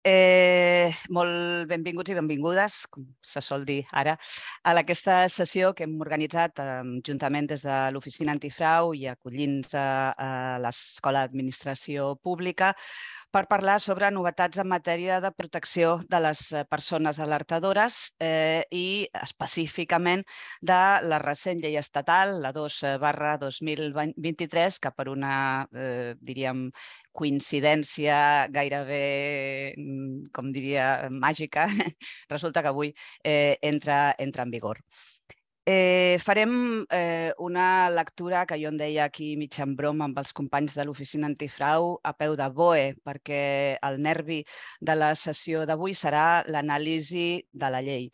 Eh, molt benvinguts i benvingudes, com se sol dir ara, a aquesta sessió que hem organitzat eh, juntament des de l'Oficina Antifrau i acollint a, a l'Escola d'Administració Pública per parlar sobre novetats en matèria de protecció de les eh, persones alertadores eh, i específicament de la recent llei estatal, la 2 eh, barra 2023, que per una, eh, diríem, coincidència gairebé, mm, com diria, màgica, resulta que avui eh, entra, entra en vigor. Eh, farem eh, una lectura que jo en deia aquí mig en broma amb els companys de l'oficina antifrau a peu de BOE, perquè el nervi de la sessió d'avui serà l'anàlisi de la llei.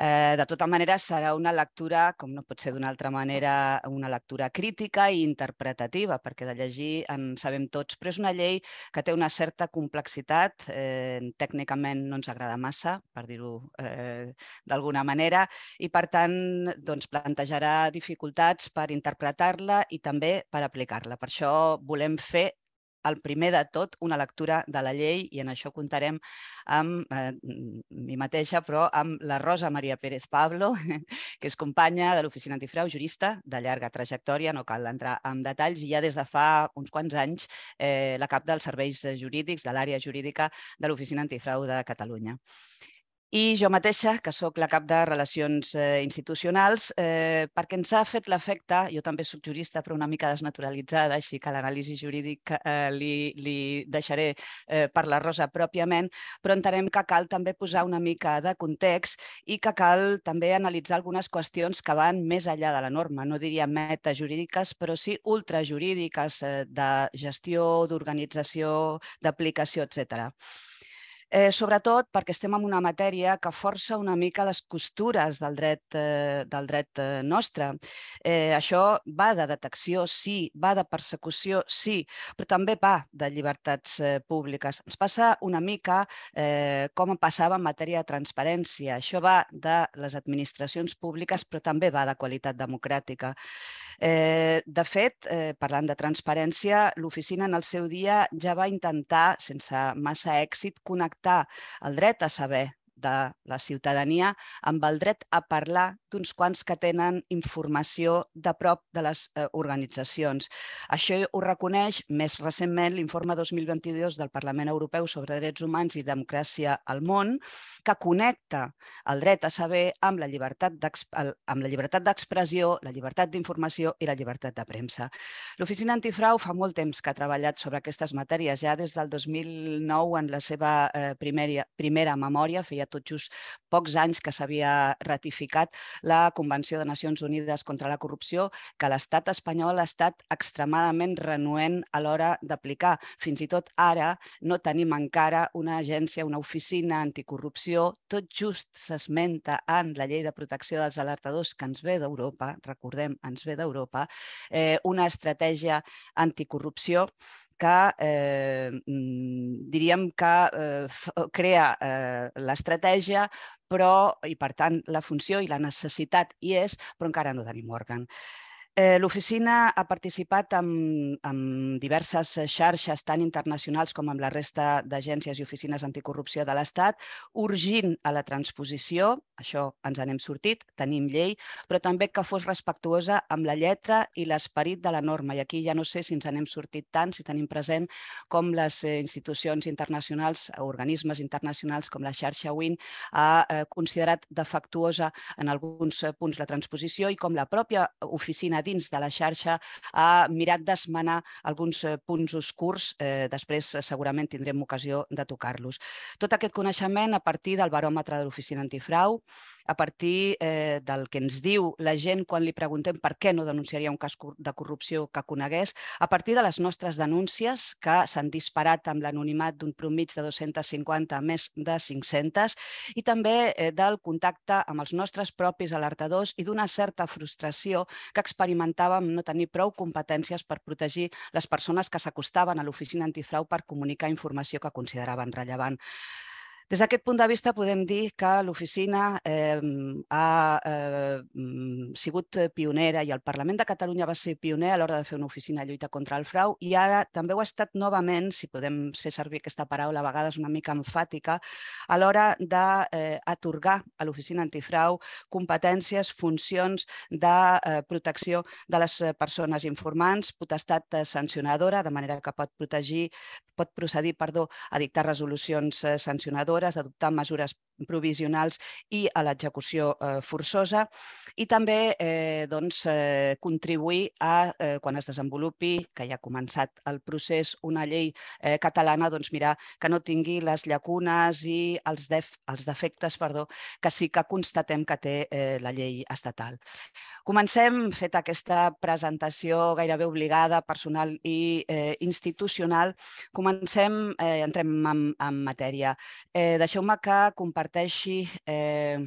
Eh, de tota manera, serà una lectura, com no pot ser d'una altra manera, una lectura crítica i interpretativa, perquè de llegir en sabem tots, però és una llei que té una certa complexitat, eh, tècnicament no ens agrada massa, per dir-ho eh, d'alguna manera, i per tant doncs, plantejarà dificultats per interpretar-la i també per aplicar-la. Per això volem fer el primer de tot, una lectura de la llei i en això comptarem amb eh, mi mateixa, però amb la Rosa Maria Pérez Pablo, que és companya de l'Oficina Antifrau, jurista de llarga trajectòria, no cal entrar en detalls, i ja des de fa uns quants anys eh, la cap dels serveis jurídics de l'àrea jurídica de l'Oficina Antifrau de Catalunya. I jo mateixa, que sóc la cap de Relacions eh, Institucionals, eh, perquè ens ha fet l'efecte, jo també sóc jurista però una mica desnaturalitzada, així que l'anàlisi jurídic eh, li, li deixaré eh, per la Rosa pròpiament, però entenem que cal també posar una mica de context i que cal també analitzar algunes qüestions que van més enllà de la norma, no diria metajurídiques, però sí ultrajurídiques eh, de gestió, d'organització, d'aplicació, etc eh, sobretot perquè estem en una matèria que força una mica les costures del dret, eh, del dret eh, nostre. Eh, això va de detecció, sí, va de persecució, sí, però també va de llibertats eh, públiques. Ens passa una mica eh, com passava en matèria de transparència. Això va de les administracions públiques, però també va de qualitat democràtica. Eh, de fet, eh, parlant de transparència, l'oficina en el seu dia ja va intentar, sense massa èxit, connectar el dret a saber de la ciutadania amb el dret a parlar d'uns quants que tenen informació de prop de les eh, organitzacions. Això ho reconeix més recentment l'informe 2022 del Parlament Europeu sobre Drets Humans i Democràcia al món, que connecta el dret a saber amb la llibertat d'expressió, la llibertat d'informació i la llibertat de premsa. L'Oficina Antifrau fa molt temps que ha treballat sobre aquestes matèries, ja des del 2009 en la seva eh, primera, primera memòria, feia tot just pocs anys que s'havia ratificat la Convenció de Nacions Unides contra la Corrupció, que l'estat espanyol ha estat extremadament renuent a l'hora d'aplicar. Fins i tot ara no tenim encara una agència, una oficina anticorrupció, tot just s'esmenta en la llei de protecció dels alertadors que ens ve d'Europa, recordem, ens ve d'Europa, eh, una estratègia anticorrupció que eh, mm, diríem que eh, crea eh, l'estratègia, però, i per tant, la funció i la necessitat hi és, però encara no tenim òrgan. Eh, l'oficina ha participat en, en diverses xarxes tan internacionals com amb la resta d'agències i oficines anticorrupció de l'Estat, urgint a la transposició, això ens n'hem sortit, tenim llei, però també que fos respectuosa amb la lletra i l'esperit de la norma. I aquí ja no sé si ens n'hem sortit tant, si tenim present com les eh, institucions internacionals, organismes internacionals com la xarxa WIN ha eh, considerat defectuosa en alguns punts la transposició i com la pròpia oficina dins de la xarxa ha mirat d'esmenar alguns eh, punts oscurs. Eh, després eh, segurament tindrem ocasió de tocar-los. Tot aquest coneixement a partir del baròmetre de l'Oficina Antifrau, a partir eh, del que ens diu la gent quan li preguntem per què no denunciaria un cas de corrupció que conegués, a partir de les nostres denúncies que s'han disparat amb l'anonimat d'un promig de 250 a més de 500 i també eh, del contacte amb els nostres propis alertadors i d'una certa frustració que experimentàvem no tenir prou competències per protegir les persones que s'acostaven a l'oficina antifrau per comunicar informació que consideraven rellevant. Des d'aquest punt de vista podem dir que l'oficina eh, ha eh, sigut pionera i el Parlament de Catalunya va ser pioner a l'hora de fer una oficina de lluita contra el frau i ara també ho ha estat novament, si podem fer servir aquesta paraula a vegades una mica enfàtica, a l'hora d'atorgar eh, a l'oficina antifrau competències, funcions de eh, protecció de les persones informants, potestat sancionadora, de manera que pot protegir, pot procedir perdó, a dictar resolucions sancionadores mesures, d'adoptar mesures provisionals i a l'execució eh, forçosa i també eh, doncs, eh, contribuir a, eh, quan es desenvolupi, que ja ha començat el procés, una llei eh, catalana, doncs mirar que no tingui les llacunes i els, def els defectes perdó, que sí que constatem que té eh, la llei estatal. Comencem, fet aquesta presentació gairebé obligada, personal i eh, institucional, comencem, eh, entrem en, en matèria. Eh, Deixeu-me que comparteixi eh,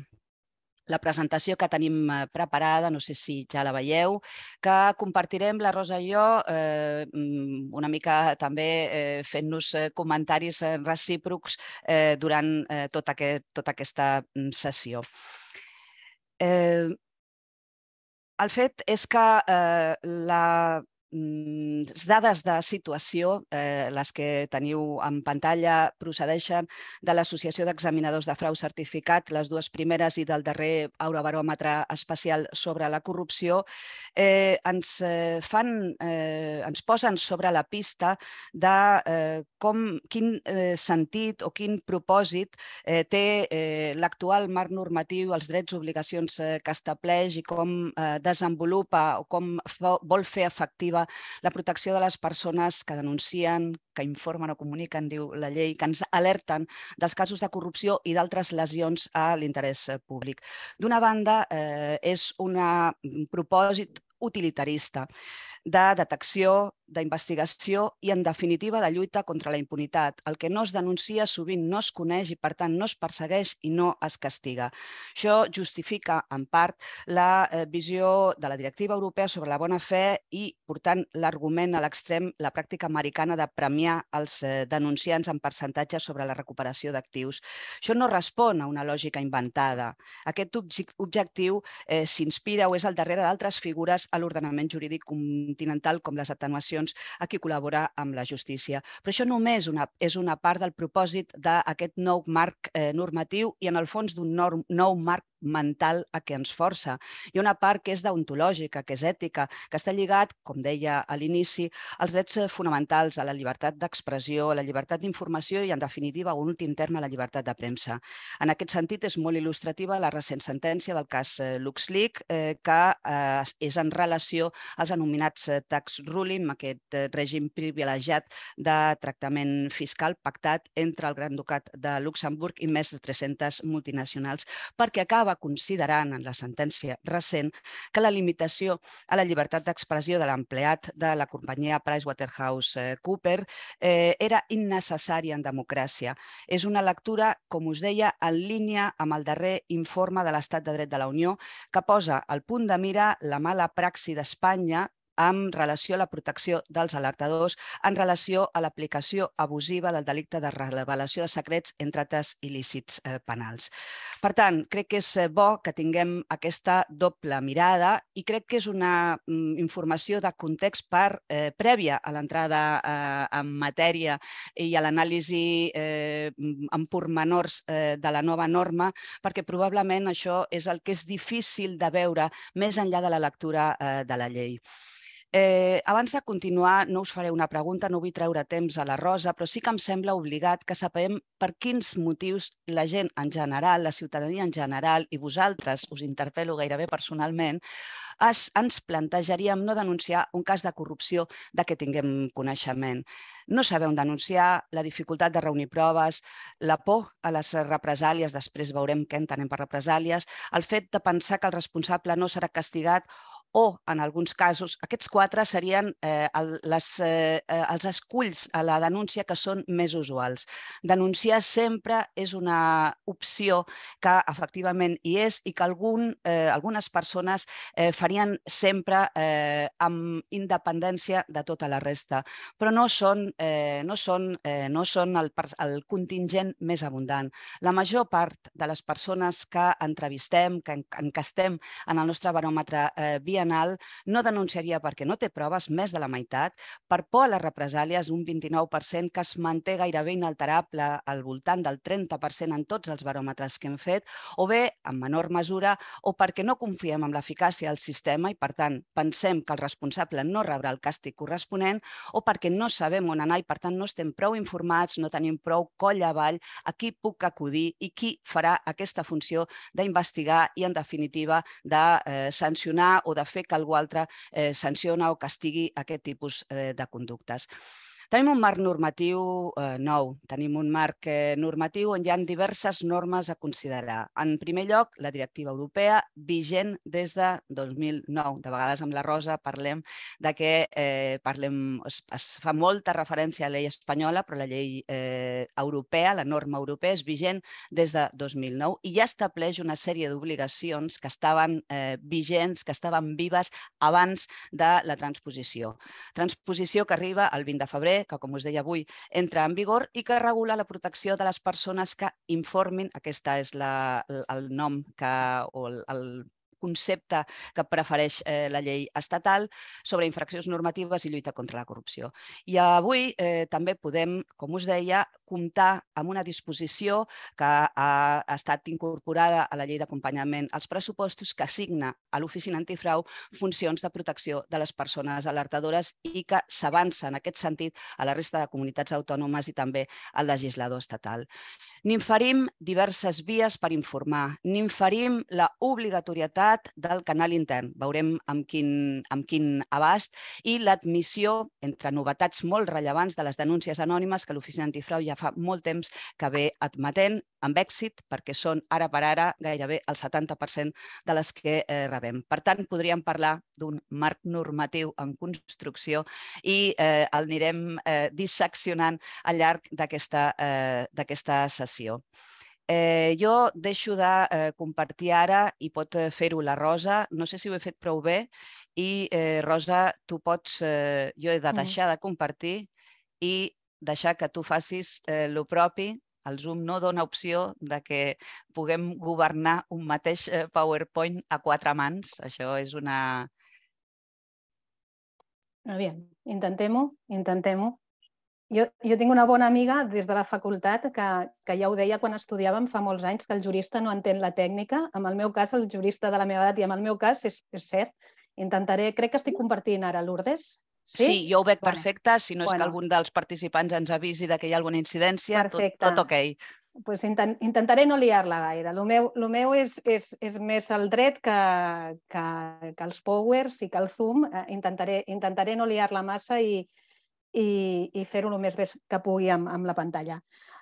la presentació que tenim eh, preparada, no sé si ja la veieu, que compartirem la Rosa i jo eh, mm, una mica també eh, fent-nos eh, comentaris recíprocs eh, durant eh, tota, aquest, tota aquesta mm, sessió. Eh, el fet és que eh, la dades de situació, eh, les que teniu en pantalla, procedeixen de l'Associació d'Examinadors de Frau Certificat, les dues primeres i del darrer Eurobaròmetre especial sobre la corrupció, eh, ens, eh, fan, eh, ens posen sobre la pista de eh, com, quin eh, sentit o quin propòsit eh, té eh, l'actual marc normatiu, els drets i obligacions eh, que estableix i com eh, desenvolupa o com vol fer efectiva la protecció de les persones que denuncien, que informen o comuniquen, diu la llei, que ens alerten dels casos de corrupció i d'altres lesions a l'interès públic. D'una banda, eh, és un propòsit utilitarista de detecció, d'investigació i, en definitiva, de lluita contra la impunitat. El que no es denuncia sovint no es coneix i, per tant, no es persegueix i no es castiga. Això justifica, en part, la eh, visió de la directiva europea sobre la bona fe i, portant l'argument a l'extrem, la pràctica americana de premiar els eh, denunciants en percentatge sobre la recuperació d'actius. Això no respon a una lògica inventada. Aquest objectiu eh, s'inspira o és al darrere d'altres figures a l'ordenament jurídic continental com les atenuacions institucions a qui col·laborar amb la justícia. Però això només una, és una part del propòsit d'aquest nou marc eh, normatiu i, en el fons, d'un nou marc mental a què ens força. Hi ha una part que és deontològica, que és ètica, que està lligat, com deia a l'inici, als drets eh, fonamentals, a la llibertat d'expressió, a la llibertat d'informació i, en definitiva, un últim terme, a la llibertat de premsa. En aquest sentit, és molt il·lustrativa la recent sentència del cas eh, LuxLeak, eh, que eh, és en relació als anomenats eh, tax ruling, aquest règim privilegiat de tractament fiscal pactat entre el Gran Ducat de Luxemburg i més de 300 multinacionals, perquè acaba estava considerant en la sentència recent que la limitació a la llibertat d'expressió de l'empleat de la companyia PricewaterhouseCooper eh, era innecessària en democràcia. És una lectura, com us deia, en línia amb el darrer informe de l'Estat de Dret de la Unió que posa al punt de mira la mala praxi d'Espanya amb relació a la protecció dels alertadors, en relació a l'aplicació abusiva del delicte de revelació de secrets entre altres il·lícits eh, penals. Per tant, crec que és eh, bo que tinguem aquesta doble mirada i crec que és una mm, informació de context per eh, prèvia a l'entrada eh, en matèria i a l'anàlisi eh, en pormenors eh, de la nova norma, perquè probablement això és el que és difícil de veure més enllà de la lectura eh, de la llei. Eh, abans de continuar, no us faré una pregunta, no vull treure temps a la Rosa, però sí que em sembla obligat que sapem per quins motius la gent en general, la ciutadania en general, i vosaltres, us interpel·lo gairebé personalment, es, ens plantejaríem no denunciar un cas de corrupció de què tinguem coneixement. No saber on denunciar, la dificultat de reunir proves, la por a les represàlies, després veurem què entenem per represàlies, el fet de pensar que el responsable no serà castigat o, en alguns casos, aquests quatre serien eh, el, les, eh, eh, els esculls a la denúncia que són més usuals. Denunciar sempre és una opció que efectivament hi és i que algun, eh, algunes persones eh, farien sempre eh, amb independència de tota la resta, però no són, eh, no són, eh, no són el, el contingent més abundant. La major part de les persones que entrevistem, que encastem en el nostre baròmetre eh, bienal, no denunciaria perquè no té proves, més de la meitat, per por a les represàlies, un 29% que es manté gairebé inalterable al voltant del 30% en tots els baròmetres que hem fet, o bé, en menor mesura, o perquè no confiem en l'eficàcia del sistema i, per tant, pensem que el responsable no rebrà el càstig corresponent, o perquè no sabem on anar i, per tant, no estem prou informats, no tenim prou coll avall a qui puc acudir i qui farà aquesta funció d'investigar i, en definitiva, de eh, sancionar o de fer que algú altre eh, sanciona o castigui aquest tipus eh, de conductes. Tenim un marc normatiu eh, nou, tenim un marc eh, normatiu on hi ha diverses normes a considerar. En primer lloc, la directiva europea, vigent des de 2009. De vegades amb la Rosa parlem de que eh, parlem, es, es fa molta referència a la llei espanyola, però la llei eh, europea, la norma europea, és vigent des de 2009 i ja estableix una sèrie d'obligacions que estaven eh, vigents, que estaven vives abans de la transposició. Transposició que arriba el 20 de febrer que com us deia avui entra en vigor i que regula la protecció de les persones que informin, aquesta és la, el nom que, o el, el concepte que prefereix eh, la llei estatal sobre infraccions normatives i lluita contra la corrupció. I avui eh, també podem, com us deia, comptar amb una disposició que ha estat incorporada a la llei d'acompanyament als pressupostos que assigna a l'Oficina Antifrau funcions de protecció de les persones alertadores i que s'avança en aquest sentit a la resta de comunitats autònomes i també al legislador estatal. N'inferim diverses vies per informar, n'inferim la obligatorietat privat del canal intern. Veurem amb quin, amb quin abast i l'admissió, entre novetats molt rellevants de les denúncies anònimes que l'Oficina Antifrau ja fa molt temps que ve admetent amb èxit perquè són ara per ara gairebé el 70% de les que eh, rebem. Per tant, podríem parlar d'un marc normatiu en construcció i eh, el anirem eh, disseccionant al llarg d'aquesta eh, sessió. Eh, jo deixo de eh, compartir ara i pot eh, fer-ho la Rosa. No sé si ho he fet prou bé i, eh, Rosa, tu pots... Eh, jo he de deixar de compartir i deixar que tu facis eh, lo propi. El Zoom no dona opció de que puguem governar un mateix eh, PowerPoint a quatre mans. Això és una... Aviam, intentem-ho, intentem-ho. Jo, jo tinc una bona amiga des de la facultat que, que ja ho deia quan estudiàvem fa molts anys, que el jurista no entén la tècnica. En el meu cas, el jurista de la meva edat, i en el meu cas, és, és cert. Intentaré, crec que estic compartint ara, Lourdes. Sí, sí jo ho veig bueno. perfecte. Si no és bueno. que algun dels participants ens avisi de que hi ha alguna incidència, Perfecte. tot, tot ok. Pues intent, intentaré no liar-la gaire. El meu, lo meu és, és, és més el dret que, que, que els powers i que el Zoom. Eh, intentaré, intentaré no liar-la massa i, i, i fer-ho el més bé que pugui amb, amb la pantalla.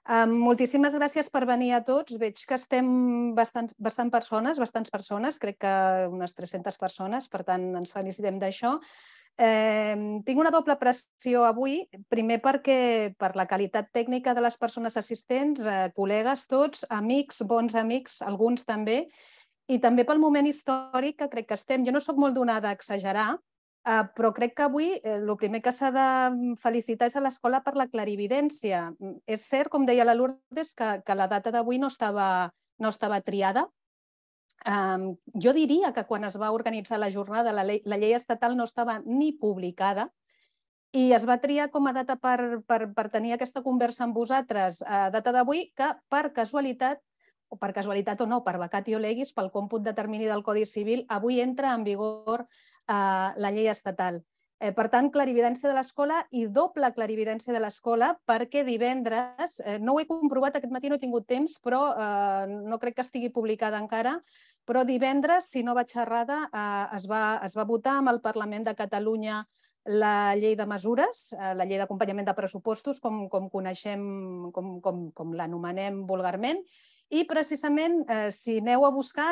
Um, moltíssimes gràcies per venir a tots. Veig que estem bastant, bastant persones, bastants persones, crec que unes 300 persones, per tant ens felicitem d'això. Eh, tinc una doble pressió avui, primer perquè per la qualitat tècnica de les persones assistents, eh, col·legues tots, amics, bons amics, alguns també, i també pel moment històric que crec que estem. Jo no sóc molt donada a exagerar, Uh, però crec que avui el eh, primer que s'ha de felicitar és a l'escola per la clarividència. Mm, és cert, com deia la Lourdes, que, que la data d'avui no, estava, no estava triada. Um, jo diria que quan es va organitzar la jornada la, llei, la llei estatal no estava ni publicada i es va triar com a data per, per, per tenir aquesta conversa amb vosaltres, a data d'avui, que per casualitat o per casualitat o no, per vacatio legis, pel còmput de termini del Codi Civil, avui entra en vigor eh, la llei estatal. Eh, per tant, clarividència de l'escola i doble clarividència de l'escola perquè divendres, eh, no ho he comprovat aquest matí, no he tingut temps, però eh, no crec que estigui publicada encara, però divendres, si no vaig errada, eh, es, va, es va votar amb el Parlament de Catalunya la llei de mesures, eh, la llei d'acompanyament de pressupostos, com, com coneixem, com, com, com l'anomenem vulgarment, i precisament, eh, si aneu a buscar,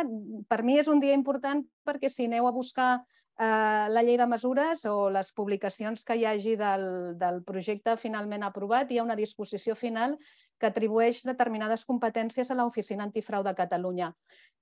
per mi és un dia important perquè si aneu a buscar eh, la llei de mesures o les publicacions que hi hagi del, del projecte finalment aprovat, hi ha una disposició final que atribueix determinades competències a l'Oficina Antifrau de Catalunya.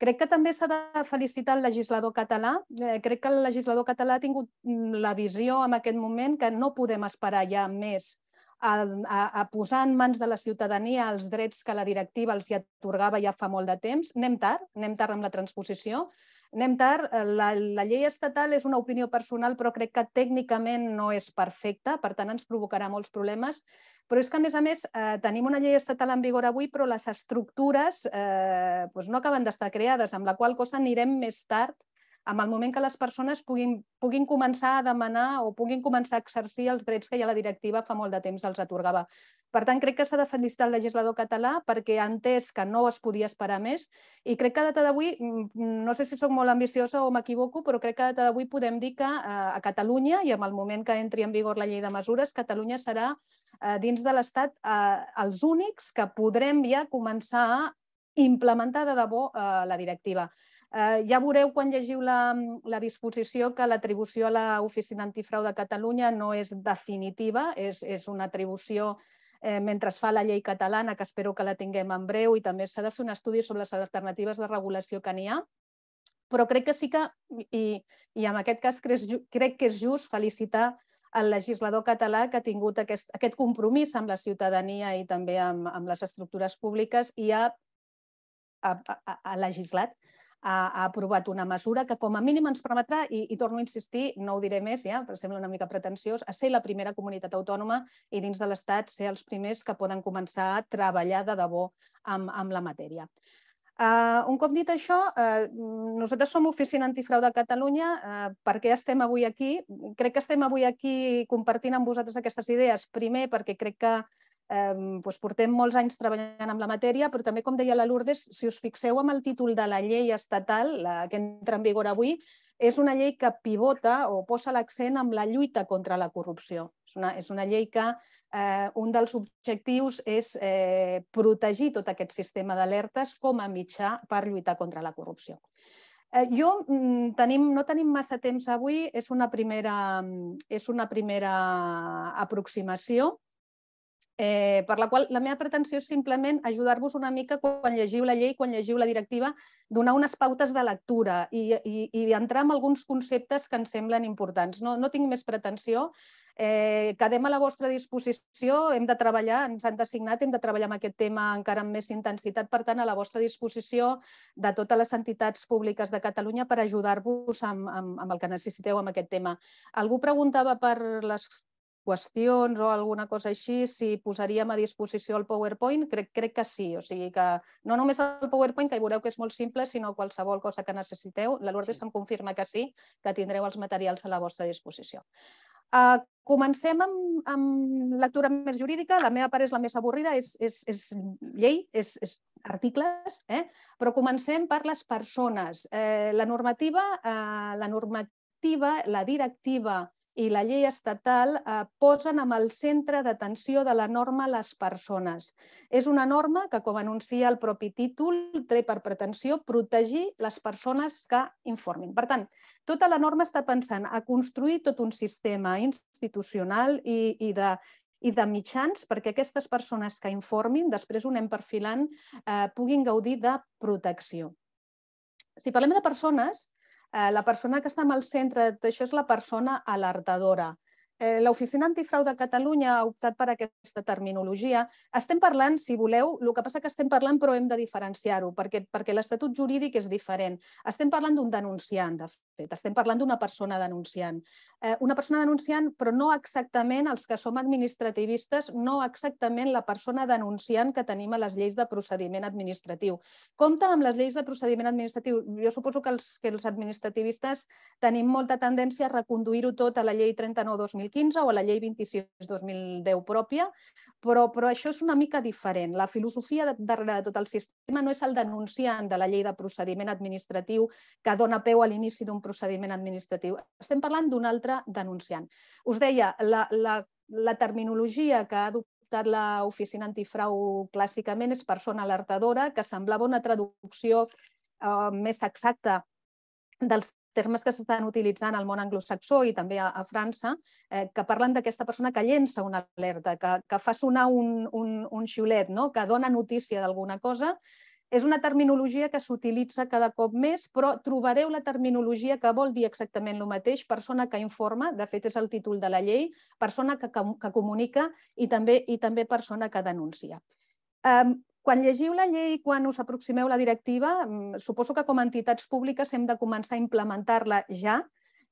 Crec que també s'ha de felicitar el legislador català. Eh, crec que el legislador català ha tingut mm, la visió en aquest moment que no podem esperar ja més a, a, a posar en mans de la ciutadania els drets que la directiva els hi atorgava ja fa molt de temps. Anem tard, anem tard amb la transposició, anem tard. Eh, la, la llei estatal és una opinió personal, però crec que tècnicament no és perfecta, per tant ens provocarà molts problemes. Però és que, a més a més, eh, tenim una llei estatal en vigor avui, però les estructures eh, doncs no acaben d'estar creades, amb la qual cosa anirem més tard amb el moment que les persones puguin, puguin començar a demanar o puguin començar a exercir els drets que ja la directiva fa molt de temps els atorgava. Per tant, crec que s'ha de felicitar el legislador català perquè ha entès que no es podia esperar més i crec que a data d'avui, mm, no sé si sóc molt ambiciosa o m'equivoco, però crec que a data d'avui podem dir que eh, a Catalunya i amb el moment que entri en vigor la llei de mesures, Catalunya serà eh, dins de l'Estat eh, els únics que podrem ja començar a implementar de debò la directiva. Eh, ja veureu quan llegiu la, la disposició que l'atribució a l'Oficina Antifrau de Catalunya no és definitiva, és, és una atribució eh, mentre es fa la llei catalana, que espero que la tinguem en breu, i també s'ha de fer un estudi sobre les alternatives de regulació que n'hi ha. Però crec que sí que, i, i en aquest cas crec, crec que és just felicitar el legislador català que ha tingut aquest, aquest compromís amb la ciutadania i també amb, amb les estructures públiques i ha, ha, ha, ha legislat ha, ha aprovat una mesura que com a mínim ens permetrà, i, i torno a insistir, no ho diré més, ja, però sembla una mica pretensiós, a ser la primera comunitat autònoma i dins de l'Estat ser els primers que poden començar a treballar de debò amb, amb la matèria. Uh, un cop dit això, uh, nosaltres som Oficina Antifrau de Catalunya. Uh, per què estem avui aquí? Crec que estem avui aquí compartint amb vosaltres aquestes idees. Primer, perquè crec que eh, doncs portem molts anys treballant amb la matèria, però també, com deia la Lourdes, si us fixeu amb el títol de la llei estatal, la que entra en vigor avui, és una llei que pivota o posa l'accent amb la lluita contra la corrupció. És una, és una llei que eh, un dels objectius és eh, protegir tot aquest sistema d'alertes com a mitjà per lluitar contra la corrupció. Eh, jo mm, tenim, no tenim massa temps avui, és una primera, és una primera aproximació eh, per la qual la meva pretensió és simplement ajudar-vos una mica quan llegiu la llei, quan llegiu la directiva, donar unes pautes de lectura i, i, i entrar en alguns conceptes que ens semblen importants. No, no tinc més pretensió, eh, quedem a la vostra disposició, hem de treballar, ens han designat, hem de treballar amb aquest tema encara amb més intensitat, per tant, a la vostra disposició de totes les entitats públiques de Catalunya per ajudar-vos amb, amb, amb el que necessiteu amb aquest tema. Algú preguntava per les qüestions o alguna cosa així, si posaríem a disposició el PowerPoint, crec, crec que sí. O sigui que no només el PowerPoint, que hi veureu que és molt simple, sinó qualsevol cosa que necessiteu. La Lourdes sí. em confirma que sí, que tindreu els materials a la vostra disposició. Uh, comencem amb, amb lectura més jurídica. La meva part és la més avorrida, és, és, és llei, és, és articles, eh? però comencem per les persones. Eh, la normativa, eh, la normativa, la directiva i la llei estatal eh, posen amb el centre d'atenció de la norma les persones. És una norma que, com anuncia el propi títol, té per pretensió protegir les persones que informin. Per tant, tota la norma està pensant a construir tot un sistema institucional i, i de i de mitjans perquè aquestes persones que informin, després ho anem perfilant, eh, puguin gaudir de protecció. Si parlem de persones, Eh, la persona que està en el centre això és la persona alertadora. Eh, L'Oficina Antifrau de Catalunya ha optat per aquesta terminologia. Estem parlant, si voleu, el que passa que estem parlant però hem de diferenciar-ho, perquè, perquè l'estatut jurídic és diferent. Estem parlant d'un denunciant, de fet, estem parlant d'una persona denunciant. Eh, una persona denunciant, però no exactament els que som administrativistes, no exactament la persona denunciant que tenim a les lleis de procediment administratiu. Compte amb les lleis de procediment administratiu. Jo suposo que els, que els administrativistes tenim molta tendència a reconduir-ho tot a la llei 39-2000 2015 o a la llei 26-2010 pròpia, però, però això és una mica diferent. La filosofia darrere de tot el sistema no és el denunciant de la llei de procediment administratiu que dona peu a l'inici d'un procediment administratiu. Estem parlant d'un altre denunciant. Us deia, la, la, la terminologia que ha adoptat l'oficina antifrau clàssicament és persona alertadora, que semblava una traducció eh, més exacta dels termes que s'estan utilitzant al món anglosaxó i també a, a França, eh, que parlen d'aquesta persona que llença una alerta, que, que fa sonar un, un, un xiulet, no? que dona notícia d'alguna cosa. És una terminologia que s'utilitza cada cop més, però trobareu la terminologia que vol dir exactament el mateix, persona que informa, de fet és el títol de la llei, persona que, que, que comunica i també, i també persona que denuncia. Um, quan llegiu la llei, quan us aproximeu la directiva, mm, suposo que com a entitats públiques hem de començar a implementar-la ja.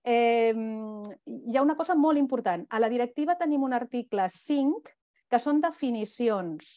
Eh, hi ha una cosa molt important. A la directiva tenim un article 5 que són definicions.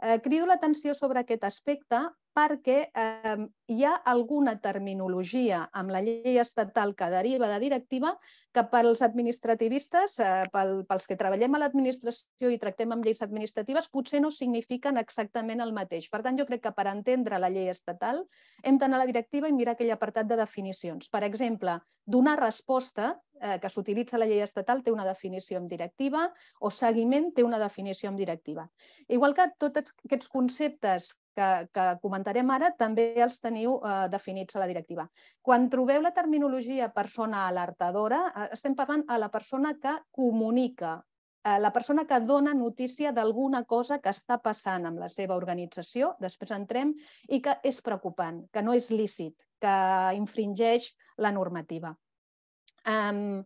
Eh, crido l'atenció sobre aquest aspecte perquè eh, hi ha alguna terminologia amb la llei estatal que deriva de directiva que pels administrativistes, eh, pel, pels que treballem a l'administració i tractem amb lleis administratives, potser no signifiquen exactament el mateix. Per tant, jo crec que per entendre la llei estatal hem d'anar a la directiva i mirar aquell apartat de definicions. Per exemple, donar resposta eh, que s'utilitza la llei estatal té una definició en directiva o seguiment té una definició en directiva. Igual que tots aquests conceptes que, que comentarem ara també els teniu eh, definits a la directiva. Quan trobeu la terminologia persona alertadora, eh, estem parlant a la persona que comunica, eh, la persona que dona notícia d'alguna cosa que està passant amb la seva organització, després entrem, i que és preocupant, que no és lícit, que infringeix la normativa. Um,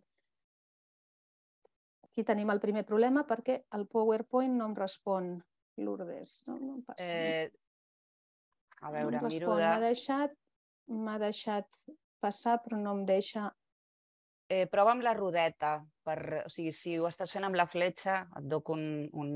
aquí tenim el primer problema perquè el PowerPoint no em respon. Lourdes, no, no passa. Eh, a veure, no miro de... M'ha deixat, m'ha deixat passar, però no em deixa... Eh, prova amb la rodeta. Per, o sigui, si ho estàs fent amb la fletxa, et doc un, un,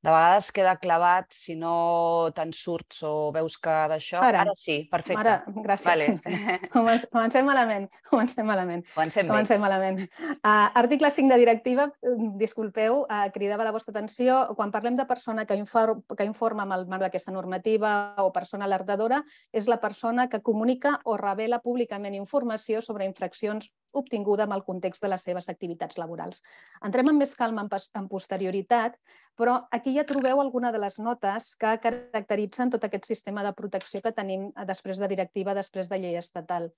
de vegades queda clavat si no te'n surts o veus que d'això... Ara, Ara sí, perfecte. Ara, gràcies. Vale. Comencem malament. Comencem malament. Comencem bé. Comencem malament. Uh, article 5 de directiva, mm, disculpeu, uh, cridava la vostra atenció. Quan parlem de persona que, infor que informa amb el marc d'aquesta normativa o persona alertadora, és la persona que comunica o revela públicament informació sobre infraccions obtinguda amb el context de les seves activitats laborals. Entrem amb més calma en posterioritat, però aquí ja trobeu alguna de les notes que caracteritzen tot aquest sistema de protecció que tenim després de directiva, després de llei estatal.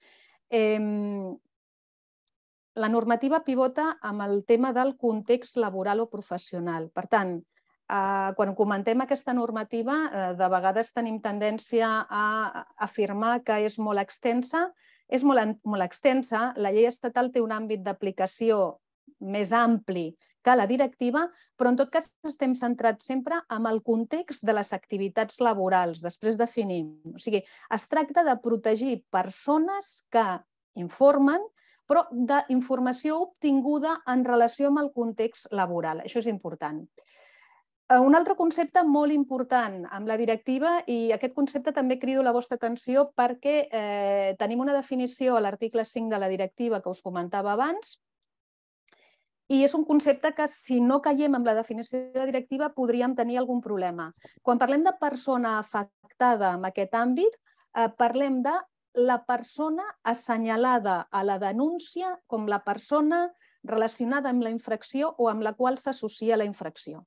La normativa pivota amb el tema del context laboral o professional. Per tant, eh, quan comentem aquesta normativa, eh, de vegades tenim tendència a afirmar que és molt extensa, és molt, molt extensa, la llei estatal té un àmbit d'aplicació més ampli que la directiva, però en tot cas estem centrats sempre en el context de les activitats laborals, després definim. O sigui, es tracta de protegir persones que informen, però d'informació obtinguda en relació amb el context laboral. Això és important. Eh, un altre concepte molt important amb la directiva, i aquest concepte també crido la vostra atenció perquè eh, tenim una definició a l'article 5 de la directiva que us comentava abans, i és un concepte que, si no caiem amb la definició de la directiva, podríem tenir algun problema. Quan parlem de persona afectada en aquest àmbit, eh, parlem de la persona assenyalada a la denúncia com la persona relacionada amb la infracció o amb la qual s'associa la infracció.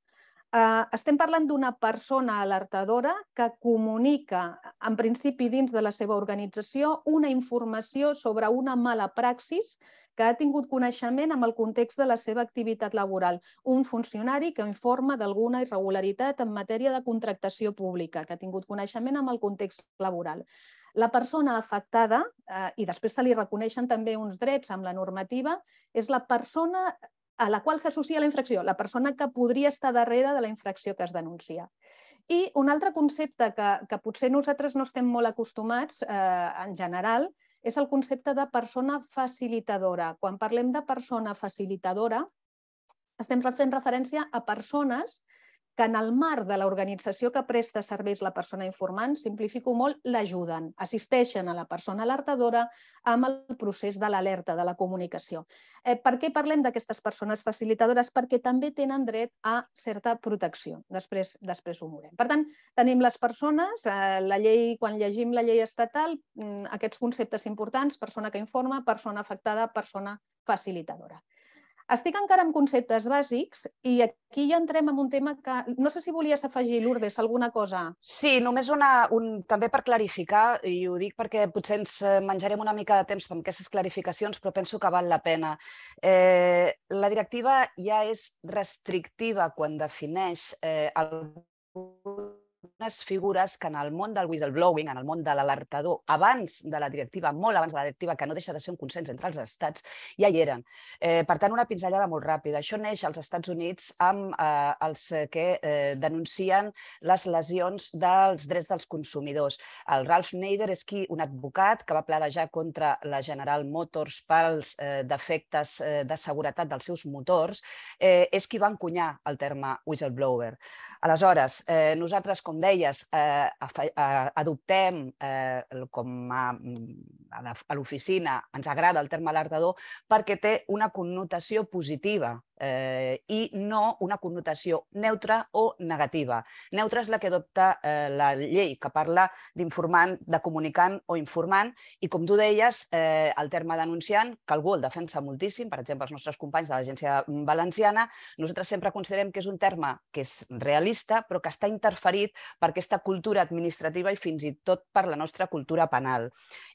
Uh, estem parlant d'una persona alertadora que comunica, en principi dins de la seva organització, una informació sobre una mala praxis que ha tingut coneixement amb el context de la seva activitat laboral. Un funcionari que informa d'alguna irregularitat en matèria de contractació pública, que ha tingut coneixement amb el context laboral. La persona afectada, eh, i després se li reconeixen també uns drets amb la normativa, és la persona a la qual s'associa la infracció, la persona que podria estar darrere de la infracció que es denuncia. I un altre concepte que, que potser nosaltres no estem molt acostumats eh, en general és el concepte de persona facilitadora. Quan parlem de persona facilitadora, estem fent referència a persones que en el marc de l'organització que presta serveis la persona informant, simplifico molt, l'ajuden, assisteixen a la persona alertadora amb el procés de l'alerta, de la comunicació. Eh, per què parlem d'aquestes persones facilitadores? Perquè també tenen dret a certa protecció. Després, després ho veurem. Per tant, tenim les persones, eh, la llei, quan llegim la llei estatal, mm, aquests conceptes importants, persona que informa, persona afectada, persona facilitadora. Estic encara en conceptes bàsics i aquí ja entrem en un tema que... No sé si volies afegir, Lourdes, alguna cosa. Sí, només una, un, també per clarificar, i ho dic perquè potser ens eh, menjarem una mica de temps amb aquestes clarificacions, però penso que val la pena. Eh, la directiva ja és restrictiva quan defineix eh, el unes figures que en el món del whistleblowing, en el món de l'alertador, abans de la directiva, molt abans de la directiva, que no deixa de ser un consens entre els estats, ja hi eren. Eh, per tant, una pinzellada molt ràpida. Això neix als Estats Units amb eh, els que eh, denuncien les lesions dels drets dels consumidors. El Ralph Nader és qui, un advocat que va pladejar contra la General Motors pels eh, defectes eh, de seguretat dels seus motors, eh, és qui va encunyar el terme whistleblower. Aleshores, eh, nosaltres, com com deies, eh, adoptem eh, com a, a l'oficina, ens agrada el terme alertador perquè té una connotació positiva eh, i no una connotació neutra o negativa. Neutra és la que adopta eh, la llei, que parla d'informant, de comunicant o informant, i com tu deies, eh, el terme denunciant, que algú el defensa moltíssim, per exemple, els nostres companys de l'Agència Valenciana, nosaltres sempre considerem que és un terme que és realista, però que està interferit per aquesta cultura administrativa i fins i tot per la nostra cultura penal.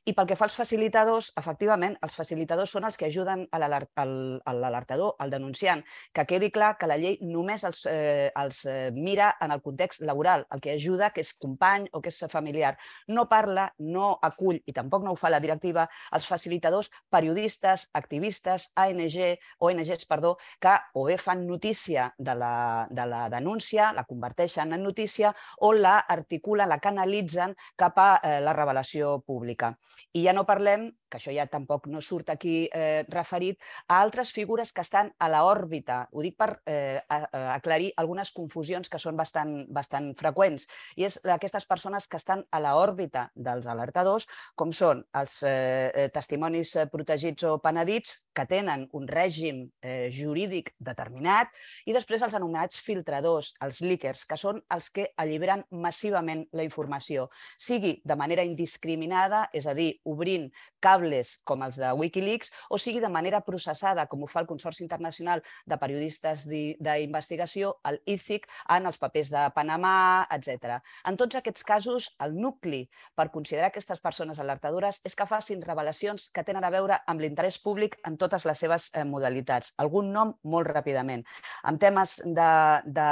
I pel que fa als facilitadors, efectivament, els facilitadors són els que ajuden l'alertador, al denunciant, important que quedi clar que la llei només els, eh, els eh, mira en el context laboral, el que ajuda que és company o que és familiar. No parla, no acull, i tampoc no ho fa la directiva, els facilitadors periodistes, activistes, ANG, ONGs, perdó, que o bé fan notícia de la, de la denúncia, la converteixen en notícia, o la articulen, la canalitzen cap a eh, la revelació pública. I ja no parlem, que això ja tampoc no surt aquí eh, referit, a altres figures que estan a l'òrbita òrbita. Ho dic per eh, aclarir algunes confusions que són bastant, bastant freqüents. I és aquestes persones que estan a l'òrbita dels alertadors, com són els eh, eh, testimonis eh, protegits o penedits, que tenen un règim eh, jurídic determinat, i després els anomenats filtradors, els líquers, que són els que alliberen massivament la informació, sigui de manera indiscriminada, és a dir, obrint cables com els de Wikileaks, o sigui de manera processada, com ho fa el Consorci Internacional de periodistes d'investigació, el ICIC, en els papers de Panamà, etc. En tots aquests casos, el nucli per considerar aquestes persones alertadores és que facin revelacions que tenen a veure amb l'interès públic en totes les seves eh, modalitats. Algun nom molt ràpidament. En temes de, de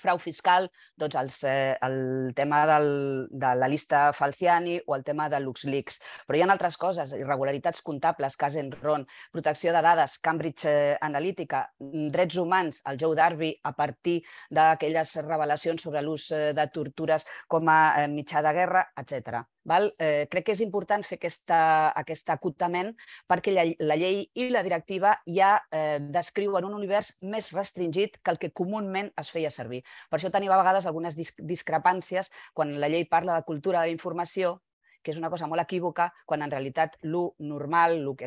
frau fiscal, doncs els, eh, el tema del, de la llista Falciani o el tema de LuxLeaks. Però hi ha altres coses, irregularitats comptables, cas Enron, protecció de dades, Cambridge eh, Analytica, drets humans, el Joe Darby a partir d'aquelles revelacions sobre l'ús eh, de tortures com a eh, mitjà de guerra, etc. Val? Eh, crec que és important fer aquesta, aquest acotament perquè la, la llei i la directiva ja eh, descriuen un univers més restringit que el que comúment es feia servir. Per això tenim a vegades algunes discrepàncies quan la llei parla de cultura de la informació que és una cosa molt equívoca, quan en realitat el normal, el que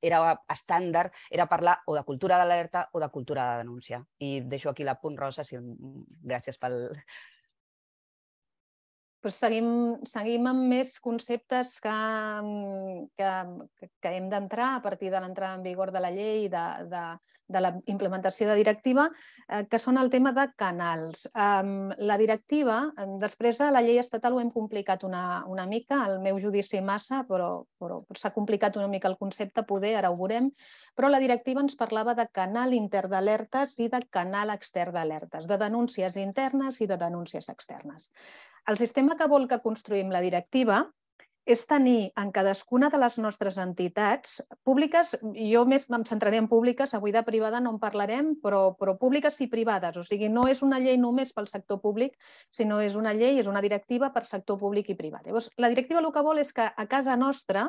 era estàndard, era parlar o de cultura d'alerta o de cultura de denúncia. I deixo aquí la punt rosa, si... gràcies pel, doncs seguim, seguim amb més conceptes que, que, que hem d'entrar a partir de l'entrada en vigor de la llei i de, de, de la implementació de directiva, eh, que són el tema de canals. Um, la directiva, després a la llei estatal ho hem complicat una, una mica, el meu judici massa, però, però s'ha complicat una mica el concepte, poder, ara ho veurem, però la directiva ens parlava de canal intern d'alertes i de canal extern d'alertes, de denúncies internes i de denúncies externes. El sistema que vol que construïm la directiva és tenir en cadascuna de les nostres entitats públiques, jo més em centraré en públiques, avui de privada no en parlarem, però, però públiques i privades, o sigui, no és una llei només pel sector públic, sinó és una llei, és una directiva per sector públic i privat. Llavors, la directiva el que vol és que a casa nostra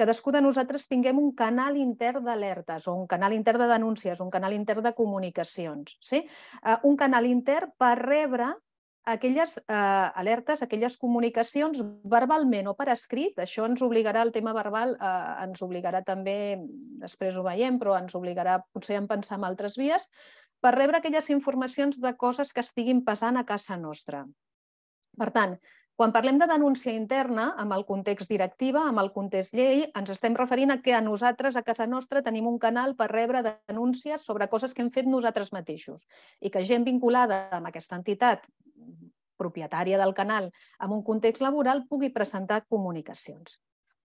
cadascú de nosaltres tinguem un canal intern d'alertes o un canal intern de denúncies, un canal intern de comunicacions, sí? Uh, un canal intern per rebre aquelles eh, alertes, aquelles comunicacions verbalment o per escrit, això ens obligarà, el tema verbal eh, ens obligarà també, després ho veiem, però ens obligarà potser a pensar en altres vies, per rebre aquelles informacions de coses que estiguin passant a casa nostra. Per tant, Quan parlem de denúncia interna, amb el context directiva, amb el context llei, ens estem referint a que a nosaltres, a casa nostra, tenim un canal per rebre denúncies sobre coses que hem fet nosaltres mateixos i que gent vinculada amb aquesta entitat propietària del canal amb un context laboral pugui presentar comunicacions.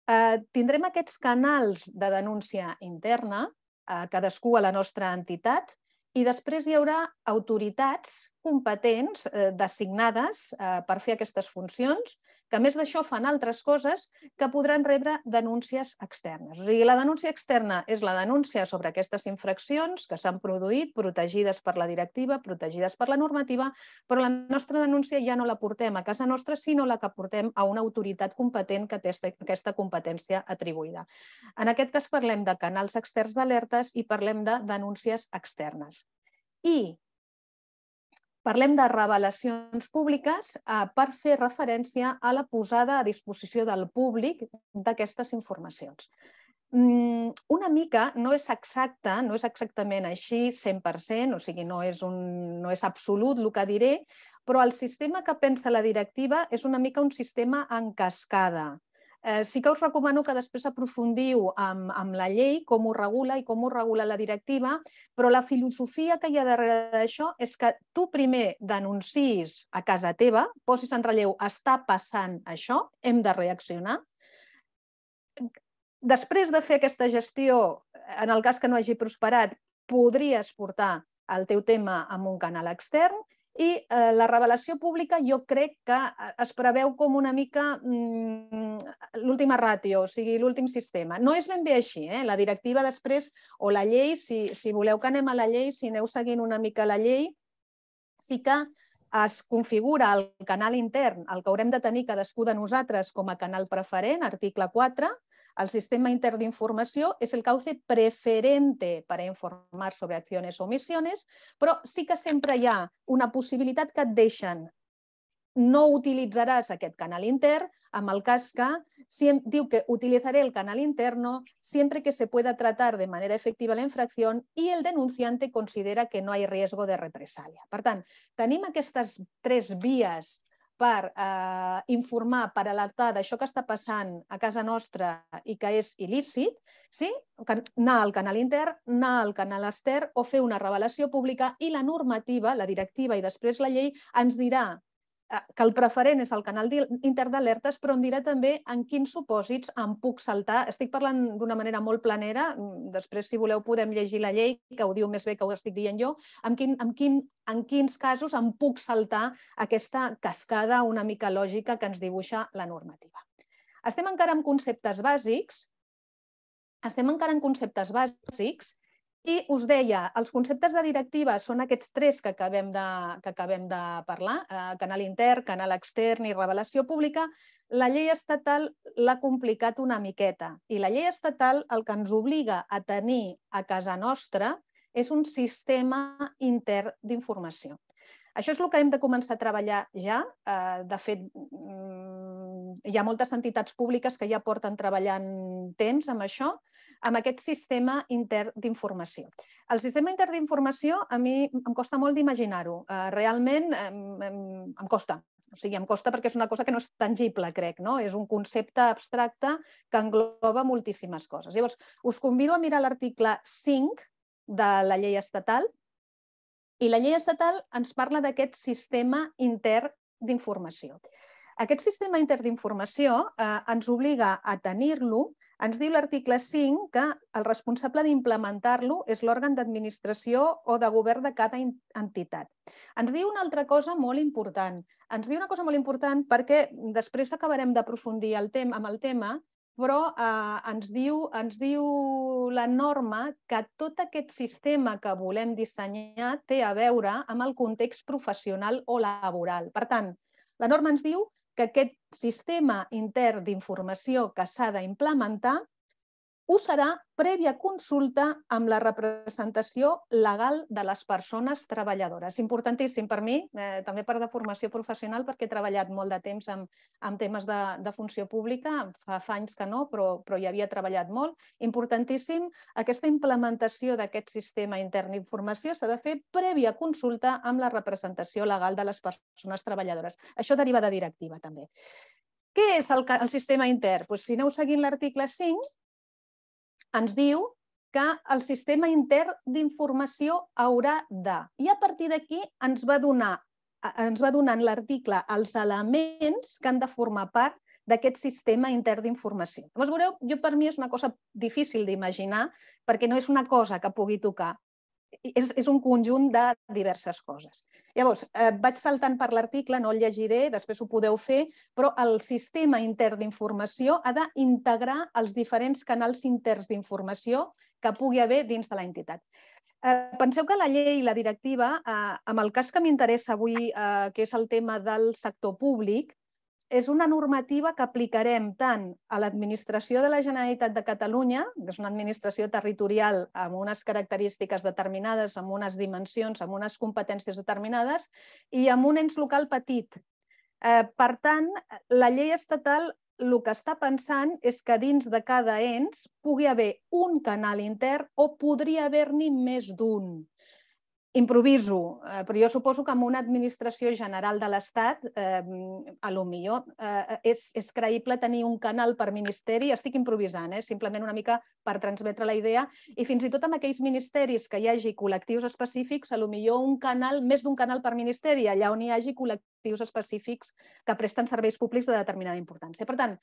Eh, tindrem aquests canals de denúncia interna, eh, cadascú a la nostra entitat, i després hi haurà autoritats competents eh, designades eh, per fer aquestes funcions, que a més d'això fan altres coses que podran rebre denúncies externes. O sigui, la denúncia externa és la denúncia sobre aquestes infraccions que s'han produït, protegides per la directiva, protegides per la normativa, però la nostra denúncia ja no la portem a casa nostra, sinó la que portem a una autoritat competent que té aquesta competència atribuïda. En aquest cas parlem de canals externs d'alertes i parlem de denúncies externes. I parlem de revelacions públiques eh, per fer referència a la posada a disposició del públic d'aquestes informacions. Mm, una mica no és exacte, no és exactament així 100%, o sigui, no és, un, no és absolut el que diré, però el sistema que pensa la directiva és una mica un sistema en cascada. Eh, sí que us recomano que després aprofundiu amb, amb la llei, com ho regula i com ho regula la directiva, però la filosofia que hi ha darrere d'això és que tu primer denuncis a casa teva, posis en relleu, està passant això, hem de reaccionar. Després de fer aquesta gestió, en el cas que no hagi prosperat, podries portar el teu tema amb un canal extern i eh, la revelació pública jo crec que eh, es preveu com una mica mm, l'última ràtio, o sigui, l'últim sistema. No és ben bé així, eh? la directiva després, o la llei, si, si voleu que anem a la llei, si aneu seguint una mica la llei, sí que es configura el canal intern, el que haurem de tenir cadascú de nosaltres com a canal preferent, article 4, el sistema intern d'informació és el cauce preferente per a informar sobre accions o omissions, però sí que sempre hi ha una possibilitat que et deixen no utilitzaràs aquest canal intern amb el cas que si diu que utilitzaré el canal interno siempre que se pueda tratar de manera efectiva la infracció i el denunciante considera que no hi ha riesgo de represàlia. Per tant, tenim aquestes tres vies per eh, informar, per alertar d'això que està passant a casa nostra i que és il·lícit, sí? anar al canal intern, anar al canal extern o fer una revelació pública i la normativa, la directiva i després la llei ens dirà que el preferent és el canal intern d'alertes, però em dirà també en quins supòsits em puc saltar. Estic parlant d'una manera molt planera, mm, després, si voleu, podem llegir la llei, que ho diu més bé que ho estic dient jo, en, quin, en, quin, en quins casos em puc saltar aquesta cascada una mica lògica que ens dibuixa la normativa. Estem encara en conceptes bàsics, estem encara en conceptes bàsics i us deia, els conceptes de directiva són aquests tres que acabem de, que acabem de parlar, eh, canal intern, canal extern i revelació pública. La llei estatal l'ha complicat una miqueta i la llei estatal el que ens obliga a tenir a casa nostra és un sistema intern d'informació. Això és el que hem de començar a treballar ja. Eh, de fet, mm, hi ha moltes entitats públiques que ja porten treballant temps amb això, amb aquest sistema intern d'informació. El sistema intern d'informació a mi em costa molt d'imaginar-ho. Uh, realment em, em, em costa. O sigui, em costa perquè és una cosa que no és tangible, crec, no? És un concepte abstracte que engloba moltíssimes coses. Llavors, us convido a mirar l'article 5 de la llei estatal i la llei estatal ens parla d'aquest sistema intern d'informació. Aquest sistema intern d'informació eh, ens obliga a tenir-lo ens diu l'article 5 que el responsable d'implementar-lo és l'òrgan d'administració o de govern de cada entitat. Ens diu una altra cosa molt important. Ens diu una cosa molt important perquè després acabarem d'aprofundir el tema amb el tema, però eh, ens, diu, ens diu la norma que tot aquest sistema que volem dissenyar té a veure amb el context professional o laboral. Per tant, la norma ens diu que aquest sistema intern d'informació que s'ha d'implementar ho serà prèvia consulta amb la representació legal de les persones treballadores. Importantíssim per mi, eh, també per de formació professional, perquè he treballat molt de temps amb, amb temes de, de funció pública, fa, fa anys que no, però, però hi havia treballat molt. Importantíssim, aquesta implementació d'aquest sistema intern d'informació s'ha de fer prèvia consulta amb la representació legal de les persones treballadores. Això deriva de directiva, també. Què és el, el sistema intern? Pues, si aneu seguint l'article 5, ens diu que el sistema intern d'informació haurà de. I a partir d'aquí ens va donar ens va donant l'article els elements que han de formar part d'aquest sistema intern d'informació. Llavors, veureu, jo per mi és una cosa difícil d'imaginar perquè no és una cosa que pugui tocar és, és un conjunt de diverses coses. Llavors, eh, vaig saltant per l'article, no el llegiré, després ho podeu fer, però el sistema intern d'informació ha d'integrar els diferents canals interns d'informació que pugui haver dins de l'entitat. Eh, penseu que la llei i la directiva, eh, amb el cas que m'interessa avui, eh, que és el tema del sector públic, és una normativa que aplicarem tant a l'administració de la Generalitat de Catalunya, que és una administració territorial amb unes característiques determinades, amb unes dimensions, amb unes competències determinades, i amb un ens local petit. Eh, per tant, la llei estatal el que està pensant és que dins de cada ens pugui haver un canal intern o podria haver-n'hi més d'un. Improviso, eh, però jo suposo que amb una administració general de l'Estat, eh, a lo millor eh, és, és creïble tenir un canal per ministeri, estic improvisant, eh, simplement una mica per transmetre la idea, i fins i tot amb aquells ministeris que hi hagi col·lectius específics, a lo millor un canal, més d'un canal per ministeri, allà on hi hagi col·lectius específics que presten serveis públics de determinada importància. Per tant,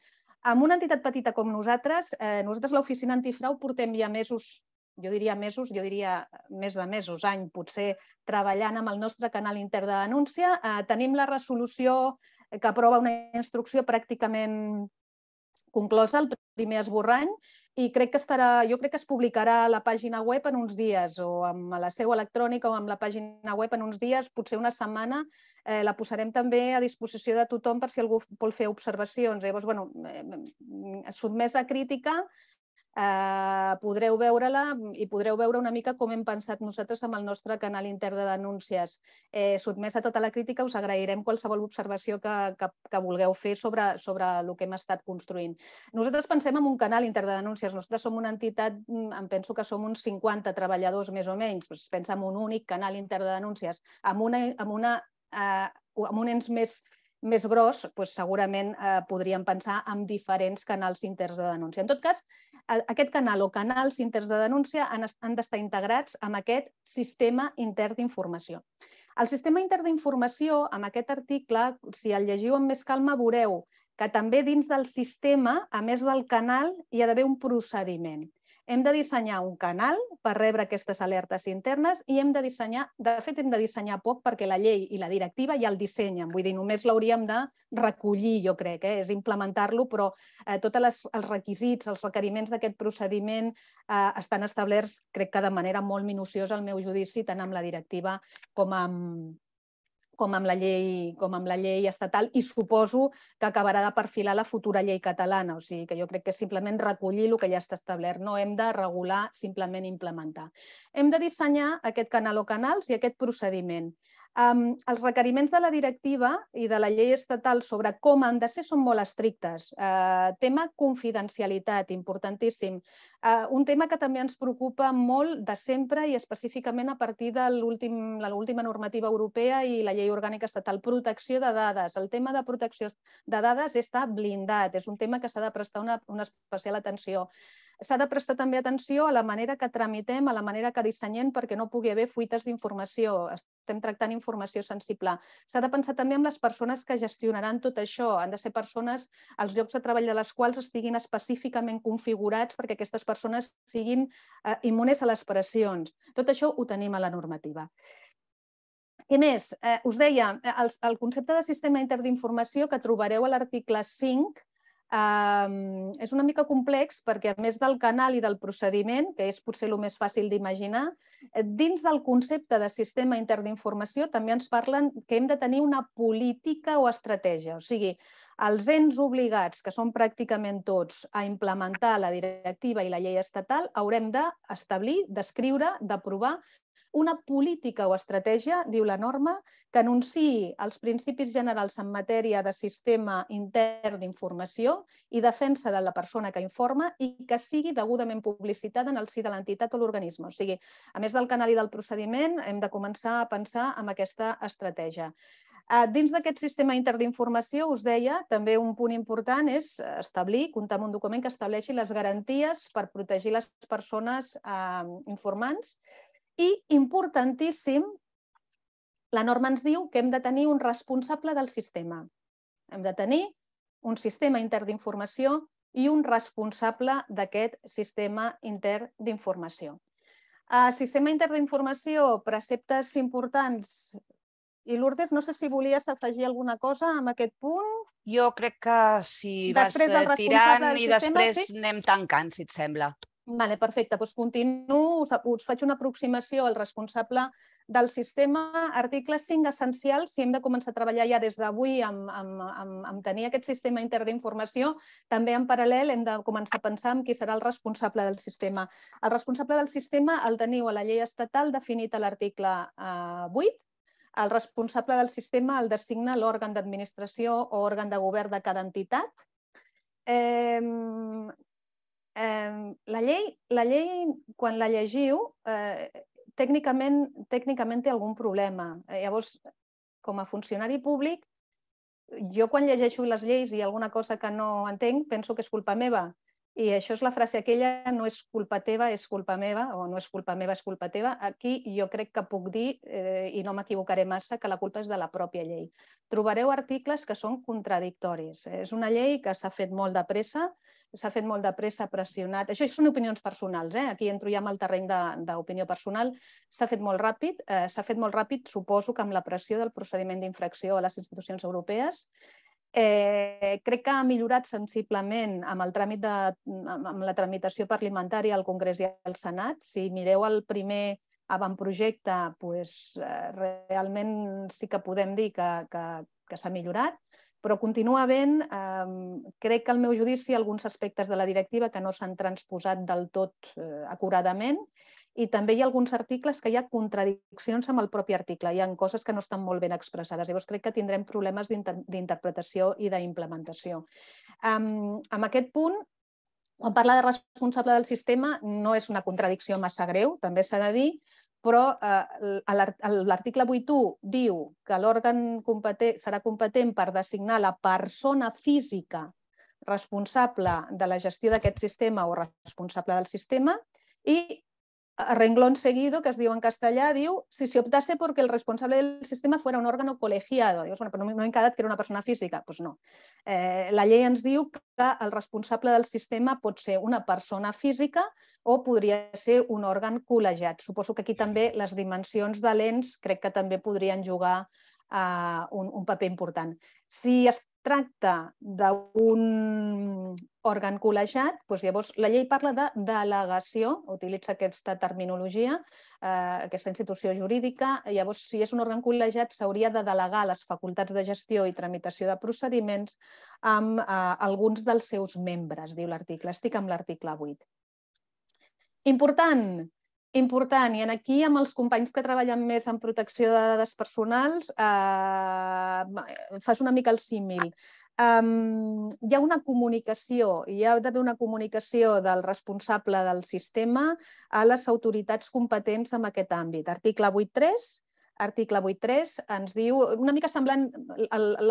amb una entitat petita com nosaltres, eh, nosaltres l'Oficina Antifrau portem ja mesos jo diria mesos, jo diria més de mesos, any, potser treballant amb el nostre canal intern de denúncia. Eh, tenim la resolució que aprova una instrucció pràcticament conclosa, el primer esborrany, i crec que estarà, jo crec que es publicarà a la pàgina web en uns dies, o amb la seu electrònica o amb la pàgina web en uns dies, potser una setmana, eh, la posarem també a disposició de tothom per si algú vol fer observacions. Llavors, bueno, eh, sotmesa a crítica, eh, podreu veure-la i podreu veure una mica com hem pensat nosaltres amb el nostre canal intern de denúncies. Eh, sotmès a tota la crítica, us agrairem qualsevol observació que, que, que vulgueu fer sobre, sobre el que hem estat construint. Nosaltres pensem en un canal intern de denúncies. Nosaltres som una entitat, mm, em penso que som uns 50 treballadors més o menys, doncs pensa en un únic canal intern de denúncies, amb, una, amb, una, eh, amb un ens més més gros, doncs segurament eh, podríem pensar en diferents canals interns de denúncia. En tot cas, aquest canal o canals interns de denúncia han, han d'estar integrats amb aquest sistema intern d'informació. El sistema intern d'informació, amb aquest article, si el llegiu amb més calma, veureu que també dins del sistema, a més del canal, hi ha d'haver un procediment hem de dissenyar un canal per rebre aquestes alertes internes i hem de dissenyar, de fet hem de dissenyar poc perquè la llei i la directiva ja el dissenyen, vull dir, només l'hauríem de recollir, jo crec, eh? és implementar-lo, però eh, tots els requisits, els requeriments d'aquest procediment eh, estan establerts, crec que de manera molt minuciosa al meu judici, tant amb la directiva com amb, com amb la llei, com amb la llei estatal i suposo que acabarà de perfilar la futura llei catalana. O sigui que jo crec que simplement recollir el que ja està establert. No hem de regular, simplement implementar. Hem de dissenyar aquest canal o canals i aquest procediment. Um, els requeriments de la directiva i de la llei estatal sobre com han de ser són molt estrictes. Uh, tema confidencialitat, importantíssim. Uh, un tema que també ens preocupa molt de sempre i específicament a partir de l'última normativa europea i la llei orgànica estatal, protecció de dades. El tema de protecció de dades està blindat, és un tema que s'ha de prestar una, una especial atenció s'ha de prestar també atenció a la manera que tramitem, a la manera que dissenyem perquè no pugui haver fuites d'informació. Estem tractant informació sensible. S'ha de pensar també en les persones que gestionaran tot això. Han de ser persones, els llocs de treball de les quals estiguin específicament configurats perquè aquestes persones siguin eh, immunes a les pressions. Tot això ho tenim a la normativa. Què més? Eh, us deia, el, el concepte de sistema interdinformació que trobareu a l'article 5 Um, és una mica complex perquè, a més del canal i del procediment, que és potser el més fàcil d'imaginar, eh, dins del concepte de sistema intern d'informació també ens parlen que hem de tenir una política o estratègia. O sigui, els ens obligats, que són pràcticament tots, a implementar la directiva i la llei estatal, haurem d'establir, d'escriure, d'aprovar una política o estratègia, diu la norma, que anunciï els principis generals en matèria de sistema intern d'informació i defensa de la persona que informa i que sigui degudament publicitada en el si de l'entitat o l'organisme. O sigui, a més del canal i del procediment, hem de començar a pensar en aquesta estratègia. Dins d'aquest sistema intern d'informació, us deia, també un punt important és establir, comptar amb un document que estableixi les garanties per protegir les persones eh, informants i, importantíssim, la norma ens diu que hem de tenir un responsable del sistema. Hem de tenir un sistema intern d'informació i un responsable d'aquest sistema intern d'informació. Uh, sistema intern d'informació, preceptes importants. I Lourdes, no sé si volies afegir alguna cosa en aquest punt. Jo crec que si després vas tirant i sistema, després sí? anem tancant, si et sembla. Vale, perfecte, doncs continuo, us, us faig una aproximació al responsable del sistema, article 5 essencial, si hem de començar a treballar ja des d'avui amb, amb, amb, amb tenir aquest sistema intern d'informació, també en paral·lel hem de començar a pensar en qui serà el responsable del sistema. El responsable del sistema el teniu a la llei estatal definit a l'article eh, 8, el responsable del sistema el designa l'òrgan d'administració o òrgan de govern de cada entitat. Eh, eh, la, llei, la llei, quan la llegiu, eh, tècnicament, tècnicament té algun problema. Eh, llavors, com a funcionari públic, jo quan llegeixo les lleis i alguna cosa que no entenc, penso que és culpa meva. I això és la frase aquella, no és culpa teva, és culpa meva, o no és culpa meva, és culpa teva. Aquí jo crec que puc dir, eh, i no m'equivocaré massa, que la culpa és de la pròpia llei. Trobareu articles que són contradictoris. És una llei que s'ha fet molt de pressa, s'ha fet molt de pressa, pressionat. Això són opinions personals, eh? aquí entro ja en el terreny d'opinió personal. S'ha fet molt ràpid, eh, s'ha fet molt ràpid, suposo que amb la pressió del procediment d'infracció a les institucions europees. Eh, crec que ha millorat sensiblement amb, el tràmit de, amb la tramitació parlamentària al Congrés i al Senat. Si mireu el primer avantprojecte, pues, eh, realment sí que podem dir que, que, que s'ha millorat però continua havent, eh, crec que al meu judici, alguns aspectes de la directiva que no s'han transposat del tot eh, acuradament i també hi ha alguns articles que hi ha contradiccions amb el propi article, hi ha coses que no estan molt ben expressades. Llavors crec que tindrem problemes d'interpretació i d'implementació. Um, amb aquest punt, quan parla de responsable del sistema, no és una contradicció massa greu, també s'ha de dir, però eh, l'article 8.1 diu que l'òrgan competent, serà competent per designar la persona física responsable de la gestió d'aquest sistema o responsable del sistema i a renglón seguido, que es diu en castellà, diu si se optase porque el responsable del sistema fuera un órgano colegiado. Dius, bueno, però no, hem quedat que era una persona física. Doncs pues no. Eh, la llei ens diu que el responsable del sistema pot ser una persona física o podria ser un òrgan col·legiat. Suposo que aquí també les dimensions de l'ens crec que també podrien jugar uh, un, un paper important. Si es tracta d'un òrgan col·legiat, doncs llavors la llei parla de delegació, utilitza aquesta terminologia, eh, aquesta institució jurídica. Llavors, si és un òrgan col·legiat, s'hauria de delegar les facultats de gestió i tramitació de procediments amb eh, alguns dels seus membres, diu l'article. Estic amb l'article 8. Important, important, i en aquí amb els companys que treballen més en protecció de dades personals eh, fas una mica el símil. Um, hi ha una comunicació, hi ha d'haver una comunicació del responsable del sistema a les autoritats competents en aquest àmbit. Article 8.3 article 8.3 ens diu, una mica semblant,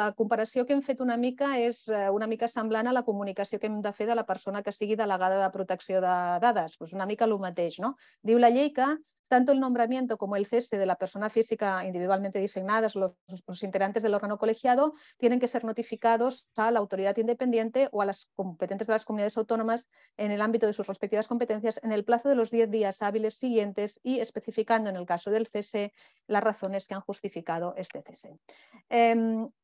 la comparació que hem fet una mica és eh, una mica semblant a la comunicació que hem de fer de la persona que sigui delegada de protecció de dades, doncs una mica el mateix. No? Diu la llei que tanto el nombramiento como el cese de la persona física individualmente designadas, los, los integrantes del órgano colegiado, tienen que ser notificados a la autoridad independiente o a las competentes de las comunidades autónomas en el ámbito de sus respectivas competencias en el plazo de los 10 días hábiles siguientes y especificando en el caso del cese las razones que han justificado este cese. Eh,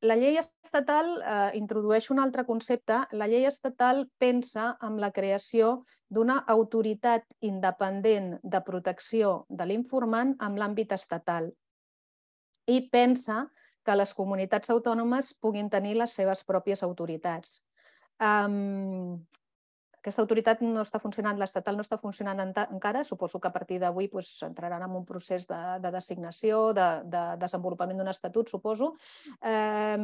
la llei estatal eh, introdueix un altre concepte. La llei estatal pensa en la creació d'una autoritat independent de protecció de l'informant en l'àmbit estatal i pensa que les comunitats autònomes puguin tenir les seves pròpies autoritats. Um, aquesta autoritat no està funcionant, l'estatal no està funcionant encara, suposo que a partir d'avui pues, entraran en un procés de, de designació, de, de desenvolupament d'un estatut, suposo. Eh,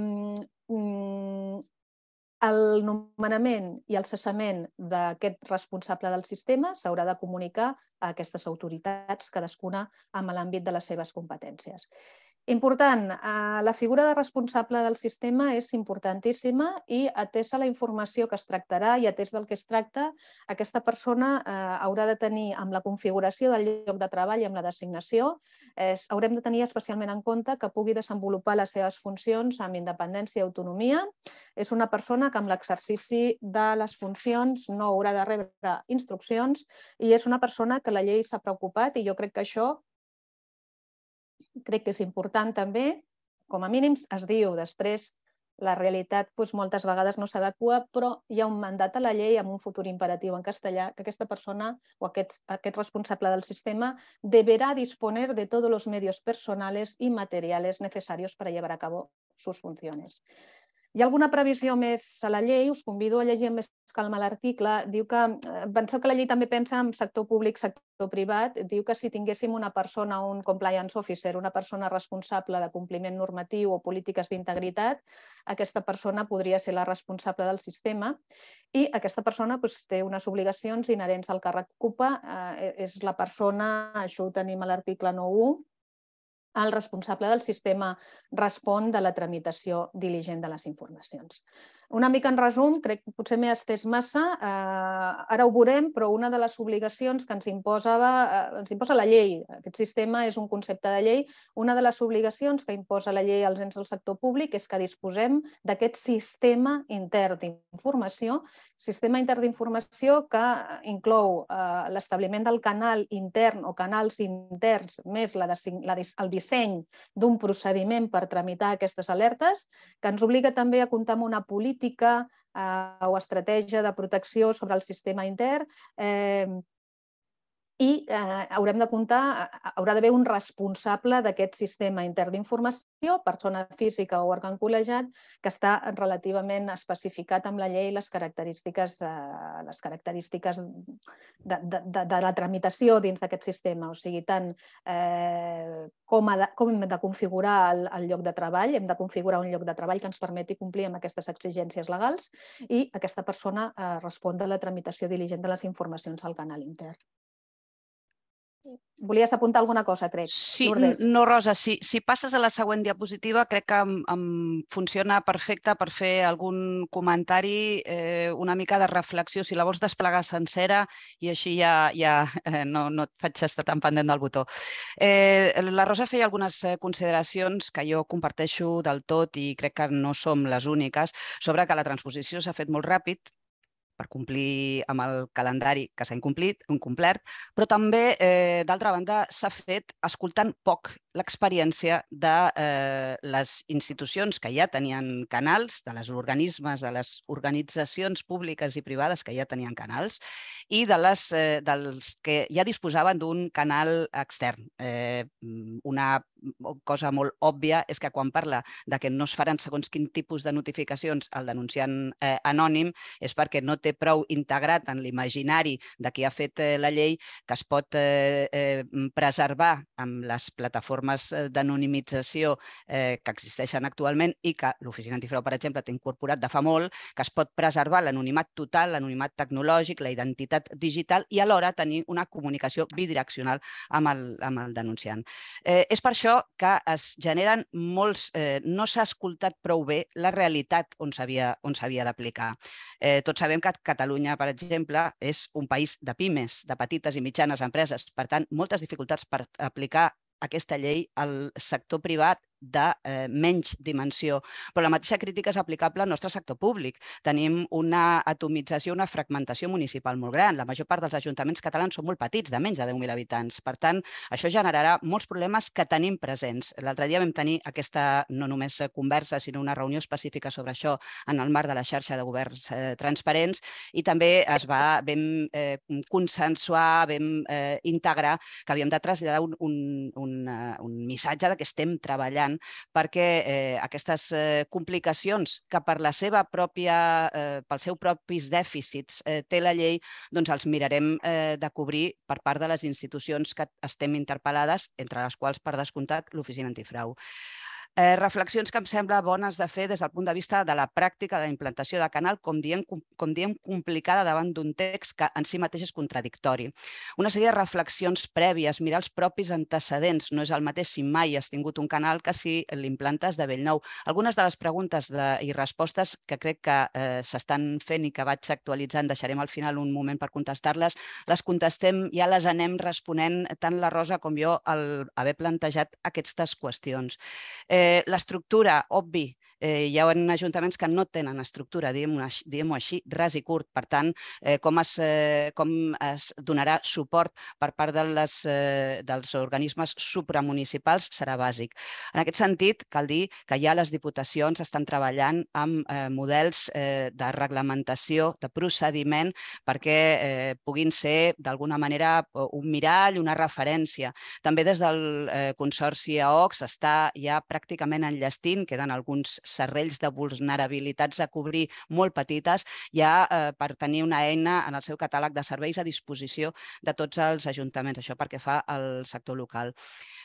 el nomenament i el cessament d'aquest responsable del sistema s'haurà de comunicar a aquestes autoritats, cadascuna amb l'àmbit de les seves competències. Important, eh, la figura de responsable del sistema és importantíssima i atesa la informació que es tractarà i atès del que es tracta, aquesta persona eh, haurà de tenir amb la configuració del lloc de treball i amb la designació, haurem de tenir especialment en compte que pugui desenvolupar les seves funcions amb independència i autonomia. És una persona que amb l'exercici de les funcions no haurà de rebre instruccions i és una persona que la llei s'ha preocupat i jo crec que això crec que és important també, com a mínim es diu, després la realitat doncs, moltes vegades no s'adequa, però hi ha un mandat a la llei amb un futur imperatiu en castellà que aquesta persona o aquest, aquest responsable del sistema deberá disponer de tots els medios i materiales necessarios para llevar a cabo sus funciones. Hi ha alguna previsió més a la llei? Us convido a llegir amb més calma l'article. Diu que, eh, penseu que la llei també pensa en sector públic, sector privat. Diu que si tinguéssim una persona, un compliance officer, una persona responsable de compliment normatiu o polítiques d'integritat, aquesta persona podria ser la responsable del sistema i aquesta persona doncs, té unes obligacions inherents al càrrec que ocupa. Eh, és la persona, això ho tenim a l'article 9.1, el responsable del sistema respon de la tramitació diligent de les informacions. Una mica en resum, crec que potser m'he estès massa, eh, ara ho veurem, però una de les obligacions que ens, imposava, eh, ens imposa la llei, aquest sistema és un concepte de llei, una de les obligacions que imposa la llei als ens del sector públic és que disposem d'aquest sistema intern d'informació, sistema intern d'informació que inclou eh, l'establiment del canal intern o canals interns més la, la el disseny d'un procediment per tramitar aquestes alertes, que ens obliga també a comptar amb una política política eh, o estratègia de protecció sobre el sistema intern. Eh, i eh, haurem de comptar, haurà d'haver un responsable d'aquest sistema intern d'informació, persona física o òrgan col·legiat, que està relativament especificat amb la llei les característiques, eh, les característiques de, de, de, de la tramitació dins d'aquest sistema, o sigui, tant eh, com, ha de, com hem de configurar el, el lloc de treball, hem de configurar un lloc de treball que ens permeti complir amb aquestes exigències legals i aquesta persona eh, respon de la tramitació diligent de les informacions al canal intern. Volies apuntar alguna cosa, crec. Sí, no, Rosa, si, si passes a la següent diapositiva, crec que em, em funciona perfecte per fer algun comentari, eh, una mica de reflexió, si la vols desplegar sencera i així ja, ja eh, no, no et faig estar tan pendent del botó. Eh, la Rosa feia algunes eh, consideracions que jo comparteixo del tot i crec que no som les úniques, sobre que la transposició s'ha fet molt ràpid, per complir amb el calendari que s'ha incomplit, incomplert, però també, eh, d'altra banda, s'ha fet escoltant poc l'experiència de eh, les institucions que ja tenien canals, de les organismes, de les organitzacions públiques i privades que ja tenien canals i de les, eh, dels que ja disposaven d'un canal extern. Eh, una cosa molt òbvia és que quan parla de que no es faran segons quin tipus de notificacions al denunciant eh, anònim és perquè no té prou integrat en l'imaginari de qui ha fet eh, la llei que es pot eh, eh, preservar amb les plataformes formes d'anonimització eh, que existeixen actualment i que l'Oficina Antifrau, per exemple, té incorporat de fa molt, que es pot preservar l'anonimat total, l'anonimat tecnològic, la identitat digital i alhora tenir una comunicació bidireccional amb el, amb el denunciant. Eh, és per això que es generen molts... Eh, no s'ha escoltat prou bé la realitat on s'havia d'aplicar. Eh, tots sabem que Catalunya, per exemple, és un país de pimes, de petites i mitjanes empreses. Per tant, moltes dificultats per aplicar aquesta llei al sector privat de eh, menys dimensió. Però la mateixa crítica és aplicable al nostre sector públic. Tenim una atomització, una fragmentació municipal molt gran. La major part dels ajuntaments catalans són molt petits, de menys de 10.000 habitants. Per tant, això generarà molts problemes que tenim presents. L'altre dia vam tenir aquesta, no només conversa, sinó una reunió específica sobre això en el marc de la xarxa de governs eh, transparents i també es va, vam eh, consensuar, vam eh, integrar que havíem de traslladar un, un, un, uh, un missatge de que estem treballant important perquè eh, aquestes eh, complicacions que per la seva pròpia, eh, pels seus propis dèficits eh, té la llei, doncs els mirarem eh, de cobrir per part de les institucions que estem interpel·lades, entre les quals, per descomptat, l'Oficina Antifrau. Eh, reflexions que em sembla bones de fer des del punt de vista de la pràctica de la implantació de canal, com diem, com diem complicada davant d'un text que en si mateix és contradictori. Una sèrie de reflexions prèvies, mirar els propis antecedents. No és el mateix si mai has tingut un canal que si l'implantes de Bellnou. Algunes de les preguntes de, i respostes que crec que eh, s'estan fent i que vaig actualitzant, deixarem al final un moment per contestar-les, les contestem, ja les anem responent tant la Rosa com jo al haver plantejat aquestes qüestions. Eh, Eh, L'estructura, obvi, eh, hi ha ajuntaments que no tenen estructura, diguem-ho diguem així, ras i curt. Per tant, eh, com, es, eh, com es donarà suport per part de les, eh, dels organismes supramunicipals serà bàsic. En aquest sentit, cal dir que ja les diputacions estan treballant amb eh, models eh, de reglamentació, de procediment, perquè eh, puguin ser d'alguna manera un mirall, una referència. També des del eh, Consorci AOC s'està ja pràcticament enllestint, queden alguns serrells de vulnerabilitats a cobrir molt petites, ja eh, per tenir una eina en el seu catàleg de serveis a disposició de tots els ajuntaments, això perquè fa el sector local.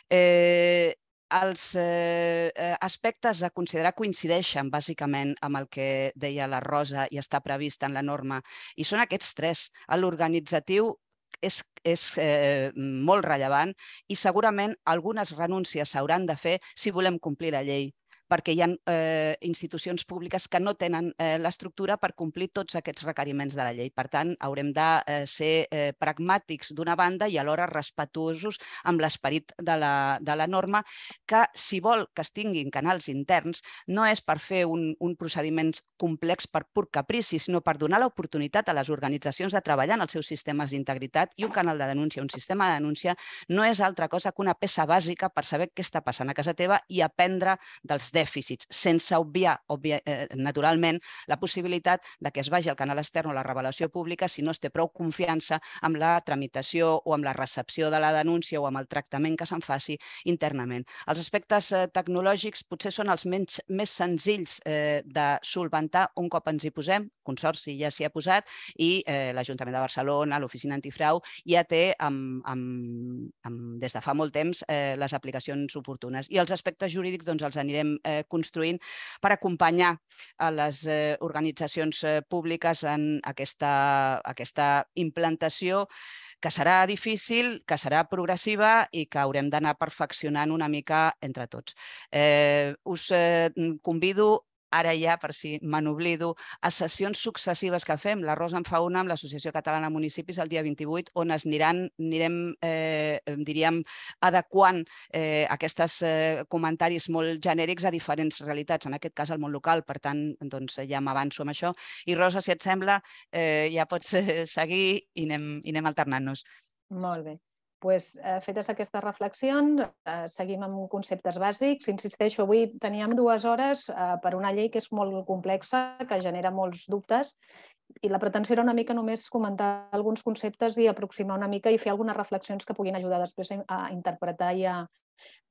Eh, els eh, eh, aspectes a considerar coincideixen bàsicament amb el que deia la Rosa i està previst en la norma, i són aquests tres. L'organitzatiu és, és eh, molt rellevant i segurament algunes renúncies s'hauran de fer si volem complir la llei perquè hi ha eh, institucions públiques que no tenen eh, l'estructura per complir tots aquests requeriments de la llei. Per tant, haurem de eh, ser eh, pragmàtics d'una banda i alhora respetuosos amb l'esperit de, la, de la norma, que si vol que es tinguin canals interns no és per fer un, un procediment complex per pur caprici, sinó per donar l'oportunitat a les organitzacions de treballar en els seus sistemes d'integritat i un canal de denúncia, un sistema de denúncia, no és altra cosa que una peça bàsica per saber què està passant a casa teva i aprendre dels dèficits, sense obviar, obvia, eh, naturalment, la possibilitat de que es vagi al canal extern o la revelació pública si no es té prou confiança amb la tramitació o amb la recepció de la denúncia o amb el tractament que se'n faci internament. Els aspectes eh, tecnològics potser són els menys, més senzills eh, de solventar un cop ens hi posem, Consorci ja s'hi ha posat i eh, l'Ajuntament de Barcelona, l'Oficina Antifrau, ja té amb, amb, amb, des de fa molt temps eh, les aplicacions oportunes. I els aspectes jurídics doncs, els anirem eh, construint per acompanyar a les eh, organitzacions eh, públiques en aquesta, aquesta implantació que serà difícil, que serà progressiva i que haurem d'anar perfeccionant una mica entre tots. Eh, us eh, convido ara ja, per si me n'oblido, a sessions successives que fem. La Rosa en fa una amb l'Associació Catalana de Municipis el dia 28, on es aniran, anirem, eh, diríem, adequant eh, aquests eh, comentaris molt genèrics a diferents realitats, en aquest cas al món local, per tant, doncs, ja m'avanço amb això. I Rosa, si et sembla, eh, ja pots eh, seguir i anem, i anem alternant-nos. Molt bé pues, eh, fetes aquestes reflexions, eh, seguim amb conceptes bàsics. Insisteixo, avui teníem dues hores eh, per una llei que és molt complexa, que genera molts dubtes i la pretensió era una mica només comentar alguns conceptes i aproximar una mica i fer algunes reflexions que puguin ajudar després a interpretar i a,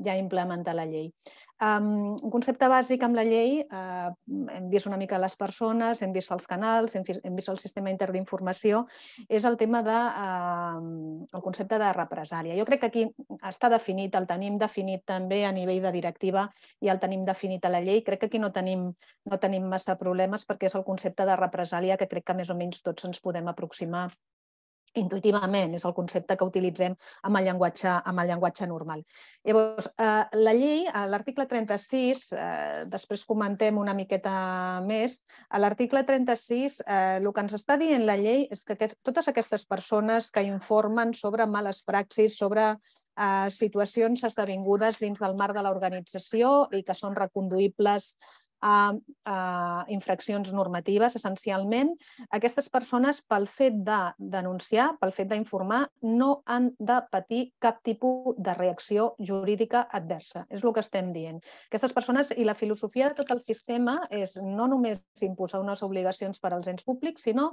ja implementar la llei. Um, un concepte bàsic amb la llei, uh, hem vist una mica les persones, hem vist els canals, hem vist, hem vist el sistema intern d'informació, és el tema de, uh, el concepte de represàlia. Jo crec que aquí està definit, el tenim definit també a nivell de directiva i el tenim definit a la llei. Crec que aquí no tenim, no tenim massa problemes perquè és el concepte de represàlia que crec que més o menys tots ens podem aproximar intuïtivament, és el concepte que utilitzem amb el llenguatge, amb el llenguatge normal. Llavors, eh, la llei, a l'article 36, eh, després comentem una miqueta més, a l'article 36 eh, el que ens està dient la llei és que aquest, totes aquestes persones que informen sobre males praxis, sobre eh, situacions esdevingudes dins del marc de l'organització i que són reconduïbles a, a infraccions normatives, essencialment, aquestes persones, pel fet de denunciar, pel fet d'informar, no han de patir cap tipus de reacció jurídica adversa. És el que estem dient. Aquestes persones, i la filosofia de tot el sistema és no només imposar unes obligacions per als ens públics, sinó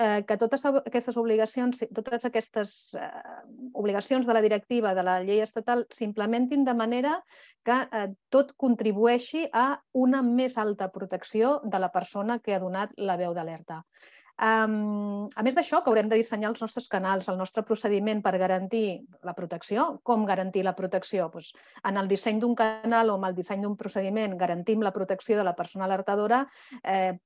eh, que totes aquestes obligacions, totes aquestes eh, obligacions de la directiva, de la llei estatal, s'implementin de manera que eh, tot contribueixi a una més alta protecció de la persona que ha donat la veu d'alerta. Um, a més d'això, que haurem de dissenyar els nostres canals, el nostre procediment per garantir la protecció. Com garantir la protecció? Pues, en el disseny d'un canal o amb el disseny d'un procediment garantim la protecció de la persona alertadora eh,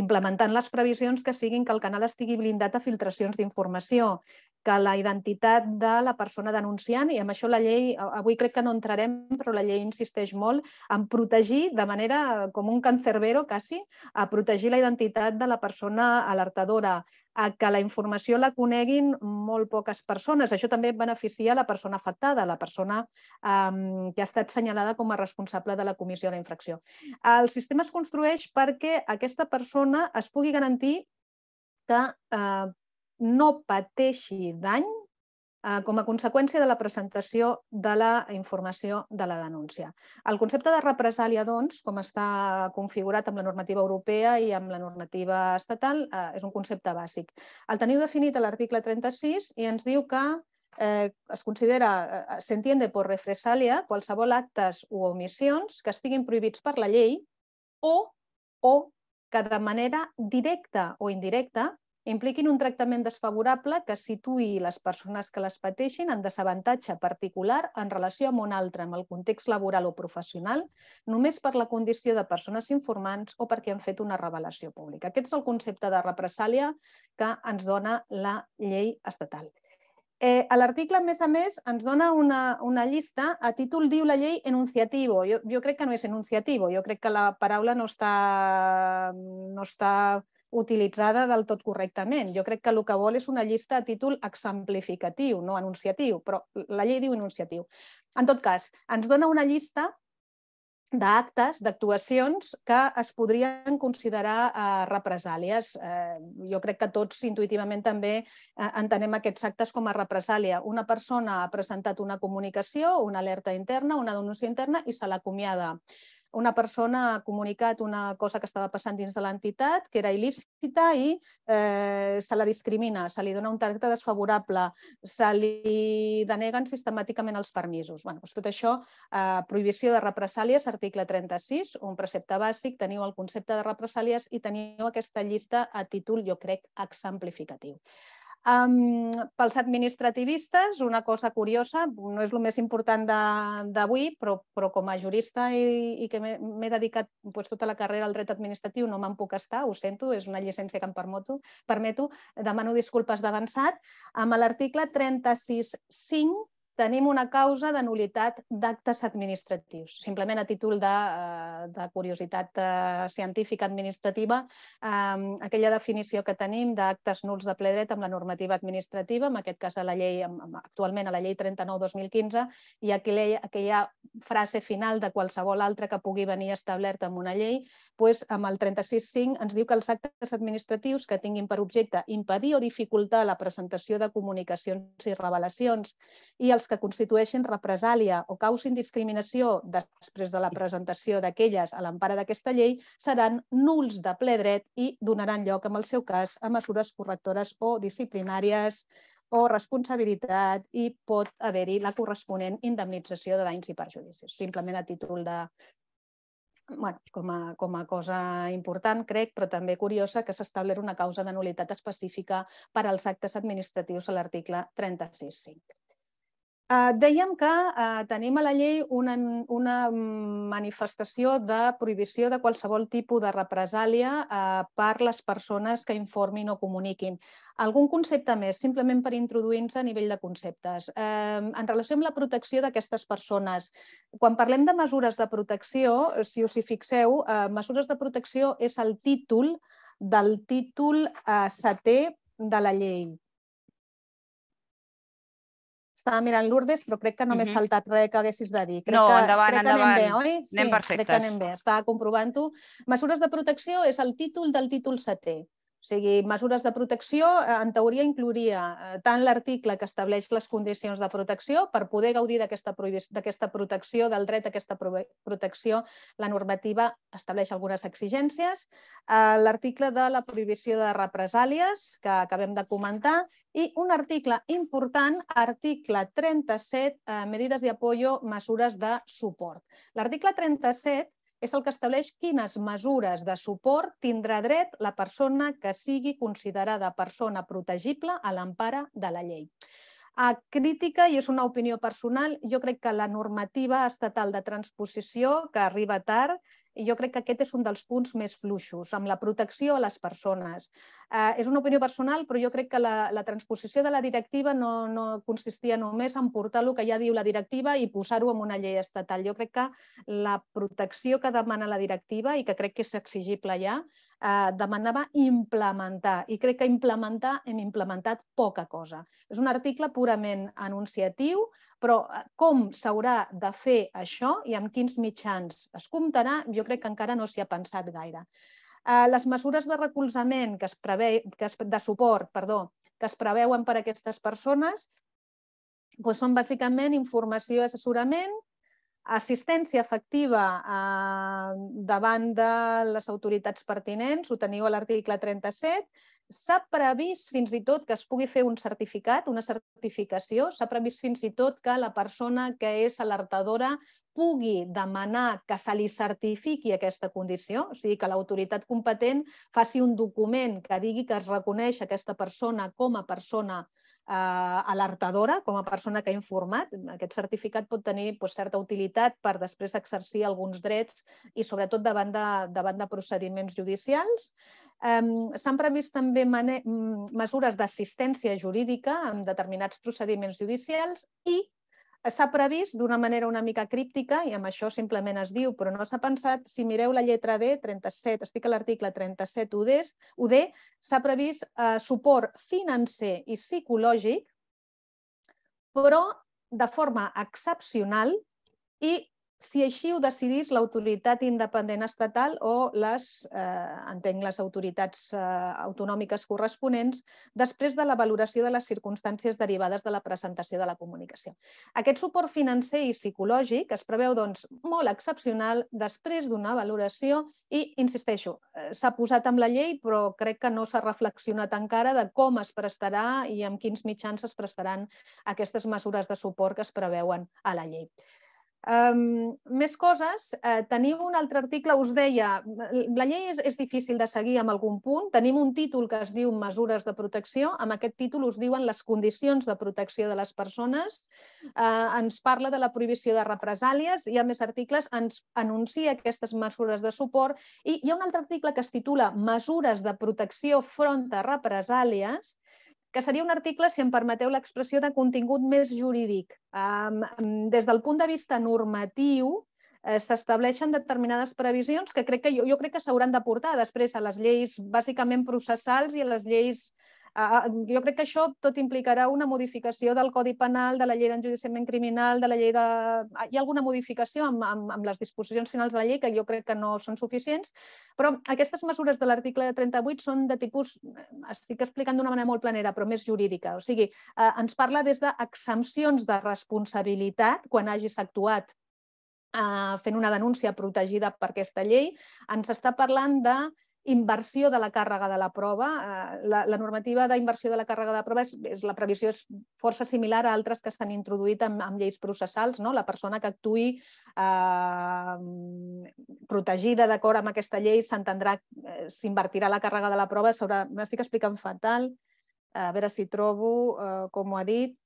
implementant les previsions que siguin que el canal estigui blindat a filtracions d'informació, que la identitat de la persona denunciant, i amb això la llei, avui crec que no entrarem, però la llei insisteix molt en protegir de manera com un cancerbero, quasi, a protegir la identitat de la persona alertadora, a que la informació la coneguin molt poques persones. Això també beneficia la persona afectada, la persona um, que ha estat senyalada com a responsable de la comissió de la infracció. El sistema es construeix perquè aquesta persona es pugui garantir que eh, no pateixi dany com a conseqüència de la presentació de la informació de la denúncia. El concepte de represàlia, doncs, com està configurat amb la normativa europea i amb la normativa estatal, eh, és un concepte bàsic. El teniu definit a l'article 36 i ens diu que eh, es considera, eh, s'entiende por represalia qualsevol actes o omissions que estiguin prohibits per la llei o, o que de manera directa o indirecta impliquin un tractament desfavorable que situï les persones que les pateixin en desavantatge particular en relació amb un altre, amb el context laboral o professional, només per la condició de persones informants o perquè han fet una revelació pública. Aquest és el concepte de represàlia que ens dona la llei estatal. Eh, l'article, a més a més, ens dona una, una llista, a títol diu la llei enunciativo. Jo, jo crec que no és enunciativo, jo crec que la paraula no està, no està utilitzada del tot correctament. Jo crec que el que vol és una llista a títol exemplificatiu, no anunciatiu, però la llei diu enunciatiu. En tot cas, ens dona una llista d'actes, d'actuacions que es podrien considerar eh, represàlies. Eh, jo crec que tots intuïtivament també eh, entenem aquests actes com a represàlia. Una persona ha presentat una comunicació, una alerta interna, una denúncia interna i se l'acomiada una persona ha comunicat una cosa que estava passant dins de l'entitat, que era il·lícita i eh, se la discrimina, se li dona un tracte desfavorable, se li deneguen sistemàticament els permisos. Bueno, doncs tot això, eh, prohibició de represàlies, article 36, un precepte bàsic, teniu el concepte de represàlies i teniu aquesta llista a títol, jo crec, exemplificatiu. Um, pels administrativistes, una cosa curiosa, no és el més important d'avui, però, però com a jurista i, i que m'he dedicat pues, tota la carrera al dret administratiu no me'n puc estar, ho sento, és una llicència que em permeto, permeto demano disculpes d'avançat. Amb l'article 36.5 tenim una causa de nulitat d'actes administratius. Simplement a títol de, eh, de curiositat eh, científica administrativa, eh, aquella definició que tenim d'actes nuls de ple dret amb la normativa administrativa, en aquest cas a la llei, actualment a la llei 39-2015, i aquella, aquella frase final de qualsevol altra que pugui venir establerta en una llei, doncs amb el 36.5 ens diu que els actes administratius que tinguin per objecte impedir o dificultar la presentació de comunicacions i revelacions i els que constitueixin represàlia o causin discriminació després de la presentació d'aquelles a l'empara d'aquesta llei seran nuls de ple dret i donaran lloc, en el seu cas, a mesures correctores o disciplinàries o responsabilitat i pot haver-hi la corresponent indemnització de danys i perjudicis. Simplement a títol de, bueno, com, a, com a cosa important, crec, però també curiosa, que s'ha una causa de nulitat específica per als actes administratius a l'article 36.5. Uh, dèiem que uh, tenim a la llei una, una manifestació de prohibició de qualsevol tipus de represàlia uh, per les persones que informin o comuniquin. Algun concepte més, simplement per introduir-nos a nivell de conceptes. En relació amb la protecció d'aquestes persones, quan parlem de mesures de protecció, si us hi fixeu, mesures de protecció és el títol del títol setè de la llei estava mirant Lourdes, però crec que no m'he uh -huh. saltat res que haguessis de dir. Crec no, que, endavant, crec endavant. Que anem bé, oi? Anem sí, perfectes. Crec que anem bé. Estava comprovant-ho. Mesures de protecció és el títol del títol setè. Sigui, mesures de protecció, eh, en teoria, inclouria eh, tant l'article que estableix les condicions de protecció per poder gaudir d'aquesta protecció, del dret a aquesta protecció, la normativa estableix algunes exigències, eh, l'article de la prohibició de represàlies, que acabem de comentar, i un article important, article 37, medides de apoyo, mesures de suport. L'article 37 és el que estableix quines mesures de suport tindrà dret la persona que sigui considerada persona protegible a l'empara de la llei. A crítica, i és una opinió personal, jo crec que la normativa estatal de transposició, que arriba tard, i jo crec que aquest és un dels punts més fluixos, amb la protecció a les persones. Eh, és una opinió personal, però jo crec que la, la transposició de la directiva no, no consistia només en portar el que ja diu la directiva i posar-ho en una llei estatal. Jo crec que la protecció que demana la directiva i que crec que és exigible ja, eh, demanava implementar. I crec que implementar hem implementat poca cosa. És un article purament anunciatiu, però eh, com s'haurà de fer això i amb quins mitjans es comptarà, jo crec que encara no s'hi ha pensat gaire. Eh, les mesures de recolzament que es preve, que es, de suport perdó, que es preveuen per a aquestes persones doncs són bàsicament informació i assessorament, assistència efectiva eh, davant de les autoritats pertinents, ho teniu a l'article 37, S'ha previst fins i tot que es pugui fer un certificat, una certificació, s'ha previst fins i tot que la persona que és alertadora pugui demanar que se li certifiqui aquesta condició, o sigui, que l'autoritat competent faci un document que digui que es reconeix aquesta persona com a persona eh, alertadora com a persona que ha informat. Aquest certificat pot tenir doncs, certa utilitat per després exercir alguns drets i sobretot davant de, davant de procediments judicials. Eh, S'han previst també mesures d'assistència jurídica en determinats procediments judicials i s'ha previst d'una manera una mica críptica, i amb això simplement es diu, però no s'ha pensat, si mireu la lletra D, 37, estic a l'article 37 UD, UD s'ha previst eh, suport financer i psicològic, però de forma excepcional i si així ho decidís l'autoritat independent estatal o les, eh, entenc, les autoritats eh, autonòmiques corresponents després de la valoració de les circumstàncies derivades de la presentació de la comunicació. Aquest suport financer i psicològic es preveu doncs, molt excepcional després d'una valoració i, insisteixo, eh, s'ha posat amb la llei però crec que no s'ha reflexionat encara de com es prestarà i amb quins mitjans es prestaran aquestes mesures de suport que es preveuen a la llei. Um, més coses, uh, tenim un altre article, us deia, la llei és, és difícil de seguir amb algun punt, tenim un títol que es diu Mesures de protecció, amb aquest títol us diuen les condicions de protecció de les persones, uh, ens parla de la prohibició de represàlies, hi ha més articles, ens anuncia aquestes mesures de suport. I hi ha un altre article que es titula Mesures de protecció front a represàlies, que seria un article, si em permeteu l'expressió, de contingut més jurídic. Des del punt de vista normatiu, eh, s'estableixen determinades previsions que crec que jo, jo crec que s'hauran de portar després a les lleis bàsicament processals i a les lleis jo crec que això tot implicarà una modificació del Codi Penal, de la llei d'enjudiciament criminal, de la llei de... Hi ha alguna modificació amb, amb, amb les disposicions finals de la llei que jo crec que no són suficients, però aquestes mesures de l'article 38 són de tipus, estic explicant d'una manera molt planera, però més jurídica. O sigui, eh, ens parla des d'exempcions de responsabilitat quan hagis actuat eh, fent una denúncia protegida per aquesta llei, ens està parlant de inversió de la càrrega de la prova. Eh, la, la normativa d'inversió de la càrrega de la prova és, és la previsió és força similar a altres que s'han introduït amb, amb lleis processals. No? La persona que actui eh, protegida d'acord amb aquesta llei s'entendrà, eh, s'invertirà la càrrega de la prova sobre... M'estic explicant fatal, a veure si trobo, eh, com ho ha dit,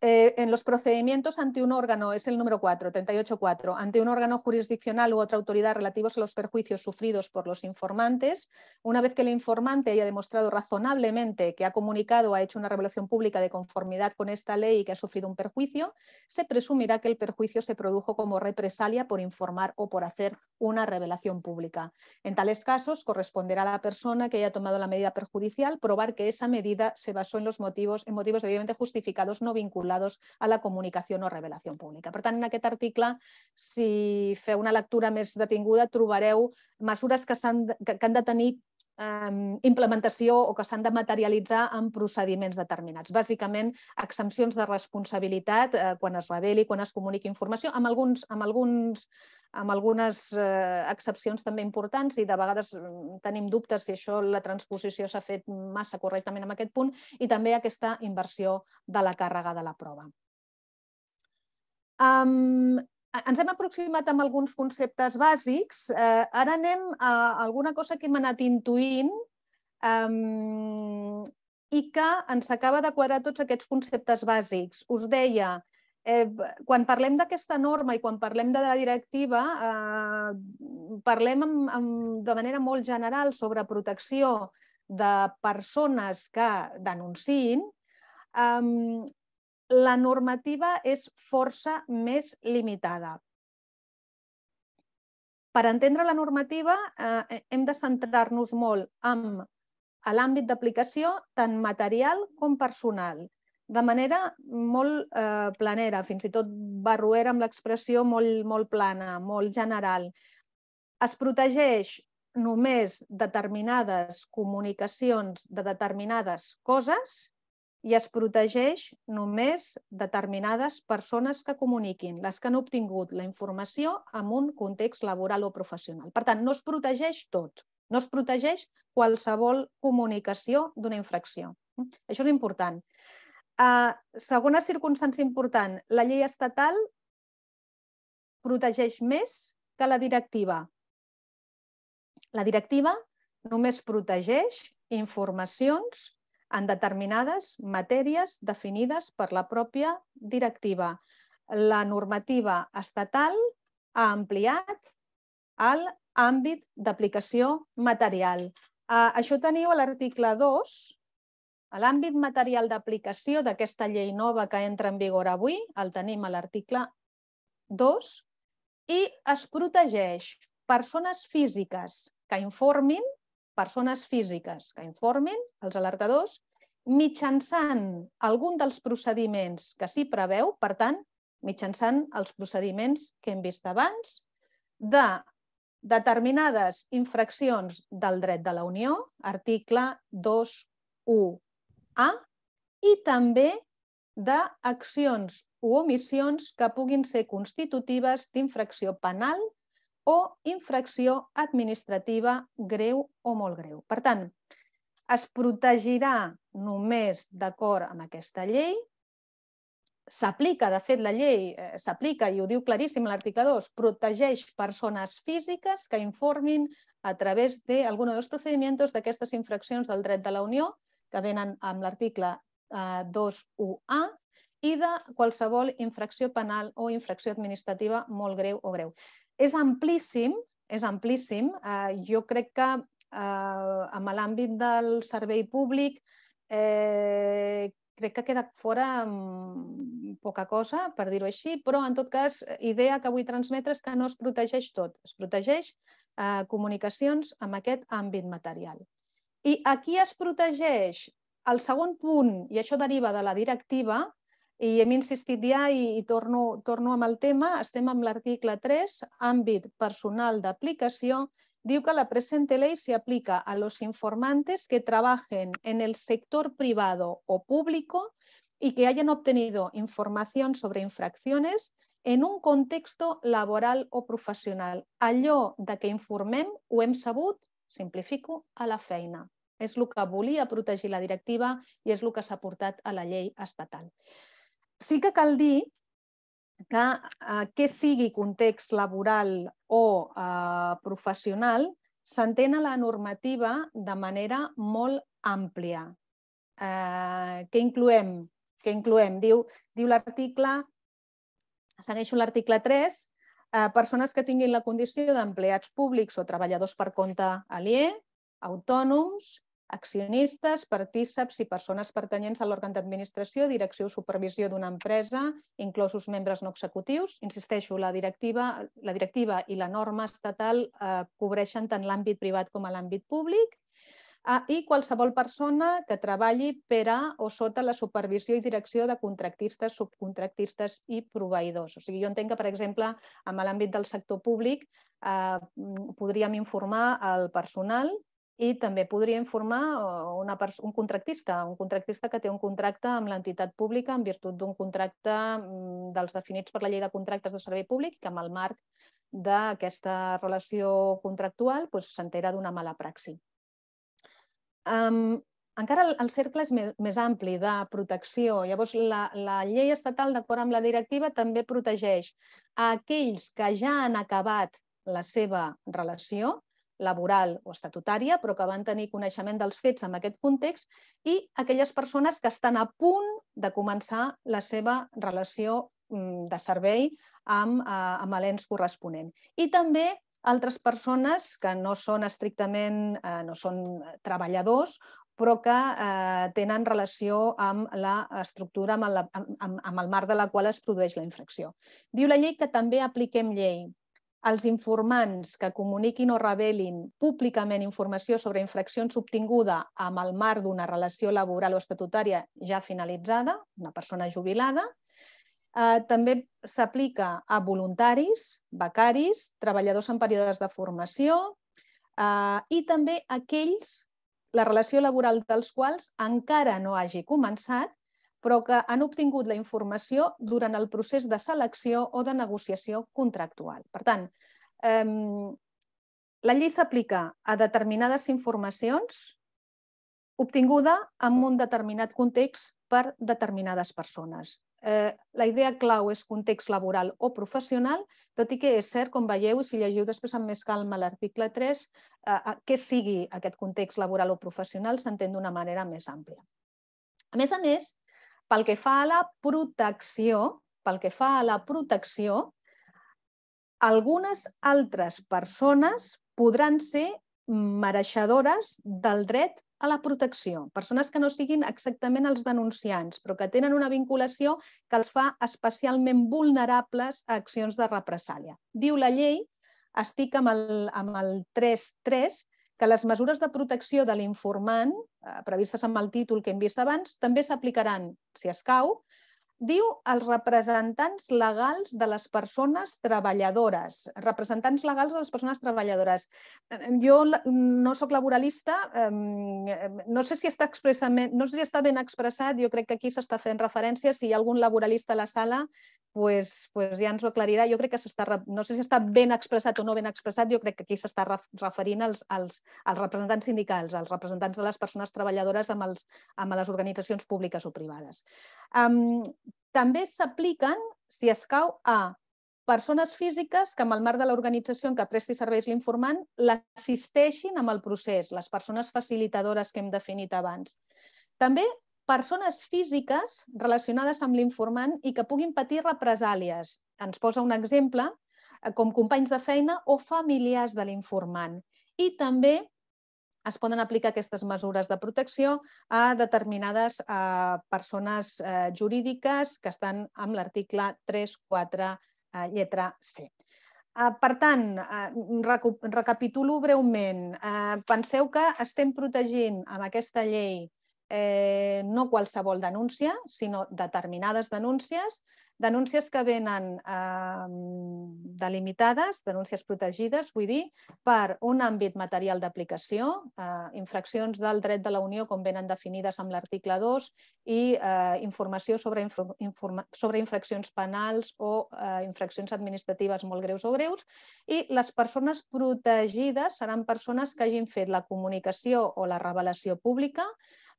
Eh, en los procedimientos ante un órgano, es el número 4, 38.4, ante un órgano jurisdiccional u otra autoridad relativos a los perjuicios sufridos por los informantes, una vez que el informante haya demostrado razonablemente que ha comunicado o ha hecho una revelación pública de conformidad con esta ley y que ha sufrido un perjuicio, se presumirá que el perjuicio se produjo como represalia por informar o por hacer una revelación pública. En tales casos, corresponderá a la persona que haya tomado la medida perjudicial probar que esa medida se basó en los motivos, en motivos debidamente justificados no vinculados vinculats a la comunicació o revelació pública. Per tant, en aquest article, si feu una lectura més detinguda, trobareu mesures que, han, que, que han de tenir implementació o que s'han de materialitzar en procediments determinats. Bàsicament, exempcions de responsabilitat eh, quan es reveli, quan es comuniqui informació, amb, alguns, amb, alguns, amb algunes eh, excepcions també importants i de vegades mm, tenim dubtes si això la transposició s'ha fet massa correctament en aquest punt i també aquesta inversió de la càrrega de la prova. Um, ens hem aproximat amb alguns conceptes bàsics. Eh, ara anem a alguna cosa que hem anat intuint um, i que ens acaba de quadrar tots aquests conceptes bàsics. Us deia, eh, quan parlem d'aquesta norma i quan parlem de la directiva, eh, parlem amb, amb, de manera molt general sobre protecció de persones que denunciïn, um, la normativa és força més limitada. Per entendre la normativa eh, hem de centrar-nos molt en l'àmbit d'aplicació tant material com personal, de manera molt eh, planera, fins i tot barruera amb l'expressió molt, molt plana, molt general. Es protegeix només determinades comunicacions de determinades coses i es protegeix només determinades persones que comuniquin, les que han obtingut la informació en un context laboral o professional. Per tant, no es protegeix tot, no es protegeix qualsevol comunicació d'una infracció. Això és important. Uh, segona circumstància important, la llei estatal protegeix més que la directiva. La directiva només protegeix informacions en determinades matèries definides per la pròpia directiva. La normativa estatal ha ampliat l'àmbit d'aplicació material. Això teniu a l'article 2, a l'àmbit material d'aplicació d'aquesta llei nova que entra en vigor avui, el tenim a l'article 2, i es protegeix persones físiques que informin persones físiques que informin els alertadors mitjançant algun dels procediments que s'hi preveu, per tant, mitjançant els procediments que hem vist abans, de determinades infraccions del dret de la Unió, article 2.1a, i també d'accions o omissions que puguin ser constitutives d'infracció penal o infracció administrativa greu o molt greu. Per tant, es protegirà només d'acord amb aquesta llei, s'aplica, de fet, la llei eh, s'aplica, i ho diu claríssim l'article 2, protegeix persones físiques que informin a través d'algun dels procediments d'aquestes infraccions del dret de la Unió, que venen amb l'article eh, 2.1a, i de qualsevol infracció penal o infracció administrativa molt greu o greu és amplíssim, és amplíssim. Eh, jo crec que eh, amb l'àmbit del servei públic eh, crec que ha quedat fora poca cosa, per dir-ho així, però en tot cas, idea que vull transmetre és que no es protegeix tot, es protegeix eh, comunicacions amb aquest àmbit material. I aquí es protegeix el segon punt, i això deriva de la directiva, i hem insistit ja i, i torno, torno amb el tema, estem amb l'article 3, àmbit personal d'aplicació, diu que la presente ley se aplica a los informantes que trabajen en el sector privado o público y que hayan obtenido información sobre infracciones en un contexto laboral o professional. Allò de que informem ho hem sabut, simplifico, a la feina. És el que volia protegir la directiva i és el que s'ha portat a la llei estatal. Sí que cal dir que eh, que sigui context laboral o eh, professional s'entén a la normativa de manera molt àmplia. Eh, què incloem? Què incloem? Diu, diu l'article, segueixo l'article 3, eh, persones que tinguin la condició d'empleats públics o treballadors per compte aliè, autònoms, accionistes, partíceps i persones pertanyents a l'òrgan d'administració, direcció o supervisió d'una empresa, inclosos membres no executius. Insisteixo, la directiva, la directiva i la norma estatal eh, cobreixen tant l'àmbit privat com l'àmbit públic ah, i qualsevol persona que treballi per a o sota la supervisió i direcció de contractistes, subcontractistes i proveïdors. O sigui, jo entenc que, per exemple, en l'àmbit del sector públic eh, podríem informar el personal i també podria informar eh, una un contractista, un contractista que té un contracte amb l'entitat pública en virtut d'un contracte mm, dels definits per la llei de contractes de servei públic que amb el marc d'aquesta relació contractual s'entera doncs, d'una mala praxi. Um, encara el, el cercle és més, més ampli de protecció. Llavors, la, la llei estatal, d'acord amb la directiva, també protegeix a aquells que ja han acabat la seva relació, laboral o estatutària, però que van tenir coneixement dels fets en aquest context, i aquelles persones que estan a punt de començar la seva relació mm, de servei amb, eh, amb l'ens corresponent. I també altres persones que no són estrictament, eh, no són treballadors, però que eh, tenen relació amb l'estructura, amb, la, amb, amb el marc de la qual es produeix la infracció. Diu la llei que també apliquem llei els informants que comuniquin o revelin públicament informació sobre infraccions obtinguda amb el marc d'una relació laboral o estatutària ja finalitzada, una persona jubilada, eh, també s'aplica a voluntaris, becaris, treballadors en períodes de formació eh, i també aquells la relació laboral dels quals encara no hagi començat però que han obtingut la informació durant el procés de selecció o de negociació contractual. Per tant, eh, la llei s'aplica a determinades informacions obtinguda en un determinat context per determinades persones. Eh, la idea clau és context laboral o professional, tot i que és cert, com veieu, si llegiu després amb més calma l'article 3, eh, que sigui aquest context laboral o professional s'entén d'una manera més àmplia. A més a més, pel que fa a la protecció, pel que fa a la protecció, algunes altres persones podran ser mereixedores del dret a la protecció. Persones que no siguin exactament els denunciants, però que tenen una vinculació que els fa especialment vulnerables a accions de represàlia. Diu la llei, estic amb el, amb el 3.3, que les mesures de protecció de l'informant, eh, previstes amb el títol que hem vist abans, també s'aplicaran, si escau, diu els representants legals de les persones treballadores. Representants legals de les persones treballadores. Jo no sóc laboralista, no sé si està expressament, no sé si està ben expressat, jo crec que aquí s'està fent referència, si hi ha algun laboralista a la sala, pues, pues ja ens ho aclarirà. Jo crec que s'està, no sé si està ben expressat o no ben expressat, jo crec que aquí s'està referint als, als, als representants sindicals, als representants de les persones treballadores amb, els, amb les organitzacions públiques o privades. Um, també s'apliquen, si escau, a persones físiques que amb el marc de l'organització en què presti serveis l'informant l'assisteixin amb el procés, les persones facilitadores que hem definit abans. També persones físiques relacionades amb l'informant i que puguin patir represàlies. Ens posa un exemple, eh, com companys de feina o familiars de l'informant. I també es poden aplicar aquestes mesures de protecció a determinades eh, persones eh, jurídiques que estan amb l'article 3, 4, eh, lletra C. Uh, per tant, uh, recapitulo breument. Uh, penseu que estem protegint amb aquesta llei eh, no qualsevol denúncia, sinó determinades denúncies denúncies que venen eh, delimitades, denúncies protegides, vull dir, per un àmbit material d'aplicació, eh, infraccions del dret de la Unió com venen definides amb l'article 2 i eh, informació sobre, informa sobre infraccions penals o eh, infraccions administratives molt greus o greus i les persones protegides seran persones que hagin fet la comunicació o la revelació pública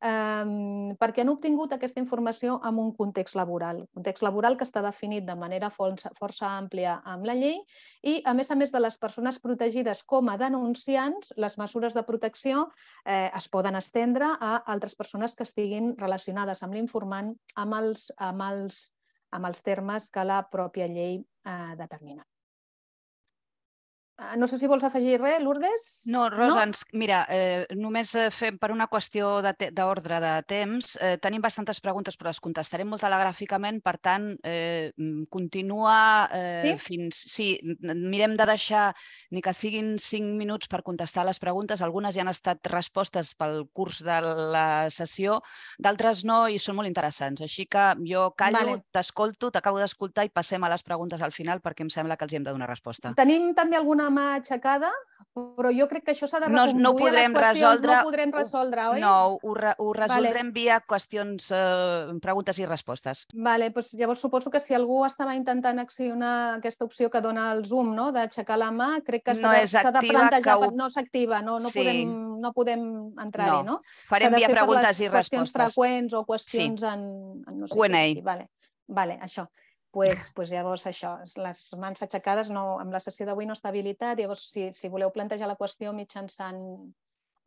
eh, perquè han obtingut aquesta informació en un context laboral, context laboral que està definit de manera força, força àmplia amb la llei i, a més a més de les persones protegides com a denunciants, les mesures de protecció eh, es poden estendre a altres persones que estiguin relacionades amb l'informant amb els, amb, els, amb els termes que la pròpia llei eh, determina. Ah, no sé si vols afegir res, Lourdes. No, Rosa, no? Ens, mira, eh, només eh, fem per una qüestió d'ordre de, de temps. Eh, tenim bastantes preguntes, però les contestarem molt telegràficament. Per tant, eh, mm, continua eh, sí? fins... Sí, mirem de deixar ni que siguin cinc minuts per contestar les preguntes. Algunes ja han estat respostes pel curs de la sessió, d'altres no i són molt interessants. Així que jo callo, vale. t'escolto, t'acabo d'escoltar i passem a les preguntes al final perquè em sembla que els hi hem de donar resposta. Tenim també alguna mà aixecada, però jo crec que això s'ha de reconduir no, no podrem resoldre, no podrem resoldre, oi? No, ho, re, ho resoldrem vale. via qüestions, eh, preguntes i respostes. Vale, doncs llavors suposo que si algú estava intentant accionar aquesta opció que dona el Zoom, no?, d'aixecar la mà, crec que s'ha no de, de plantejar, ho... no s'activa, no, no, sí. podem, no podem entrar-hi, no? no? Farem via preguntes i respostes. qüestions freqüents o qüestions sí. en, en no sé Q&A. Vale. vale, això pues, pues llavors això, les mans aixecades no, amb la sessió d'avui no està habilitat, llavors si, si voleu plantejar la qüestió mitjançant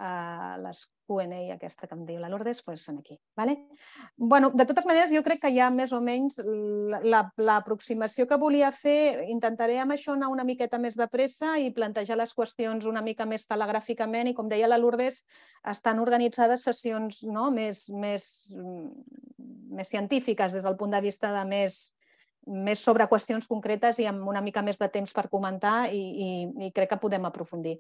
uh, les Q&A aquesta que em diu la Lourdes, pues són aquí. Vale? bueno, de totes maneres, jo crec que ja més o menys l'aproximació la, que volia fer, intentaré amb això anar una miqueta més de pressa i plantejar les qüestions una mica més telegràficament i, com deia la Lourdes, estan organitzades sessions no? més, més, més científiques des del punt de vista de més, més sobre qüestions concretes i amb una mica més de temps per comentar i, i, i crec que podem aprofundir.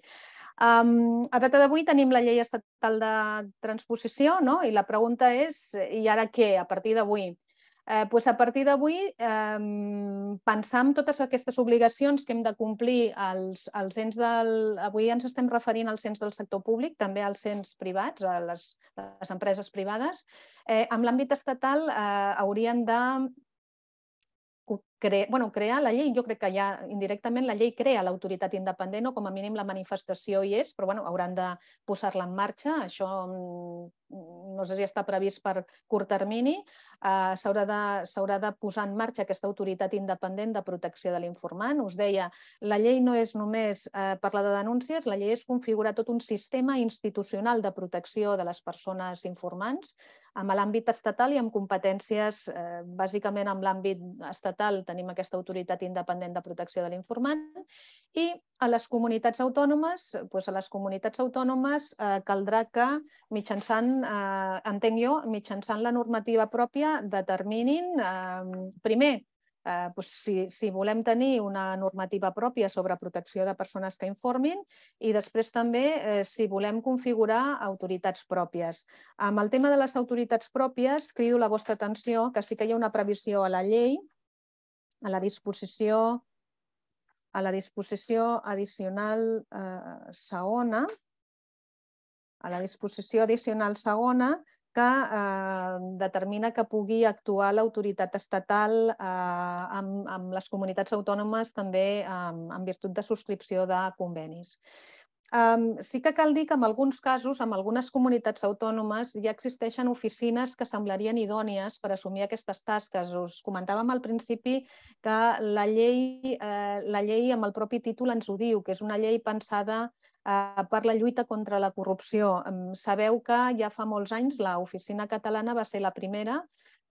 Um, a data d'avui tenim la llei estatal de transposició no? i la pregunta és, i ara què, a partir d'avui? Eh, pues a partir d'avui, eh, pensar en totes aquestes obligacions que hem de complir als, als ens del... Avui ens estem referint als cens del sector públic, també als cens privats, a les, les empreses privades. Eh, amb l'àmbit estatal eh, haurien de cre... bueno, crear la llei, jo crec que ja indirectament la llei crea l'autoritat independent o com a mínim la manifestació hi és, però bueno, hauran de posar-la en marxa. Això mm, no sé si està previst per curt termini, eh, s'haurà de, de posar en marxa aquesta autoritat independent de protecció de l'informant. Us deia, la llei no és només eh, parlar de denúncies, la llei és configurar tot un sistema institucional de protecció de les persones informants amb l'àmbit estatal i amb competències, eh, bàsicament amb l'àmbit estatal tenim aquesta autoritat independent de protecció de l'informant i a les comunitats autònomes, doncs a les comunitats autònomes eh, caldrà que mitjançant eh, entenc jo, mitjançant la normativa pròpia, determinin, eh, primer, eh, doncs si, si volem tenir una normativa pròpia sobre protecció de persones que informin i després també eh, si volem configurar autoritats pròpies. Amb el tema de les autoritats pròpies, crido la vostra atenció que sí que hi ha una previsió a la llei, a la disposició a la disposició addicional eh, segona, a la disposició addicional segona que eh, determina que pugui actuar l'autoritat estatal eh, amb, amb les comunitats autònomes també eh, en virtut de subscripció de convenis. Um, sí que cal dir que en alguns casos, en algunes comunitats autònomes, ja existeixen oficines que semblarien idònies per assumir aquestes tasques. Us comentàvem al principi que la llei, eh, la llei amb el propi títol ens ho diu, que és una llei pensada per la lluita contra la corrupció. Sabeu que ja fa molts anys l'oficina catalana va ser la primera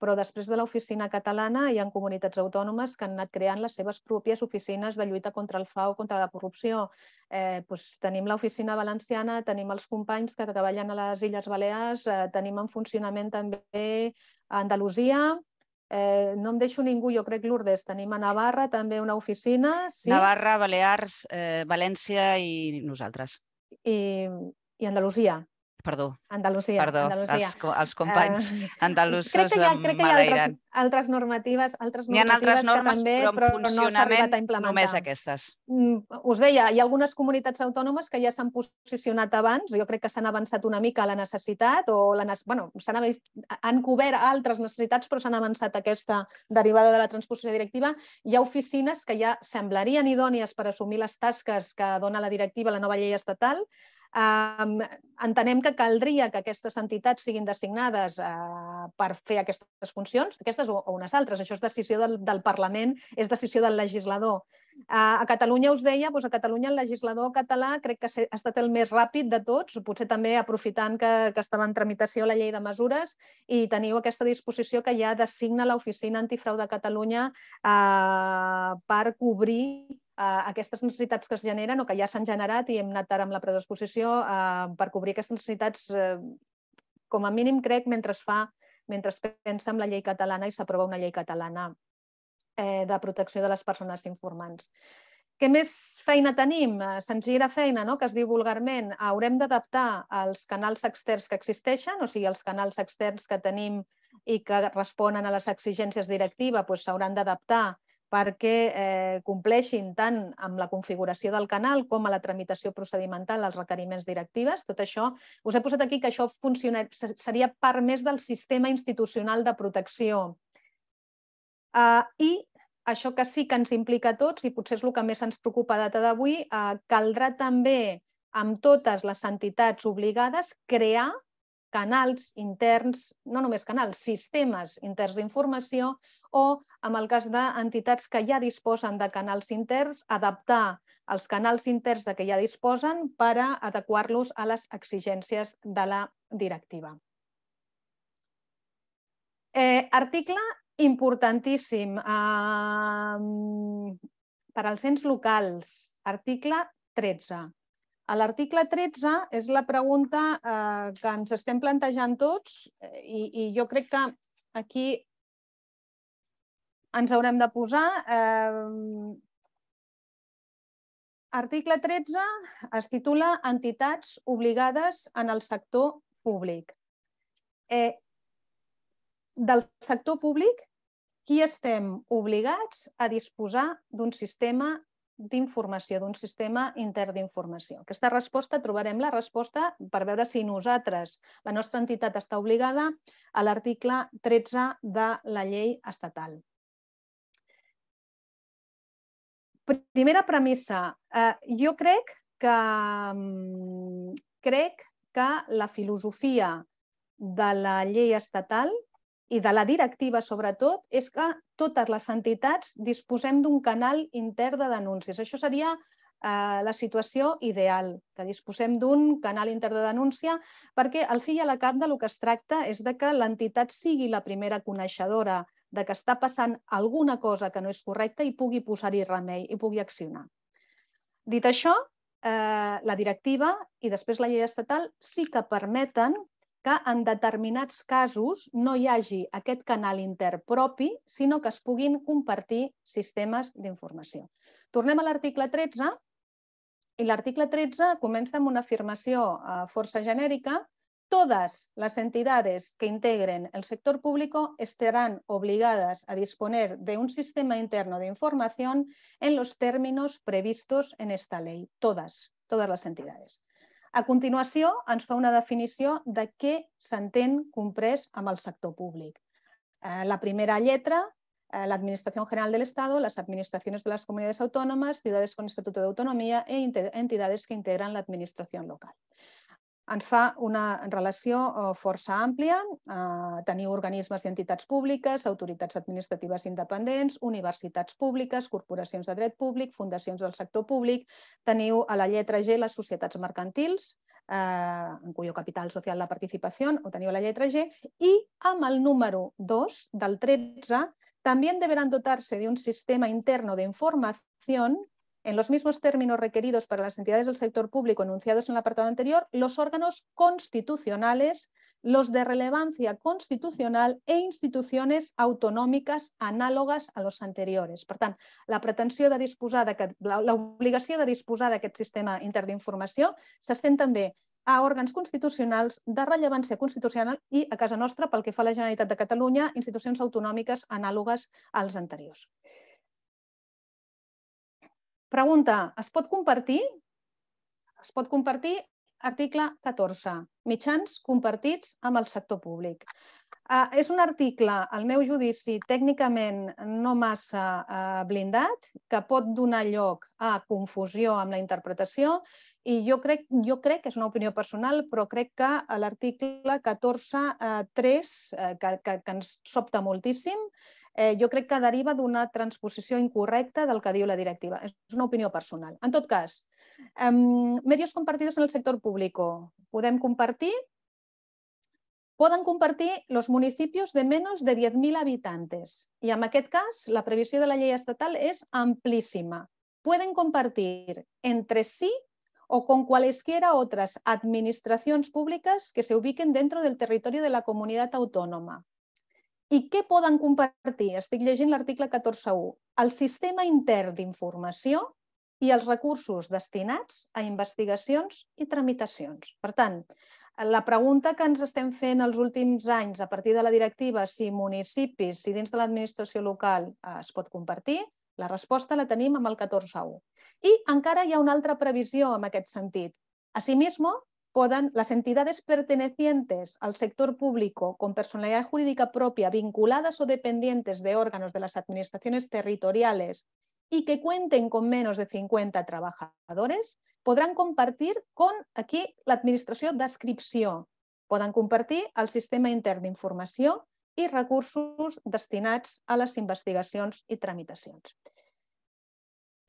però després de l'oficina catalana hi ha comunitats autònomes que han anat creant les seves pròpies oficines de lluita contra el FAO, contra la corrupció. Eh, doncs tenim l'oficina valenciana, tenim els companys que treballen a les Illes Balears, eh, tenim en funcionament també Andalusia, Eh, no em deixo ningú, jo crec, Lourdes. Tenim a Navarra també una oficina. Sí? Navarra, Balears, eh, València i nosaltres. I, i Andalusia. Perdó. Andalusia. Perdó, Andalusia. Els, els companys uh, andalusos crec que hi ha, crec que hi ha altres, altres normatives, altres N'hi ha normatives altres normes, que també, però però no s'ha arribat a implementar. només aquestes. Mm, us deia, hi ha algunes comunitats autònomes que ja s'han posicionat abans, jo crec que s'han avançat una mica a la necessitat o la, bueno, han, han cobert altres necessitats però s'han avançat aquesta derivada de la transposició directiva. Hi ha oficines que ja semblarien idònies per assumir les tasques que dona la directiva, la nova llei estatal, Um, entenem que caldria que aquestes entitats siguin designades uh, per fer aquestes funcions, aquestes o, o unes altres. Això és decisió del, del Parlament, és decisió del legislador. Uh, a Catalunya us deia, doncs a Catalunya el legislador català crec que ha estat el més ràpid de tots, potser també aprofitant que, que estava en tramitació la llei de mesures i teniu aquesta disposició que ja designa l'Oficina Antifrau de Catalunya uh, per cobrir eh, aquestes necessitats que es generen o que ja s'han generat i hem anat ara amb la predisposició eh, per cobrir aquestes necessitats, eh, com a mínim crec, mentre es fa, mentre es pensa en la llei catalana i s'aprova una llei catalana eh, de protecció de les persones informants. Què més feina tenim? Eh, senzilla feina, no? que es diu vulgarment. Haurem d'adaptar els canals externs que existeixen, o sigui, els canals externs que tenim i que responen a les exigències directives s'hauran doncs, d'adaptar perquè eh, compleixin tant amb la configuració del canal com a la tramitació procedimental als requeriments directives. Tot això, us he posat aquí que això funciona, seria part més del sistema institucional de protecció. Uh, I això que sí que ens implica a tots, i potser és el que més ens preocupa a data d'avui, uh, caldrà també amb totes les entitats obligades crear canals interns, no només canals, sistemes interns d'informació o, en el cas d'entitats que ja disposen de canals interns, adaptar els canals interns de què ja disposen per adequar-los a les exigències de la directiva. Eh, article importantíssim eh, per als ens locals, article 13. A l'article 13 és la pregunta eh, que ens estem plantejant tots eh, i, i jo crec que aquí ens haurem de posar... Eh, article 13 es titula Entitats obligades en el sector públic. Eh, del sector públic, qui estem obligats a disposar d'un sistema d'informació, d'un sistema intern d'informació. Aquesta resposta, trobarem la resposta per veure si nosaltres, la nostra entitat està obligada a l'article 13 de la llei estatal. Primera premissa. Eh, jo crec que, mm, crec que la filosofia de la llei estatal i de la directiva, sobretot, és que totes les entitats disposem d'un canal intern de denúncies. Això seria eh, la situació ideal, que disposem d'un canal intern de denúncia, perquè al fi i a la cap de lo que es tracta és de que l'entitat sigui la primera coneixedora de que està passant alguna cosa que no és correcta i pugui posar-hi remei i pugui accionar. Dit això, eh, la directiva i després la llei estatal sí que permeten que en determinats casos no hi hagi aquest canal intern propi, sinó que es puguin compartir sistemes d'informació. Tornem a l'article 13 i l'article 13 comença amb una afirmació eh, força genèrica Todas las entidades que integren el sector público estarán obligadas a disponer de un sistema interno de información en los términos previstos en esta ley. Todas, todas les entitats. A continuació, ens una definició de què s'entén comprès amb el sector públic. Eh, la primera lletra, eh, la Administración General del Estado, las administraciones de las comunidades autónomas, ciudades con estatuto de autonomía e entidades que integran la administración local ens fa una relació eh, força àmplia. Eh, teniu organismes i entitats públiques, autoritats administratives independents, universitats públiques, corporacions de dret públic, fundacions del sector públic. Teniu a la lletra G les societats mercantils, eh, en cuyo capital social la participació, ho teniu a la lletra G, i amb el número 2 del 13 també deberán dotar-se d'un sistema interno de en los mismos términos requeridos para las entidades del sector público enunciados en el apartado anterior, los órganos constitucionales, los de relevancia constitucional e instituciones autonòmiques anàlogues a los anteriores. Per tant, la pretensió de disposar l'obligació de disposar d'aquest sistema intern d'informació s'estén també a òrgans constitucionals de rellevància constitucional i, a casa nostra, pel que fa a la Generalitat de Catalunya, institucions autonòmiques anàlogues als anteriors. Pregunta, es pot compartir? Es pot compartir article 14, mitjans compartits amb el sector públic. Uh, és un article, al meu judici, tècnicament no massa uh, blindat, que pot donar lloc a confusió amb la interpretació i jo crec, jo crec que és una opinió personal, però crec que l'article 14.3, uh, que, que, que ens sobta moltíssim, eh, jo crec que deriva d'una transposició incorrecta del que diu la directiva. És una opinió personal. En tot cas, eh, medios compartidos en el sector público. Podem compartir poden compartir los municipios de menos de 10.000 habitantes. I en aquest cas, la previsió de la llei estatal és amplíssima. Pueden compartir entre sí o con cualesquiera otras administracions públiques que se ubiquen dentro del territorio de la comunitat autònoma. I què poden compartir? Estic llegint l'article 14.1. El sistema intern d'informació i els recursos destinats a investigacions i tramitacions. Per tant, la pregunta que ens estem fent els últims anys a partir de la directiva si municipis, si dins de l'administració local eh, es pot compartir, la resposta la tenim amb el 14.1. I encara hi ha una altra previsió en aquest sentit. Asimismo, Poden, las entidades pertenecientes al sector público con personalidad jurídica propia, vinculadas o dependientes de órganos de las administraciones territoriales y que cuenten con menos de 50 trabajadores, podran compartir con, aquí, l'administració d'adscripció. Poden compartir el sistema intern d'informació i recursos destinats a les investigacions i tramitacions.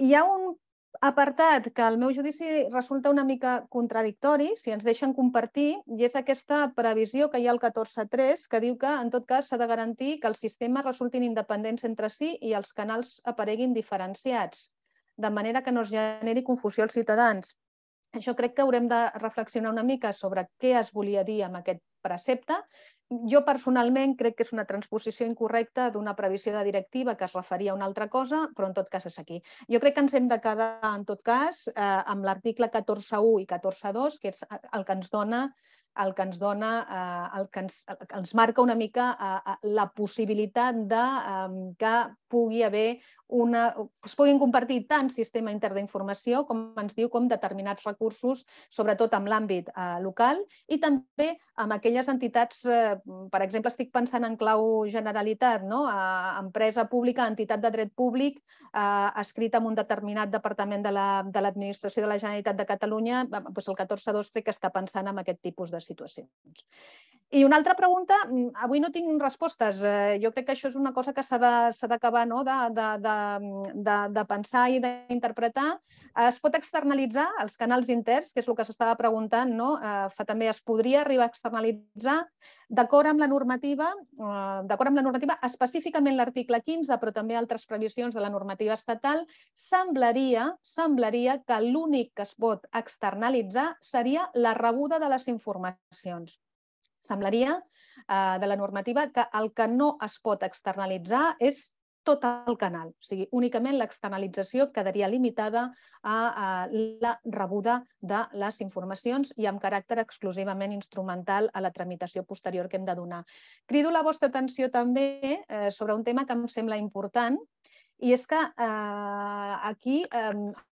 Hi ha un apartat que al meu judici resulta una mica contradictori, si ens deixen compartir, i és aquesta previsió que hi ha al 14.3, que diu que, en tot cas, s'ha de garantir que els sistemes resultin independents entre si i els canals apareguin diferenciats, de manera que no es generi confusió als ciutadans. Això crec que haurem de reflexionar una mica sobre què es volia dir amb aquest precepte jo personalment crec que és una transposició incorrecta d'una previsió de directiva que es referia a una altra cosa, però en tot cas és aquí. Jo crec que ens hem de quedar, en tot cas, eh, amb l'article 14.1 i 14.2, que és el que ens dona el que ens dona, eh, el, que ens, el que ens marca una mica eh, la possibilitat de eh, que pugui haver una, es puguin compartir tant sistema intern d'informació, com ens diu, com determinats recursos, sobretot en l'àmbit eh, local, i també amb aquelles entitats, eh, per exemple, estic pensant en clau generalitat, no? a empresa pública, entitat de dret públic, eh, escrita en un determinat departament de l'administració la, de, de la Generalitat de Catalunya, doncs el 14.2 crec que està pensant en aquest tipus de situacions. I una altra pregunta, mm, avui no tinc respostes, eh, jo crec que això és una cosa que s'ha d'acabar no? de, de, de de, de pensar i d'interpretar, es pot externalitzar els canals interns, que és el que s'estava preguntant, no? eh, fa també es podria arribar a externalitzar d'acord amb la normativa, eh, d'acord amb la normativa, específicament l'article 15, però també altres previsions de la normativa estatal, semblaria, semblaria que l'únic que es pot externalitzar seria la rebuda de les informacions. Semblaria eh, de la normativa que el que no es pot externalitzar és tot el canal. O sigui, únicament l'externalització quedaria limitada a, a la rebuda de les informacions i amb caràcter exclusivament instrumental a la tramitació posterior que hem de donar. Crido la vostra atenció també eh, sobre un tema que em sembla important i és que eh, aquí, eh,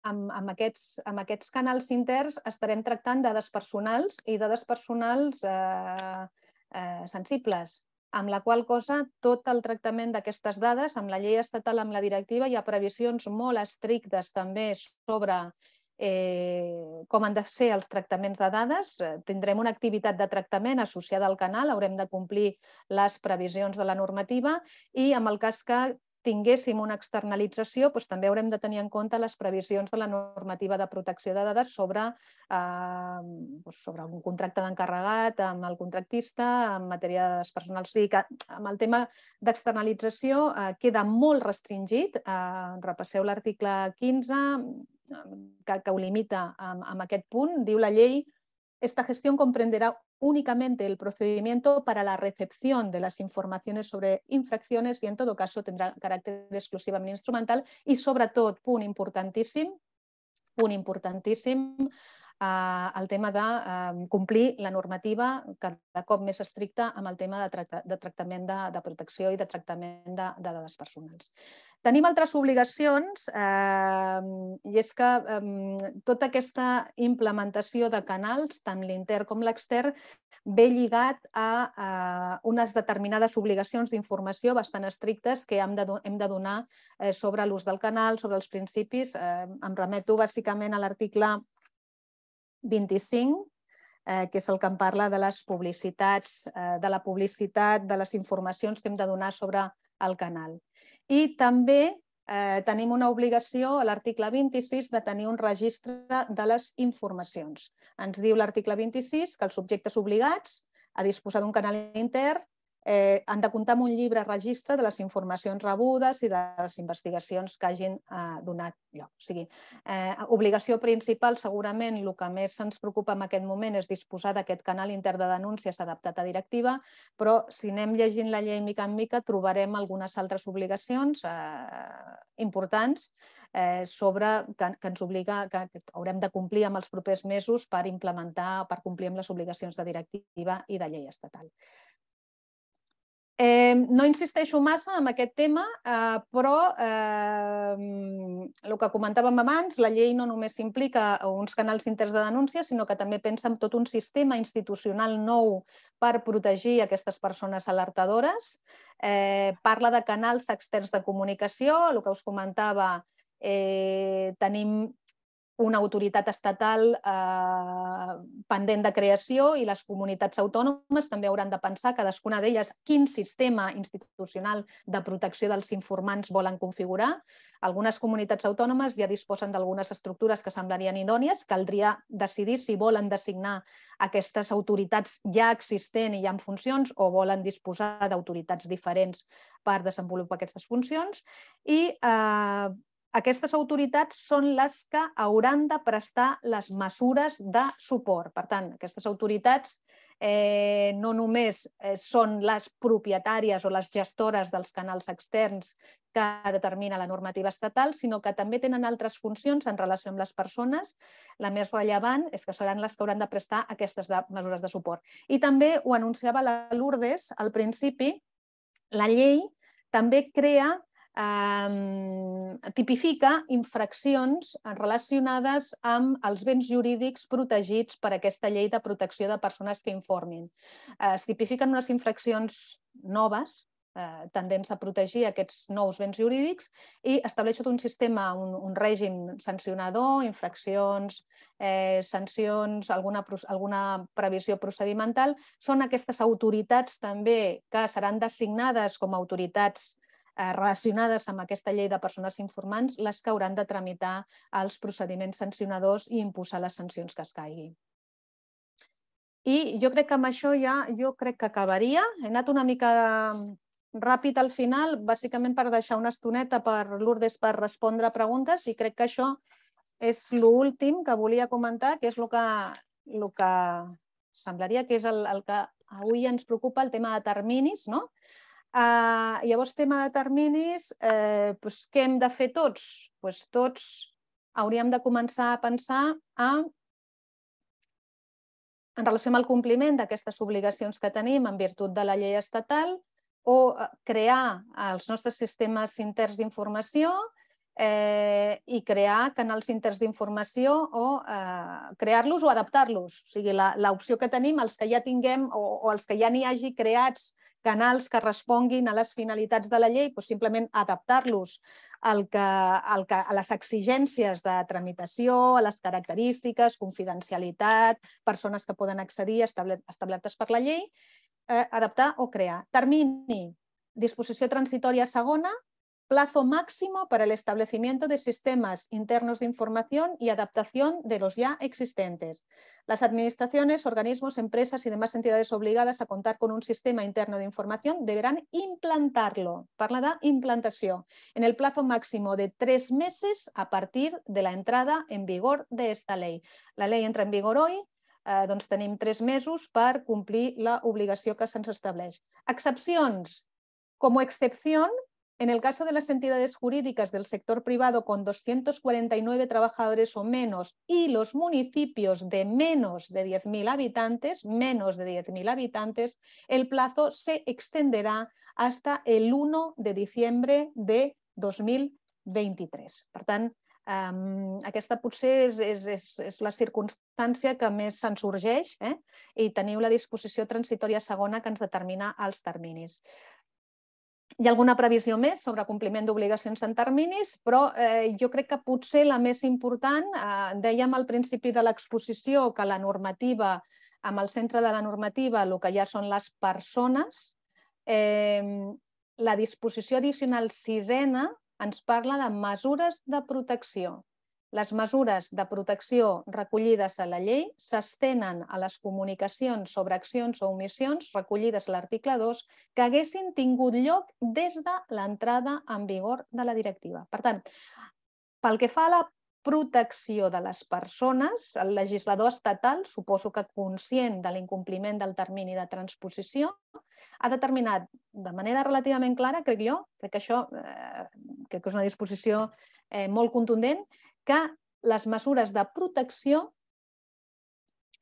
amb, amb, aquests, amb aquests canals interns, estarem tractant dades personals i dades personals eh, eh, sensibles amb la qual cosa tot el tractament d'aquestes dades, amb la llei estatal, amb la directiva, hi ha previsions molt estrictes també sobre eh, com han de ser els tractaments de dades. Eh, tindrem una activitat de tractament associada al canal, haurem de complir les previsions de la normativa i en el cas que tinguéssim una externalització, doncs també haurem de tenir en compte les previsions de la normativa de protecció de dades sobre, eh, doncs sobre un contracte d'encarregat amb el contractista, en matèria de dades personals. O sigui que amb el tema d'externalització eh, queda molt restringit. Eh, repasseu l'article 15, que, que ho limita amb, amb aquest punt. Diu la llei Esta gestión comprenderá únicamente el procedimiento para la recepción de las informaciones sobre infracciones y en todo caso tendrà caràcter exclusivament instrumental i sobretot, punt importantíssim, punt importantíssim, eh, el tema de eh, complir la normativa cada cop més estricta amb el tema de, tracta, de tractament de, de protecció i de tractament de, de dades personals. Tenim altres obligacions eh, i és que eh, tota aquesta implementació de canals, tant l'intern com l'extern, ve lligat a, a unes determinades obligacions d'informació bastant estrictes que hem de, hem de donar eh, sobre l'ús del canal, sobre els principis. Eh, em remeto bàsicament a l'article 25, eh, que és el que em parla de les publicitats, eh, de la publicitat, de les informacions que hem de donar sobre el canal. I també eh, tenim una obligació a l'article 26 de tenir un registre de les informacions. Ens diu l'article 26 que els subjectes obligats a disposar d'un canal intern eh, han de comptar amb un llibre registre de les informacions rebudes i de les investigacions que hagin eh, donat lloc. O sigui, eh, obligació principal, segurament, el que més ens preocupa en aquest moment és disposar d'aquest canal intern de denúncies adaptat a directiva, però si anem llegint la llei mica en mica trobarem algunes altres obligacions eh, importants eh, sobre que, que ens obliga, que, que haurem de complir amb els propers mesos per implementar, per complir amb les obligacions de directiva i de llei estatal. Eh, no insisteixo massa en aquest tema, eh, però eh, el que comentàvem abans, la llei no només implica uns canals interns de denúncia, sinó que també pensa en tot un sistema institucional nou per protegir aquestes persones alertadores. Eh, parla de canals externs de comunicació, el que us comentava, eh, tenim una autoritat estatal eh, pendent de creació i les comunitats autònomes també hauran de pensar cadascuna d'elles quin sistema institucional de protecció dels informants volen configurar. Algunes comunitats autònomes ja disposen d'algunes estructures que semblarien idònies. Caldria decidir si volen designar aquestes autoritats ja existents i ja en funcions o volen disposar d'autoritats diferents per desenvolupar aquestes funcions. I eh, aquestes autoritats són les que hauran de prestar les mesures de suport. Per tant, aquestes autoritats eh, no només eh, són les propietàries o les gestores dels canals externs que determina la normativa estatal, sinó que també tenen altres funcions en relació amb les persones. La més rellevant és que seran les que hauran de prestar aquestes de, mesures de suport. I també ho anunciava la Lourdes al principi, la llei també crea eh, tipifica infraccions relacionades amb els béns jurídics protegits per aquesta llei de protecció de persones que informin. Eh, es tipifiquen unes infraccions noves, eh, tendents a protegir aquests nous béns jurídics i estableix tot un sistema, un, un règim sancionador, infraccions, eh, sancions, alguna, alguna previsió procedimental. Són aquestes autoritats també que seran designades com a autoritats relacionades amb aquesta llei de persones informants les que hauran de tramitar els procediments sancionadors i imposar les sancions que es caigui. I jo crec que amb això ja jo crec que acabaria. He anat una mica ràpid al final, bàsicament per deixar una estoneta per Lourdes per respondre preguntes i crec que això és l'últim que volia comentar, que és el que, el que semblaria que és el, el que avui ens preocupa, el tema de terminis, no? Uh, llavors, tema de terminis, eh, doncs, què hem de fer tots? Pues tots hauríem de començar a pensar a, en relació amb el compliment d'aquestes obligacions que tenim en virtut de la llei estatal o crear els nostres sistemes interns d'informació eh, i crear canals interns d'informació o eh, crear-los o adaptar-los. O sigui, l'opció que tenim, els que ja tinguem o, o els que ja n'hi hagi creats canals que responguin a les finalitats de la llei, doncs simplement adaptar-los al que, al que, a les exigències de tramitació, a les característiques, confidencialitat, persones que poden accedir establertes per la llei, eh, adaptar o crear. Termini, disposició transitòria segona, plazo máximo para el establecimiento de sistemas internos de información y adaptación de los ya existentes. Las administraciones, organismos, empresas y demás entidades obligadas a contar con un sistema interno de información deberán implantarlo, parla de implantació, en el plazo máximo de tres meses a partir de la entrada en vigor de esta ley. La ley entra en vigor hoy, eh, doncs tenim tres mesos per complir l'obligació que se'ns estableix. Excepcions. Com a excepció, En el caso de las entidades jurídicas del sector privado con 249 trabajadores o menos y los municipios de menos de 10.000 habitantes, menos de 10.000 habitantes, el plazo se extenderá hasta el 1 de diciembre de 2023. Per tant, um, aquesta potser és, és, és, és la circumstància que més se'n sorgeix eh? i teniu la disposició transitòria segona que ens determina els terminis. Hi ha alguna previsió més sobre compliment d'obligacions en terminis, però eh, jo crec que potser la més important, eh, dèiem al principi de l'exposició que la normativa, amb el centre de la normativa, el que ja són les persones, eh, la disposició addicional sisena ens parla de mesures de protecció. Les mesures de protecció recollides a la llei s'estenen a les comunicacions sobre accions o omissions recollides a l'article 2 que haguessin tingut lloc des de l'entrada en vigor de la directiva. Per tant, pel que fa a la protecció de les persones, el legislador estatal, suposo que conscient de l'incompliment del termini de transposició, ha determinat de manera relativament clara, crec jo, crec que això eh, crec que és una disposició eh, molt contundent, que les mesures de protecció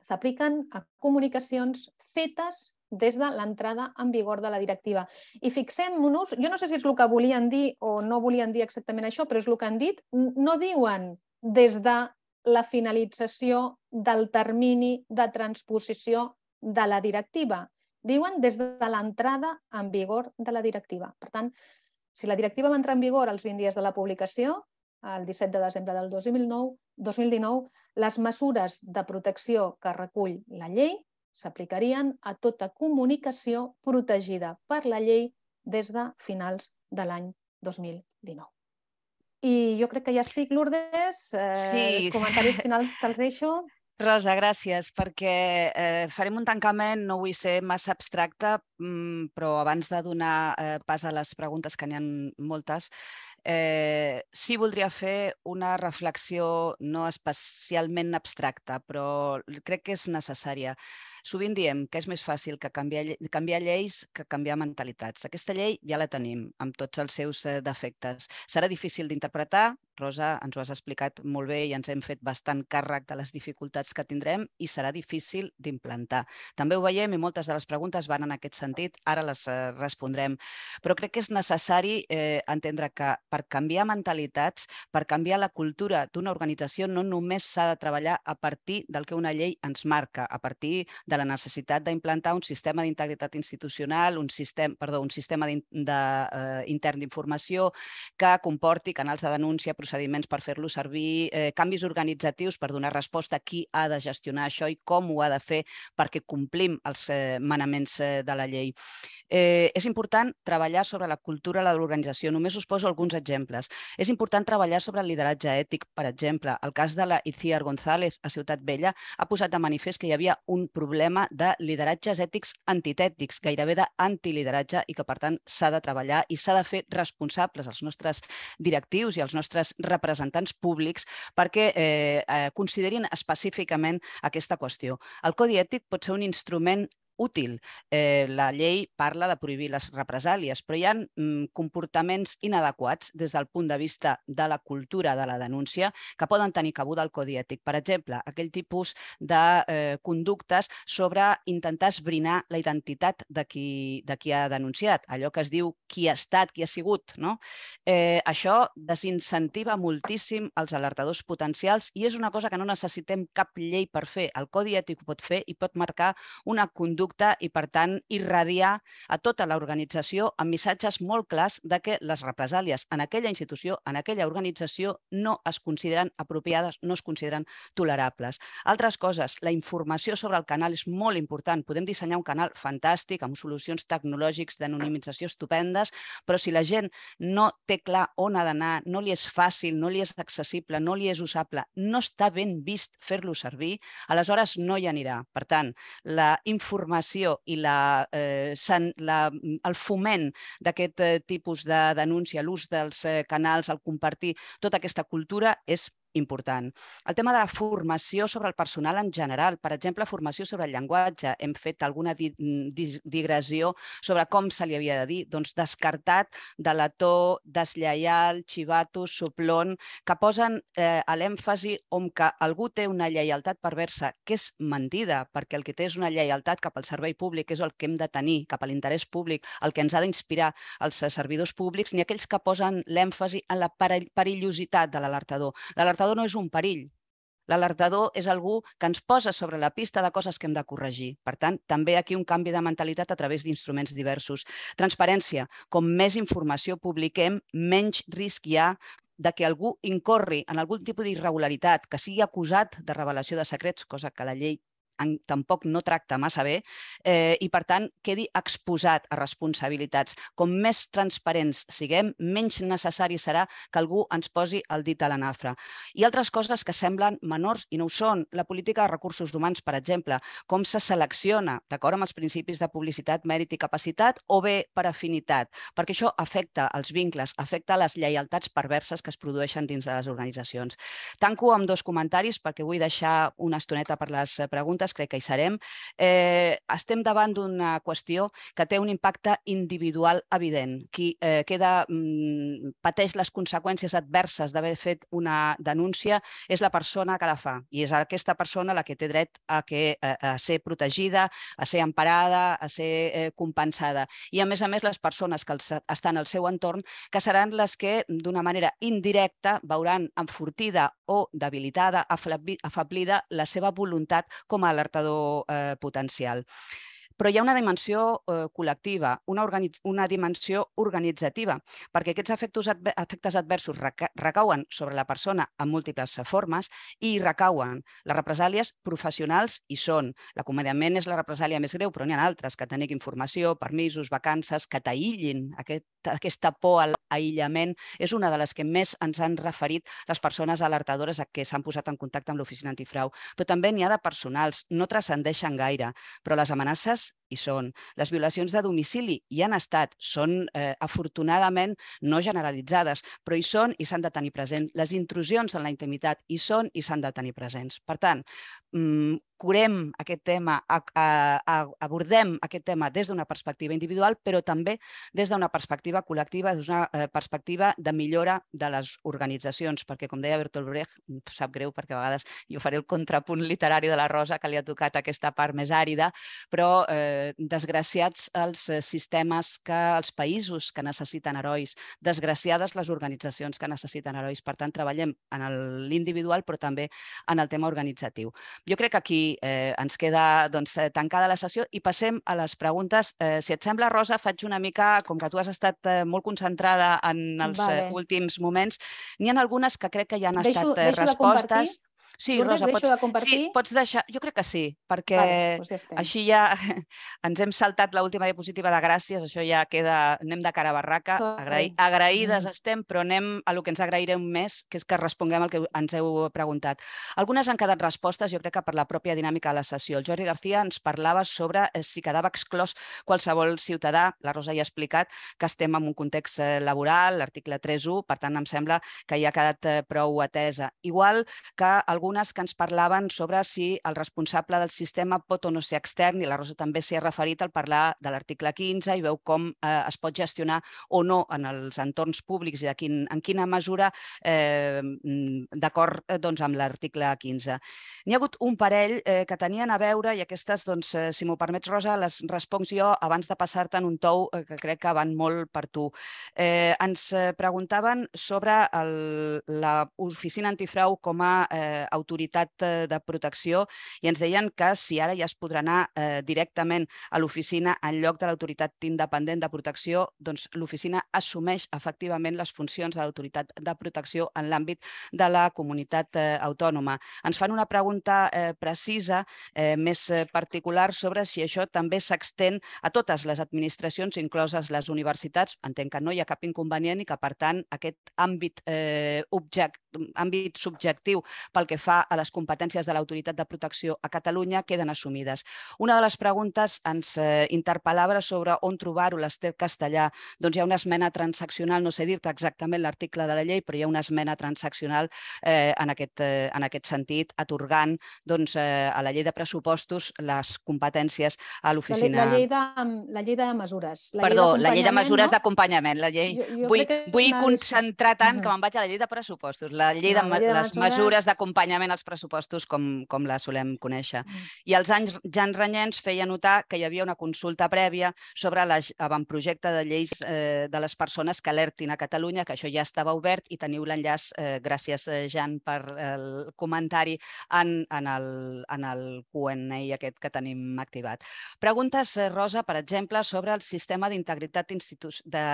s'apliquen a comunicacions fetes des de l'entrada en vigor de la directiva. I fixem-nos, jo no sé si és el que volien dir o no volien dir exactament això, però és el que han dit, no diuen des de la finalització del termini de transposició de la directiva. Diuen des de l'entrada en vigor de la directiva. Per tant, si la directiva va entrar en vigor els 20 dies de la publicació, el 17 de desembre del 2009, 2019, les mesures de protecció que recull la llei s'aplicarien a tota comunicació protegida per la llei des de finals de l'any 2019. I jo crec que ja estic, Lourdes. Eh, sí. Comentaris finals te'ls deixo. Rosa, gràcies, perquè eh, farem un tancament, no vull ser massa abstracte, mm, però abans de donar eh, pas a les preguntes, que n'hi ha moltes, eh, sí voldria fer una reflexió no especialment abstracta, però crec que és necessària. Sovint diem que és més fàcil que canviar, canviar lleis que canviar mentalitats. Aquesta llei ja la tenim, amb tots els seus eh, defectes. Serà difícil d'interpretar, Rosa, ens ho has explicat molt bé i ens hem fet bastant càrrec de les dificultats que tindrem i serà difícil d'implantar. També ho veiem i moltes de les preguntes van en aquest sentit, ara les eh, respondrem. Però crec que és necessari eh, entendre que per canviar mentalitats, per canviar la cultura d'una organització, no només s'ha de treballar a partir del que una llei ens marca, a partir de la necessitat d'implantar un sistema d'integritat institucional, un sistema, perdó, un sistema de, eh, intern d'informació que comporti canals de denúncia, procediments per fer-lo servir, eh, canvis organitzatius per donar resposta a qui ha de gestionar això i com ho ha de fer perquè complim els eh, manaments eh, de la llei. Eh, és important treballar sobre la cultura de l'organització. Només us poso alguns exemples. És important treballar sobre el lideratge ètic, per exemple. El cas de la Itziar González a Ciutat Vella ha posat de manifest que hi havia un problema de lideratges ètics antitètics, gairebé d'antilideratge i que, per tant, s'ha de treballar i s'ha de fer responsables als nostres directius i als nostres representants públics perquè eh, eh, considerin específicament aquesta qüestió. El codi ètic pot ser un instrument útil. Eh, la llei parla de prohibir les represàlies, però hi ha mm, comportaments inadequats des del punt de vista de la cultura de la denúncia que poden tenir cabuda al codi ètic. Per exemple, aquell tipus de eh, conductes sobre intentar esbrinar la identitat de qui, de qui ha denunciat, allò que es diu qui ha estat, qui ha sigut. No? Eh, això desincentiva moltíssim els alertadors potencials i és una cosa que no necessitem cap llei per fer. El codi ètic ho pot fer i pot marcar una conducta producte i, per tant, irradiar a tota l'organització amb missatges molt clars de que les represàlies en aquella institució, en aquella organització, no es consideren apropiades, no es consideren tolerables. Altres coses, la informació sobre el canal és molt important. Podem dissenyar un canal fantàstic amb solucions tecnològics d'anonimització estupendes, però si la gent no té clar on ha d'anar, no li és fàcil, no li és accessible, no li és usable, no està ben vist fer-lo servir, aleshores no hi anirà. Per tant, la informació i la, eh, la, el foment d'aquest eh, tipus de denúncia, l'ús dels eh, canals, el compartir tota aquesta cultura és important. El tema de la formació sobre el personal en general, per exemple, formació sobre el llenguatge. Hem fet alguna di digressió sobre com se li havia de dir. Doncs descartat de la to, deslleial, xivato, soplon, que posen eh, l'èmfasi on que algú té una lleialtat perversa, que és mentida, perquè el que té és una lleialtat cap al servei públic, és el que hem de tenir, cap a l'interès públic, el que ens ha d'inspirar els servidors públics, ni aquells que posen l'èmfasi en la perillositat de l'alertador. L'alertador l'alertador no és un perill. L'alertador és algú que ens posa sobre la pista de coses que hem de corregir. Per tant, també aquí un canvi de mentalitat a través d'instruments diversos. Transparència. Com més informació publiquem, menys risc hi ha de que algú incorri en algun tipus d'irregularitat, que sigui acusat de revelació de secrets, cosa que la llei en, tampoc no tracta massa bé eh, i, per tant, quedi exposat a responsabilitats. Com més transparents siguem, menys necessari serà que algú ens posi el dit a la nafra. I altres coses que semblen menors i no ho són. La política de recursos humans, per exemple, com se selecciona, d'acord amb els principis de publicitat, mèrit i capacitat, o bé per afinitat, perquè això afecta els vincles, afecta les lleialtats perverses que es produeixen dins de les organitzacions. Tanco amb dos comentaris perquè vull deixar una estoneta per les preguntes crec que hi serem, eh, estem davant d'una qüestió que té un impacte individual evident. Qui eh, queda, mm, pateix les conseqüències adverses d'haver fet una denúncia és la persona que la fa i és aquesta persona la que té dret a, que, a, a ser protegida, a ser emparada, a ser eh, compensada. I, a més a més, les persones que els, estan al seu entorn que seran les que, d'una manera indirecta, veuran enfortida o debilitada, afablida la seva voluntat com a alertador eh, potencial. Però hi ha una dimensió eh, col·lectiva, una, una dimensió organitzativa, perquè aquests efectes, adver efectes adversos reca recauen sobre la persona en múltiples formes i recauen. Les represàlies professionals hi són. L'acomiadament és la represàlia més greu, però n'hi ha altres, que tenir informació, permisos, vacances, que t'aïllin. Aquest, aquesta por al aïllament és una de les que més ens han referit les persones alertadores a que s'han posat en contacte amb l'oficina antifrau. Però també n'hi ha de personals, no transcendeixen gaire, però les amenaces hi són. Les violacions de domicili hi han estat, són eh, afortunadament no generalitzades, però hi són i s'han de tenir present. Les intrusions en la intimitat hi són i s'han de tenir presents. Per tant, mm, curem aquest tema, a, a, a, abordem aquest tema des d'una perspectiva individual, però també des d'una perspectiva col·lectiva, des d'una eh, perspectiva de millora de les organitzacions, perquè, com deia Bertolt Brecht, sap greu perquè a vegades jo faré el contrapunt literari de la Rosa, que li ha tocat aquesta part més àrida, però eh, desgraciats els eh, sistemes, que els països que necessiten herois, desgraciades les organitzacions que necessiten herois. Per tant, treballem en l'individual, però també en el tema organitzatiu. Jo crec que aquí eh, ens queda doncs, eh, tancada la sessió i passem a les preguntes. Eh, si et sembla, Rosa, faig una mica, com que tu has estat eh, molt concentrada en els eh, vale. últims moments, n'hi ha algunes que crec que ja han deixo, estat eh, respostes. Sí, Lourdes, Rosa, pots, de compartir? Sí, pots deixar... Jo crec que sí, perquè vale, doncs ja així ja ens hem saltat l'última diapositiva de gràcies, això ja queda... Anem de cara a barraca, Agraï... agraïdes mm. estem, però anem a lo que ens agrairem més, que és que responguem el que ens heu preguntat. Algunes han quedat respostes, jo crec que per la pròpia dinàmica de la sessió. El Jordi García ens parlava sobre eh, si quedava exclòs qualsevol ciutadà, la Rosa ja ha explicat que estem en un context eh, laboral, l'article 3.1, per tant em sembla que ja ha quedat eh, prou atesa. Igual que el algunes que ens parlaven sobre si el responsable del sistema pot o no ser extern, i la Rosa també s'hi ha referit al parlar de l'article 15 i veu com eh, es pot gestionar o no en els entorns públics i de quin, en quina mesura eh, d'acord eh, doncs, amb l'article 15. N'hi ha hagut un parell eh, que tenien a veure, i aquestes, doncs, eh, si m'ho permets, Rosa, les responc jo abans de passar-te en un tou eh, que crec que van molt per tu. Eh, ens preguntaven sobre l'oficina antifrau com a eh, autoritat de protecció i ens deien que si ara ja es podrà anar eh, directament a l'oficina en lloc de l'autoritat independent de protecció, doncs l'oficina assumeix efectivament les funcions de l'autoritat de protecció en l'àmbit de la comunitat eh, autònoma. Ens fan una pregunta eh, precisa, eh, més particular, sobre si això també s'extén a totes les administracions, incloses les universitats. Entenc que no hi ha cap inconvenient i que, per tant, aquest àmbit, eh, object, àmbit subjectiu pel que fa a les competències de l'autoritat de protecció a Catalunya queden assumides. Una de les preguntes ens eh, interpel·lava sobre on trobar-ho, l'Ester Castellà. Doncs hi ha una esmena transaccional, no sé dir-te exactament l'article de la llei, però hi ha una esmena transaccional eh, en, aquest, eh, en aquest sentit, atorgant doncs, eh, a la llei de pressupostos les competències a l'oficina. La, la, llei de, la llei de mesures. La Perdó, llei la llei de mesures no? d'acompanyament. La llei... Jo, jo vull vull concentrar tant uh -huh. que me'n vaig a la llei de pressupostos. La llei no, de, la llei de les mesures, mesures d'acompanyament als pressupostos com, com la solem conèixer. -huh. I els anys Jan Renyens feia notar que hi havia una consulta prèvia sobre l'avantprojecte de lleis eh, de les persones que alertin a Catalunya, que això ja estava obert i teniu l'enllaç, eh, gràcies eh, Jan per el comentari en, en, el, en el Q&A aquest que tenim activat. Preguntes, eh, Rosa, per exemple, sobre el sistema d'integritat de,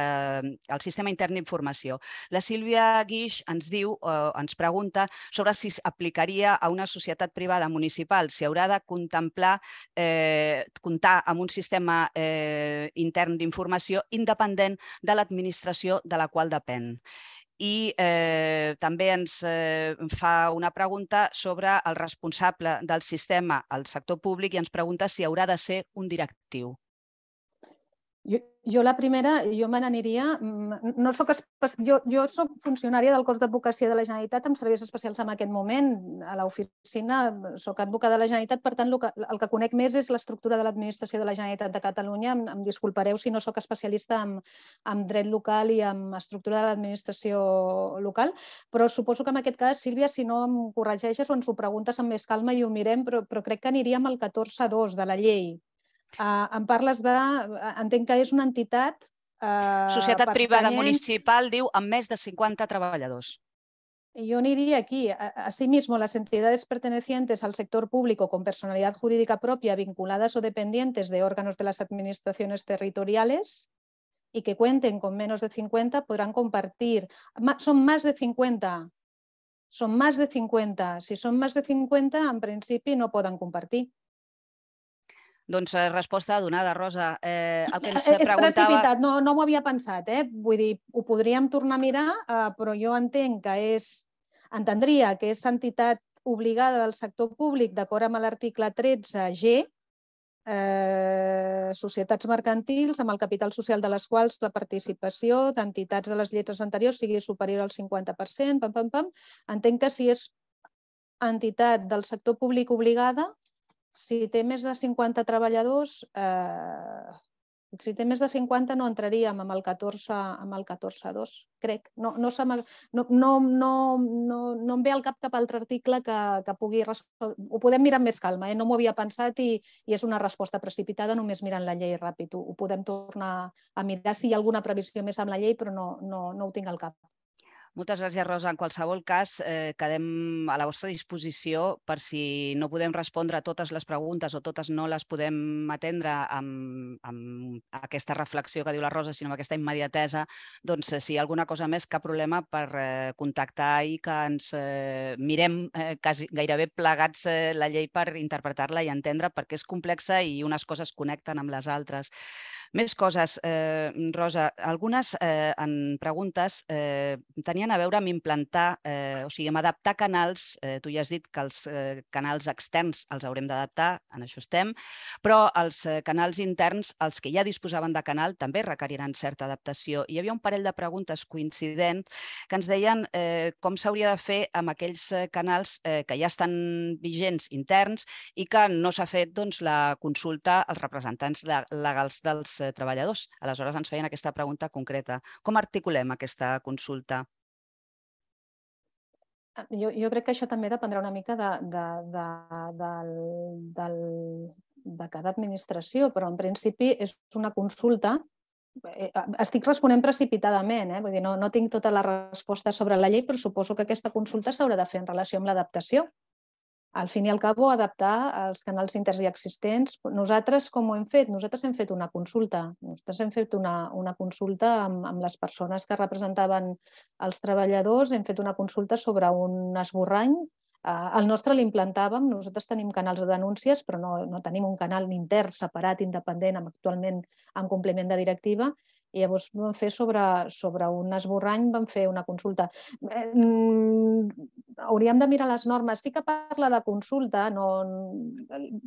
el sistema intern d'informació. La Sílvia Guix ens diu, eh, ens pregunta sobre si aplicaria a una societat privada municipal, si haurà de contemplar eh, comptar amb un sistema eh, intern d'informació independent de l'administració de la qual depèn i eh, també ens eh, fa una pregunta sobre el responsable del sistema al sector públic i ens pregunta si haurà de ser un directiu. Jo, jo la primera, jo me n'aniria... Mm, no soc, jo, jo soc funcionària del cos d'advocacia de la Generalitat amb serveis especials en aquest moment. A l'oficina soc advocada de la Generalitat, per tant, el que, el que conec més és l'estructura de l'administració de la Generalitat de Catalunya. Em, em disculpareu si no sóc especialista en, en dret local i en estructura de l'administració local, però suposo que en aquest cas, Sílvia, si no em corregeixes o ens ho preguntes amb més calma i ho mirem, però, però crec que aniríem al 14.2 de la llei Uh, em parles de... Entenc que és una entitat... Uh, Societat privada municipal, diu, amb més de 50 treballadors. Yo diría aquí, asimismo, las entidades pertenecientes al sector público con personalidad jurídica propia vinculadas o dependientes de órganos de las administraciones territoriales y que cuenten con menos de 50 podrán compartir. Son más de 50. Son más de 50. Si son más de 50, en principi no poden compartir. Doncs eh, resposta donada, Rosa. Eh, el que ens és preguntava... precipitat, no, no m'ho havia pensat. Eh? Vull dir, ho podríem tornar a mirar, eh, però jo entenc que és... Entendria que és entitat obligada del sector públic d'acord amb l'article 13G, eh, societats mercantils amb el capital social de les quals la participació d'entitats de les lletres anteriors sigui superior al 50%, pam, pam, pam. Entenc que si és entitat del sector públic obligada, si té més de 50 treballadors, eh, si té més de 50 no entraríem amb el 14 amb el 14.2, crec. No, no, no, no, no, no, no em ve al cap cap altre article que, que pugui... Ho podem mirar amb més calma, eh? no m'ho havia pensat i, i és una resposta precipitada només mirant la llei ràpid. Ho, ho podem tornar a mirar si hi ha alguna previsió més amb la llei, però no, no, no ho tinc al cap. Moltes gràcies, Rosa. En qualsevol cas, eh, quedem a la vostra disposició per si no podem respondre a totes les preguntes o totes no les podem atendre amb, amb aquesta reflexió que diu la Rosa, sinó amb aquesta immediatesa, doncs eh, si hi ha alguna cosa més, cap problema per eh, contactar i que ens eh, mirem eh, quasi, gairebé plegats eh, la llei per interpretar-la i entendre perquè és complexa i unes coses connecten amb les altres. Més coses, eh, Rosa. Algunes eh, en preguntes eh, tenien a veure amb implantar, eh, o sigui, amb adaptar canals. Eh, tu ja has dit que els eh, canals externs els haurem d'adaptar, en això estem, però els eh, canals interns, els que ja disposaven de canal, també requeriran certa adaptació. Hi havia un parell de preguntes coincidents que ens deien eh, com s'hauria de fer amb aquells eh, canals eh, que ja estan vigents interns i que no s'ha fet doncs, la consulta als representants legals dels eh, treballadors. Aleshores ens feien aquesta pregunta concreta. Com articulem aquesta consulta? Ah, jo, jo crec que això també dependrà una mica de, de, de, del, del, de cada administració, però en principi és una consulta eh, estic responent precipitadament, eh? Vull dir, no, no tinc tota la resposta sobre la llei, però suposo que aquesta consulta s'haurà de fer en relació amb l'adaptació al fin i al cabo, adaptar els canals interns ja existents. Nosaltres, com ho hem fet? Nosaltres hem fet una consulta. Nosaltres hem fet una, una consulta amb, amb les persones que representaven els treballadors, hem fet una consulta sobre un esborrany. Eh, el nostre l'implantàvem, nosaltres tenim canals de denúncies, però no, no tenim un canal intern separat, independent, actualment en compliment de directiva, i llavors vam fer sobre, sobre un esborrany, vam fer una consulta. Eh, mm, hauríem de mirar les normes. Sí que parla de consulta, no,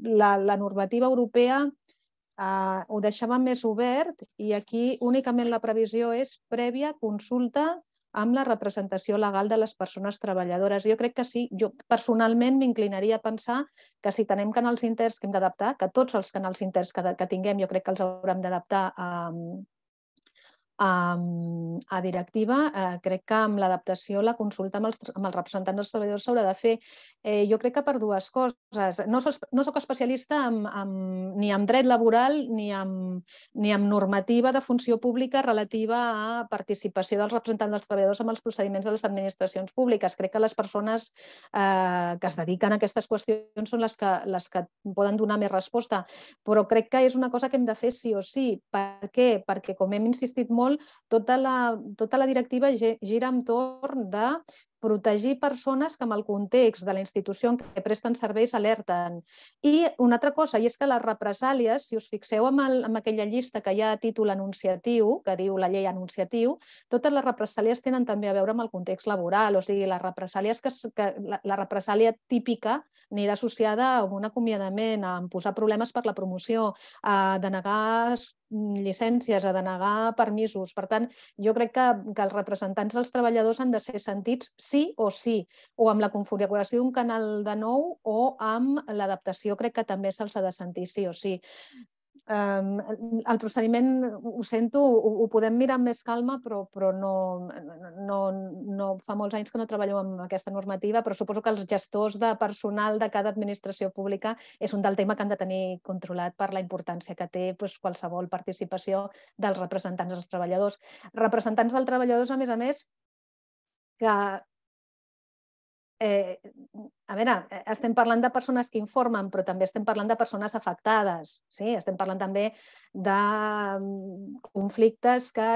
la, la normativa europea eh, ho deixava més obert i aquí únicament la previsió és prèvia consulta amb la representació legal de les persones treballadores. Jo crec que sí, jo personalment m'inclinaria a pensar que si tenim canals interns que hem d'adaptar, que tots els canals interns que, que tinguem jo crec que els haurem d'adaptar a, a, directiva, eh, crec que amb l'adaptació, la consulta amb els, amb els representants dels treballadors s'haurà de fer. Eh, jo crec que per dues coses. No soc, no soc especialista en, en, ni en dret laboral ni en, ni en normativa de funció pública relativa a participació dels representants dels treballadors amb els procediments de les administracions públiques. Crec que les persones eh, que es dediquen a aquestes qüestions són les que, les que poden donar més resposta, però crec que és una cosa que hem de fer sí o sí. Per què? Perquè, com hem insistit molt, molt, tota la, tota la directiva gira entorn de protegir persones que amb el context de la institució en què presten serveis alerten. I una altra cosa, i és que les represàlies, si us fixeu amb, el, amb aquella llista que hi ha a títol anunciatiu, que diu la llei anunciatiu, totes les represàlies tenen també a veure amb el context laboral, o sigui, les represàlies que, que la, la represàlia típica anirà associada a un acomiadament, a posar problemes per la promoció, a denegar llicències, a denegar permisos. Per tant, jo crec que, que els representants dels treballadors han de ser sentits sí o sí, o amb la configuració d'un canal de nou o amb l'adaptació crec que també se'ls ha de sentir sí o sí el procediment, ho sento, ho, ho podem mirar amb més calma, però, però no, no, no, fa molts anys que no treballo amb aquesta normativa, però suposo que els gestors de personal de cada administració pública és un del tema que han de tenir controlat per la importància que té doncs, qualsevol participació dels representants dels treballadors. Representants dels treballadors, a més a més, que eh, a veure, estem parlant de persones que informen, però també estem parlant de persones afectades. Sí? Estem parlant també de mm, conflictes que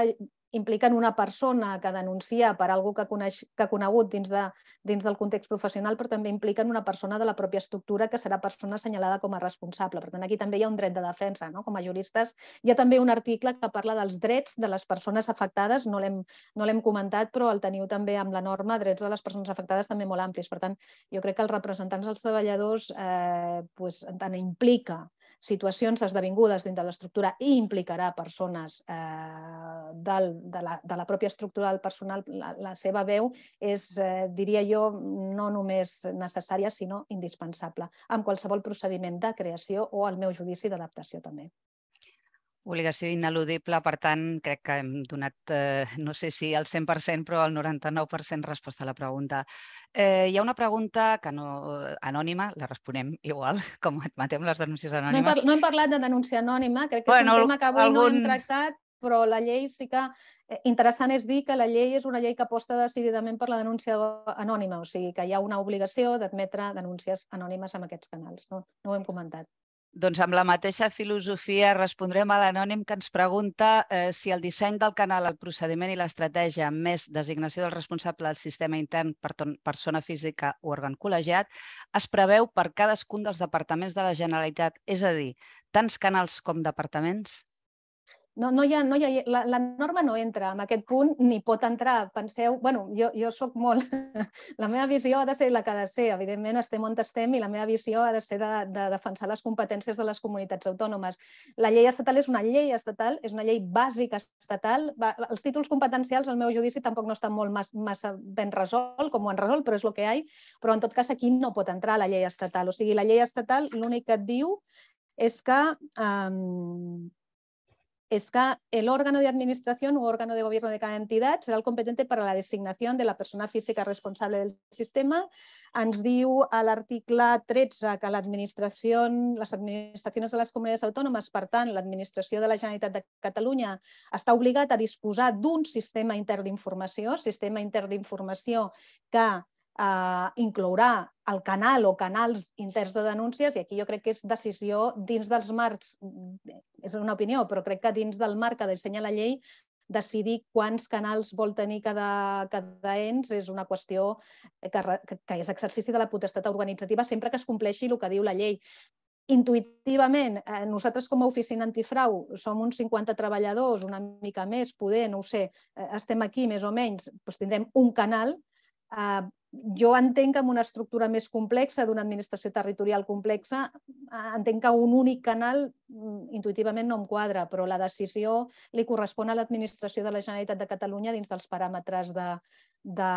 impliquen una persona que denuncia per algú que, coneix, que ha conegut dins, de, dins del context professional, però també impliquen una persona de la pròpia estructura que serà persona assenyalada com a responsable. Per tant, aquí també hi ha un dret de defensa. No? Com a juristes hi ha també un article que parla dels drets de les persones afectades, no l'hem no comentat, però el teniu també amb la norma, drets de les persones afectades també molt amplis. Per tant, jo crec que els representants dels treballadors eh, pues, tant implica situacions esdevingudes dins de l'estructura i implicarà persones eh, del, de, la, de la pròpia estructura del personal, la, la seva veu és, eh, diria jo, no només necessària, sinó indispensable, amb qualsevol procediment de creació o al meu judici d'adaptació també. Obligació ineludible, per tant, crec que hem donat, eh, no sé si el 100%, però el 99% resposta a la pregunta. Eh, hi ha una pregunta que no, anònima, la responem igual, com admetem les denúncies anònimes. No hem, no hem parlat de denúncia anònima, crec que bueno, és un tema que avui algun... no hem tractat, però la llei sí que... Eh, interessant és dir que la llei és una llei que aposta decididament per la denúncia anònima, o sigui que hi ha una obligació d'admetre denúncies anònimes en aquests canals. No, no ho hem comentat. Doncs amb la mateixa filosofia respondrem a l'anònim que ens pregunta eh, si el disseny del canal, el procediment i l'estratègia, més designació del responsable del sistema intern per persona física o òrgan col·legiat, es preveu per cadascun dels departaments de la Generalitat, és a dir, tants canals com departaments? No, no hi ha, no hi ha, la, la norma no entra en aquest punt ni pot entrar. Penseu, bueno, jo, jo sóc molt... La meva visió ha de ser la que ha de ser. Evidentment, estem on estem i la meva visió ha de ser de, de defensar les competències de les comunitats autònomes. La llei estatal és una llei estatal, és una llei bàsica estatal. Els títols competencials, al meu judici, tampoc no estan molt massa ben resolt, com ho han resolt, però és el que hi ha. Però, en tot cas, aquí no pot entrar la llei estatal. O sigui, la llei estatal l'únic que et diu és que um, es que el órgano de administración u órgano de gobierno de cada entidad serà el competente para la designación de la persona física responsable del sistema. Ens diu a l'article 13 que l'administració, les administracions de les comunitats autònomes, per tant, l'administració de la Generalitat de Catalunya està obligat a disposar d'un sistema intern d'informació, sistema intern d'informació que eh, inclourà el canal o canals interns de denúncies i aquí jo crec que és decisió dins dels marcs, és una opinió, però crec que dins del marc que dissenya la llei decidir quants canals vol tenir cada, cada ens és una qüestió que, que, és exercici de la potestat organitzativa sempre que es compleixi el que diu la llei. Intuïtivament, eh, nosaltres com a oficina antifrau som uns 50 treballadors, una mica més, poder, no ho sé, eh, estem aquí més o menys, doncs tindrem un canal eh, jo entenc que amb una estructura més complexa, d'una administració territorial complexa, eh, entenc que un únic canal mm, intuïtivament no em quadra, però la decisió li correspon a l'administració de la Generalitat de Catalunya dins dels paràmetres de, de,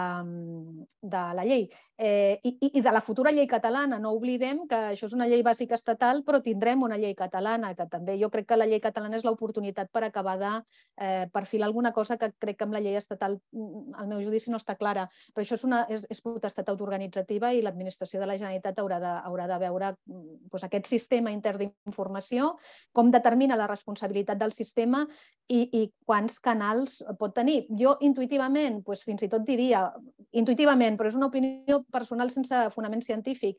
de la llei. Eh, i, I de la futura llei catalana, no oblidem que això és una llei bàsica estatal, però tindrem una llei catalana, que també jo crec que la llei catalana és l'oportunitat per acabar de eh, perfilar alguna cosa que crec que amb la llei estatal, mm, al meu judici, no està clara. Però això és, una, és, és potestat autoorganitzativa i l'administració de la Generalitat haurà de, haurà de veure doncs, aquest sistema intern d'informació, com determina la responsabilitat del sistema i, i quants canals pot tenir. Jo, intuïtivament, doncs, fins i tot diria, intuïtivament, però és una opinió personal sense fonament científic.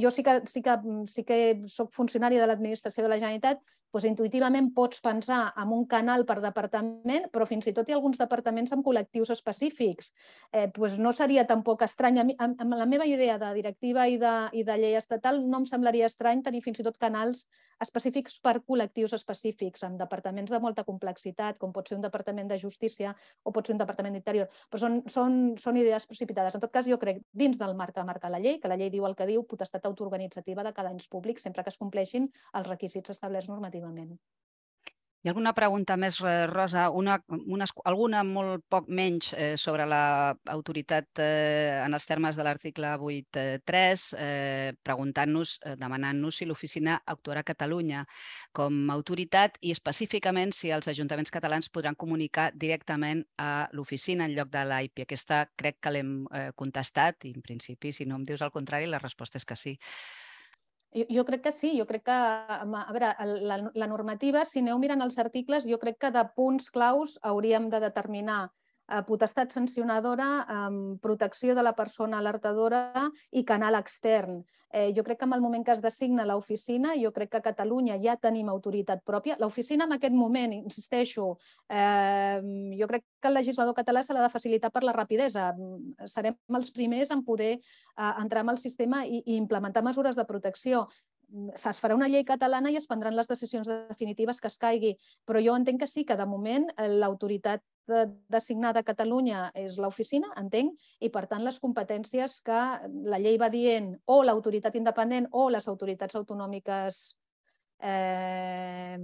Jo sí que, sí que, sí que soc funcionària de l'administració de la Generalitat, doncs intuïtivament pots pensar en un canal per departament, però fins i tot hi ha alguns departaments amb col·lectius específics. Eh, doncs no seria tampoc estrany. Amb, amb la meva idea de directiva i de, i de llei estatal no em semblaria estrany tenir fins i tot canals específics per col·lectius específics, en departaments de molta complexitat, com pot ser un departament de justícia o pot ser un departament d'interior. Però són, són, són idees precipitades. En tot cas, jo crec, dins del marc que marca la llei, que la llei diu el que diu, potestat autoorganitzativa de cada ens públic, sempre que es compleixin els requisits establerts normativament. Hi ha alguna pregunta més, eh, Rosa? Una, una, alguna molt poc menys eh, sobre l'autoritat eh, en els termes de l'article 8.3, eh, preguntant-nos, eh, demanant-nos si l'oficina actuarà a Catalunya com a autoritat i específicament si els ajuntaments catalans podran comunicar directament a l'oficina en lloc de l'AIP. Aquesta crec que l'hem eh, contestat i en principi, si no em dius el contrari, la resposta és que sí. Jo, jo crec que sí, jo crec que, a veure, la, la normativa, si aneu mirant els articles, jo crec que de punts claus hauríem de determinar potestat sancionadora, eh, protecció de la persona alertadora i canal extern. Eh, jo crec que en el moment que es designa l'oficina, jo crec que a Catalunya ja tenim autoritat pròpia. L'oficina en aquest moment, insisteixo, eh, jo crec que el legislador català se l'ha de facilitar per la rapidesa. Serem els primers en poder eh, entrar en el sistema i, i implementar mesures de protecció es farà una llei catalana i es prendran les decisions definitives que es caigui, però jo entenc que sí, que de moment l'autoritat designada a Catalunya és l'oficina, entenc, i per tant les competències que la llei va dient o l'autoritat independent o les autoritats autonòmiques eh,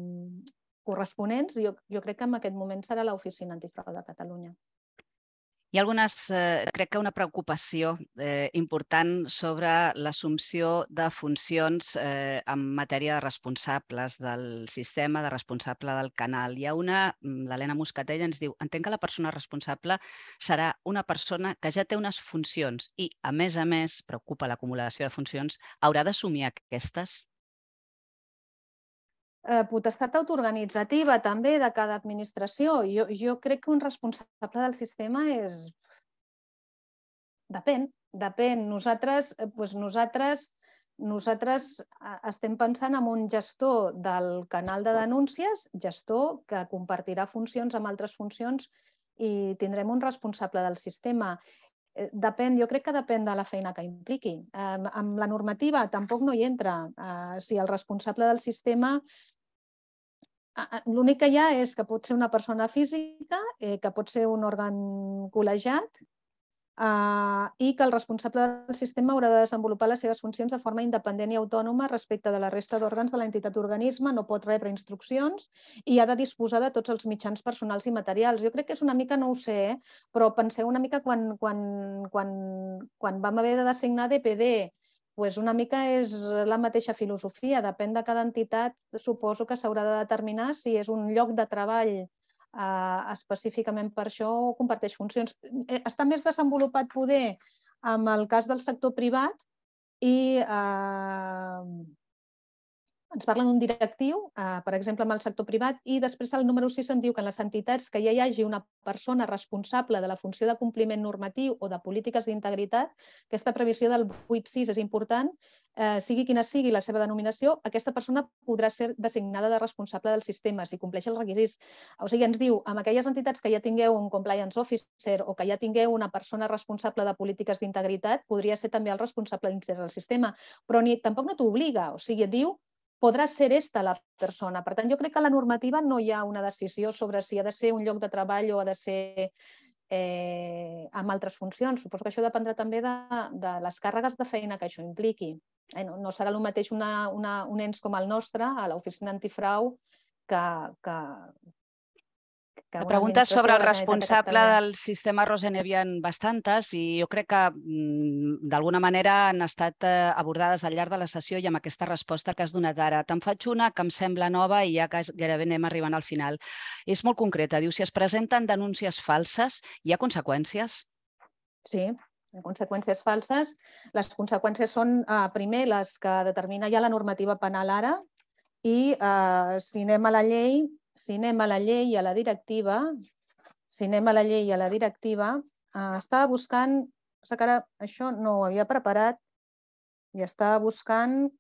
corresponents, jo, jo crec que en aquest moment serà l'oficina antifrau de Catalunya. Hi ha algunes, eh, crec que una preocupació eh, important sobre l'assumpció de funcions eh, en matèria de responsables del sistema, de responsable del canal. Hi ha una, mm, l'Helena Moscatell ens diu, entenc que la persona responsable serà una persona que ja té unes funcions i, a més a més, preocupa l'acumulació de funcions, haurà d'assumir aquestes eh, potestat autoorganitzativa també de cada administració. Jo, jo crec que un responsable del sistema és... Depèn, depèn. Nosaltres, doncs nosaltres, nosaltres eh, estem pensant en un gestor del canal de denúncies, gestor que compartirà funcions amb altres funcions i tindrem un responsable del sistema. Eh, depèn, jo crec que depèn de la feina que impliqui. Eh, amb la normativa tampoc no hi entra. Eh, si el responsable del sistema L'únic que hi ha és que pot ser una persona física, eh, que pot ser un òrgan col·legiat eh, i que el responsable del sistema haurà de desenvolupar les seves funcions de forma independent i autònoma respecte de la resta d'òrgans de l'entitat organisme, no pot rebre instruccions i ha de disposar de tots els mitjans personals i materials. Jo crec que és una mica, no ho sé, eh? però penseu una mica quan, quan, quan, quan vam haver de designar DPD, pues una mica és la mateixa filosofia. Depèn de cada entitat, suposo que s'haurà de determinar si és un lloc de treball eh, específicament per això o comparteix funcions. Eh, està més desenvolupat poder amb el cas del sector privat i, eh, ens parlen d'un directiu, eh, per exemple, amb el sector privat, i després el número 6 en diu que en les entitats que ja hi hagi una persona responsable de la funció de compliment normatiu o de polítiques d'integritat, aquesta previsió del 8.6 és important, eh, sigui quina sigui la seva denominació, aquesta persona podrà ser designada de responsable del sistema si compleix els requisits. O sigui, ens diu, amb aquelles entitats que ja tingueu un compliance officer o que ja tingueu una persona responsable de polítiques d'integritat, podria ser també el responsable del sistema, però ni, tampoc no t'obliga, o sigui, et diu podrà ser esta la persona. Per tant, jo crec que a la normativa no hi ha una decisió sobre si ha de ser un lloc de treball o ha de ser eh, amb altres funcions. Suposo que això dependrà també de, de les càrregues de feina que això impliqui. Eh, no, no serà el mateix una, una, un ens com el nostre, a l'oficina antifrau, que, que, la pregunta sobre el responsable del sistema Rosen hi havia bastantes i jo crec que mm, d'alguna manera han estat eh, abordades al llarg de la sessió i amb aquesta resposta que has donat ara. Te'n faig una que em sembla nova i ja que gairebé anem arribant al final. És molt concreta. Diu, si es presenten denúncies falses, hi ha conseqüències? Sí, conseqüències falses. Les conseqüències són, eh, primer, les que determina ja la normativa penal ara i eh, si anem a la llei, si anem a la llei i a la directiva, si anem a la llei i a la directiva, eh, estava buscant, que ara això no ho havia preparat, i estava buscant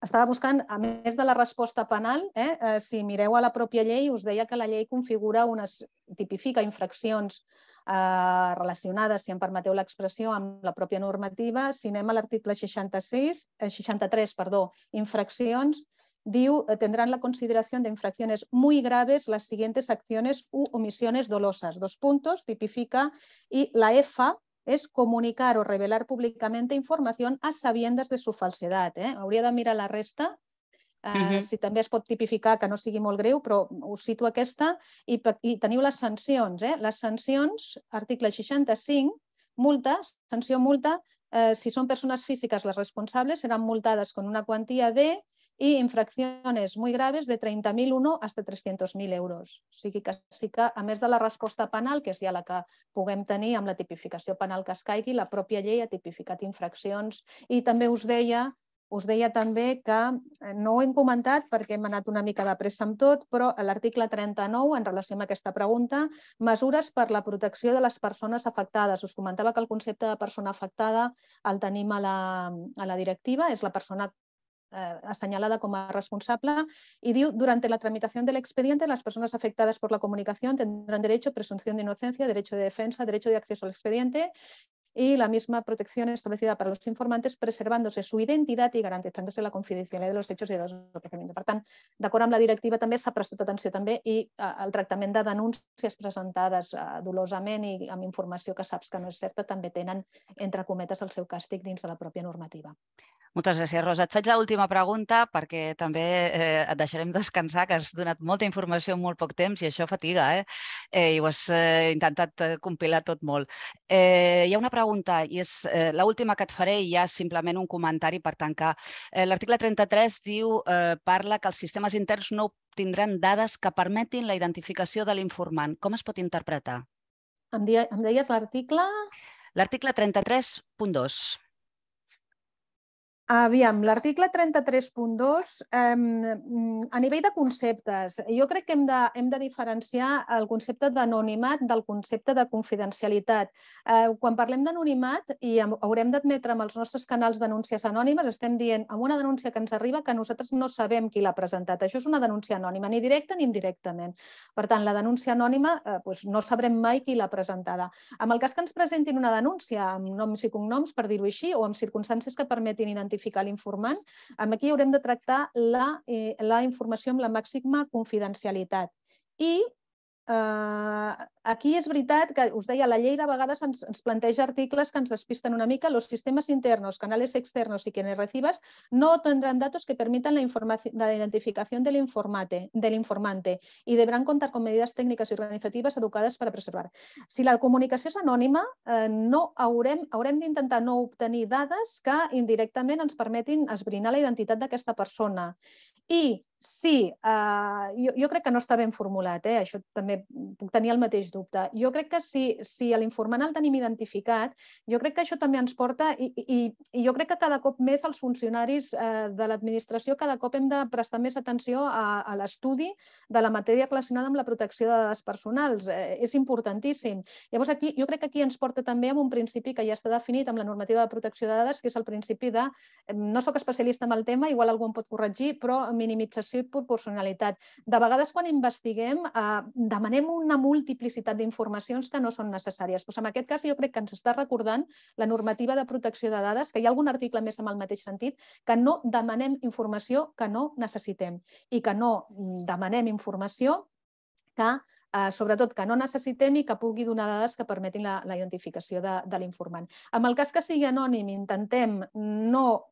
estava buscant, a més de la resposta penal, eh, eh, si mireu a la pròpia llei, us deia que la llei configura unes, tipifica infraccions eh, relacionades, si em permeteu l'expressió, amb la pròpia normativa. Si anem a l'article 66, eh, 63, perdó, infraccions, diu, eh, tendrán la consideración de infracciones muy graves las siguientes acciones u omisiones dolosas. Dos puntos, tipifica, y la EFA es comunicar o revelar públicamente información a sabiendas de su falsedad. Eh? Hauria de mirar la resta, eh, uh -huh. si també es pot tipificar que no sigui molt greu, però us cito aquesta, i, i teniu les sancions. Eh? Les sancions, article 65, multa, sanció multa, eh, si són persones físiques les responsables, seran multades con una quantia de y infracciones muy graves de 30.001 hasta 300.000 euros. O sigui que sí que, a més de la resposta penal, que és ja la que puguem tenir amb la tipificació penal que es caigui, la pròpia llei ha tipificat infraccions i també us deia us deia també que eh, no ho hem comentat perquè hem anat una mica de pressa amb tot, però l'article 39, en relació amb aquesta pregunta, mesures per la protecció de les persones afectades. Us comentava que el concepte de persona afectada el tenim a la, a la directiva, és la persona eh, com a responsable y diu, durante la tramitación del expediente, las personas afectadas por la comunicación tendrán derecho, presunción de inocencia, derecho de defensa, derecho de acceso al expediente y la misma protección establecida para los informantes, preservándose su identitat i garantizándose la confidencialitat de los hechos i de los procedimientos. Per tant, d'acord amb la directiva també s'ha prestat atenció també i el tractament de denúncies presentades eh, dolosament i amb informació que saps que no és certa també tenen, entre cometes, el seu càstig dins de la pròpia normativa. Moltes gràcies, Rosa. Et faig l'última pregunta perquè també eh, et deixarem descansar, que has donat molta informació en molt poc temps i això fatiga, eh? eh I ho has eh, intentat eh, compilar tot molt. Eh, hi ha una pregunta i és eh, l'última que et faré i ja simplement un comentari per tancar. Eh, L'article 33 diu, eh, parla que els sistemes interns no tindran dades que permetin la identificació de l'informant. Com es pot interpretar? Em, dia, em deies l'article? L'article 33.2. Aviam, l'article 33.2, eh, a nivell de conceptes, jo crec que hem de, hem de diferenciar el concepte d'anonimat del concepte de confidencialitat. Eh, quan parlem d'anonimat i haurem d'admetre amb els nostres canals denúncies anònimes, estem dient amb una denúncia que ens arriba que nosaltres no sabem qui l'ha presentat. Això és una denúncia anònima, ni directa ni indirectament. Per tant, la denúncia anònima eh, doncs no sabrem mai qui l'ha presentada. En el cas que ens presentin una denúncia amb noms i cognoms, per dir-ho així, o amb circumstàncies que permetin identificar identificar l'informant, aquí haurem de tractar la, eh, la informació amb la màxima confidencialitat. I Uh, aquí és veritat que, us deia, la llei de vegades ens, ens planteja articles que ens despisten una mica. Los sistemes internos, canales externos y quienes recibas no tendrán datos que permitan la, la identificación del, informate, del informante y deberán contar con medidas técnicas y organizativas educades per a preservar. Si la comunicació és anònima, eh, no haurem, haurem d'intentar no obtenir dades que indirectament ens permetin esbrinar la identitat d'aquesta persona. I Sí, uh, jo, jo crec que no està ben formulat, eh? això també puc tenir el mateix dubte. Jo crec que si, si l'informant el tenim identificat, jo crec que això també ens porta, i, i, i jo crec que cada cop més els funcionaris eh, de l'administració cada cop hem de prestar més atenció a, a l'estudi de la matèria relacionada amb la protecció de dades personals. Eh, és importantíssim. Llavors, aquí, jo crec que aquí ens porta també amb un principi que ja està definit amb la normativa de protecció de dades, que és el principi de, no sóc especialista en el tema, igual algú em pot corregir, però minimització proporció i proporcionalitat. De vegades, quan investiguem, eh, demanem una multiplicitat d'informacions que no són necessàries. Pues en aquest cas, jo crec que ens està recordant la normativa de protecció de dades, que hi ha algun article més amb el mateix sentit, que no demanem informació que no necessitem i que no demanem informació que eh, sobretot que no necessitem i que pugui donar dades que permetin la, la identificació de, de l'informant. En el cas que sigui anònim, intentem no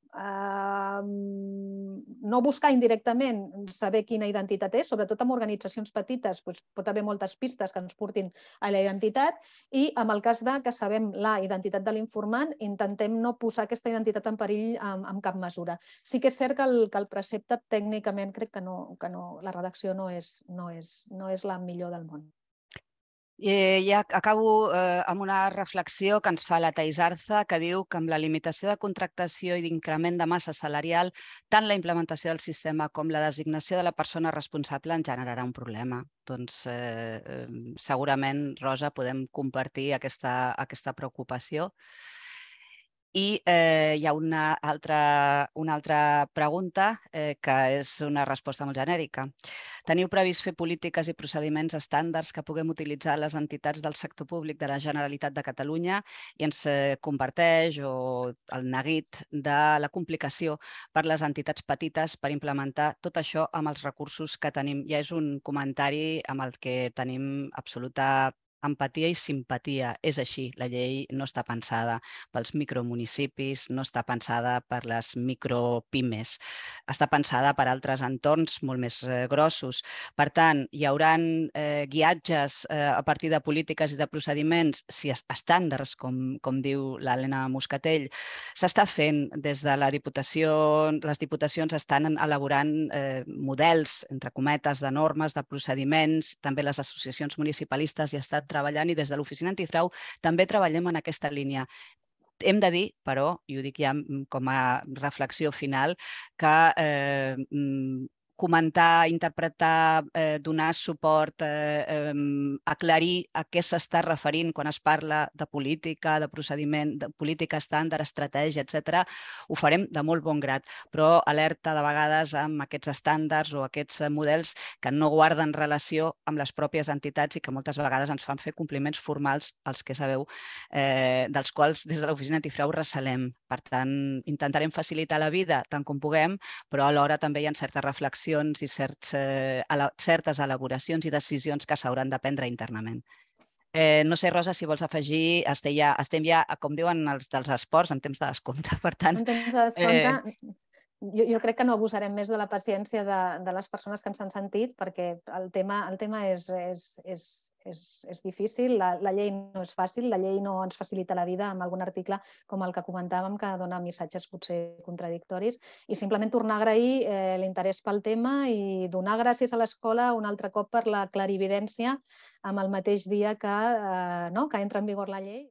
no buscar indirectament saber quina identitat és, sobretot en organitzacions petites doncs pot haver moltes pistes que ens portin a la identitat i en el cas de que sabem la identitat de l'informant intentem no posar aquesta identitat en perill en, en cap mesura. Sí que és cert que el, que el precepte tècnicament crec que, no, que no, la redacció no és, no, és, no és la millor del món. I ja acabo eh, amb una reflexió que ens fa la Thais Arza, que diu que amb la limitació de contractació i d'increment de massa salarial, tant la implementació del sistema com la designació de la persona responsable en generarà un problema. Doncs eh, eh, segurament, Rosa, podem compartir aquesta, aquesta preocupació. I eh, hi ha una altra, una altra pregunta eh, que és una resposta molt genèrica. Teniu previst fer polítiques i procediments estàndards que puguem utilitzar les entitats del sector públic de la Generalitat de Catalunya i ens eh, comparteix o el neguit de la complicació per les entitats petites per implementar tot això amb els recursos que tenim. Ja és un comentari amb el que tenim absoluta empatia i simpatia. És així, la llei no està pensada pels micromunicipis, no està pensada per les micropimes, està pensada per altres entorns molt més eh, grossos. Per tant, hi haurà eh, guiatges eh, a partir de polítiques i de procediments, si estàndards, com, com diu l'Helena Moscatell, s'està fent des de la Diputació, les diputacions estan elaborant eh, models, entre cometes, de normes, de procediments, també les associacions municipalistes hi estat treballant i des de l'Oficina Antifrau també treballem en aquesta línia. Hem de dir, però, i ho dic ja com a reflexió final, que eh, comentar, interpretar, eh, donar suport, eh, eh, aclarir a què s'està referint quan es parla de política, de procediment, de política estàndard, estratègia, etc. Ho farem de molt bon grat, però alerta de vegades amb aquests estàndards o aquests models que no guarden relació amb les pròpies entitats i que moltes vegades ens fan fer compliments formals als que sabeu, eh, dels quals des de l'Oficina Antifrau recelem. Per tant, intentarem facilitar la vida tant com puguem, però alhora també hi ha certa reflexió accions i certs, eh, certes elaboracions i decisions que s'hauran de prendre internament. Eh, no sé, Rosa, si vols afegir, estem ja, estem ja, com diuen els dels esports, en temps de descompte, per tant... En temps de descompte, eh... jo, jo crec que no abusarem més de la paciència de, de les persones que ens han sentit, perquè el tema, el tema és, és, és, és, és difícil, la, la llei no és fàcil, la llei no ens facilita la vida amb algun article com el que comentàvem que dona missatges potser contradictoris i simplement tornar a agrair eh, l'interès pel tema i donar gràcies a l'escola un altre cop per la clarividència amb el mateix dia que, eh, no, que entra en vigor la llei.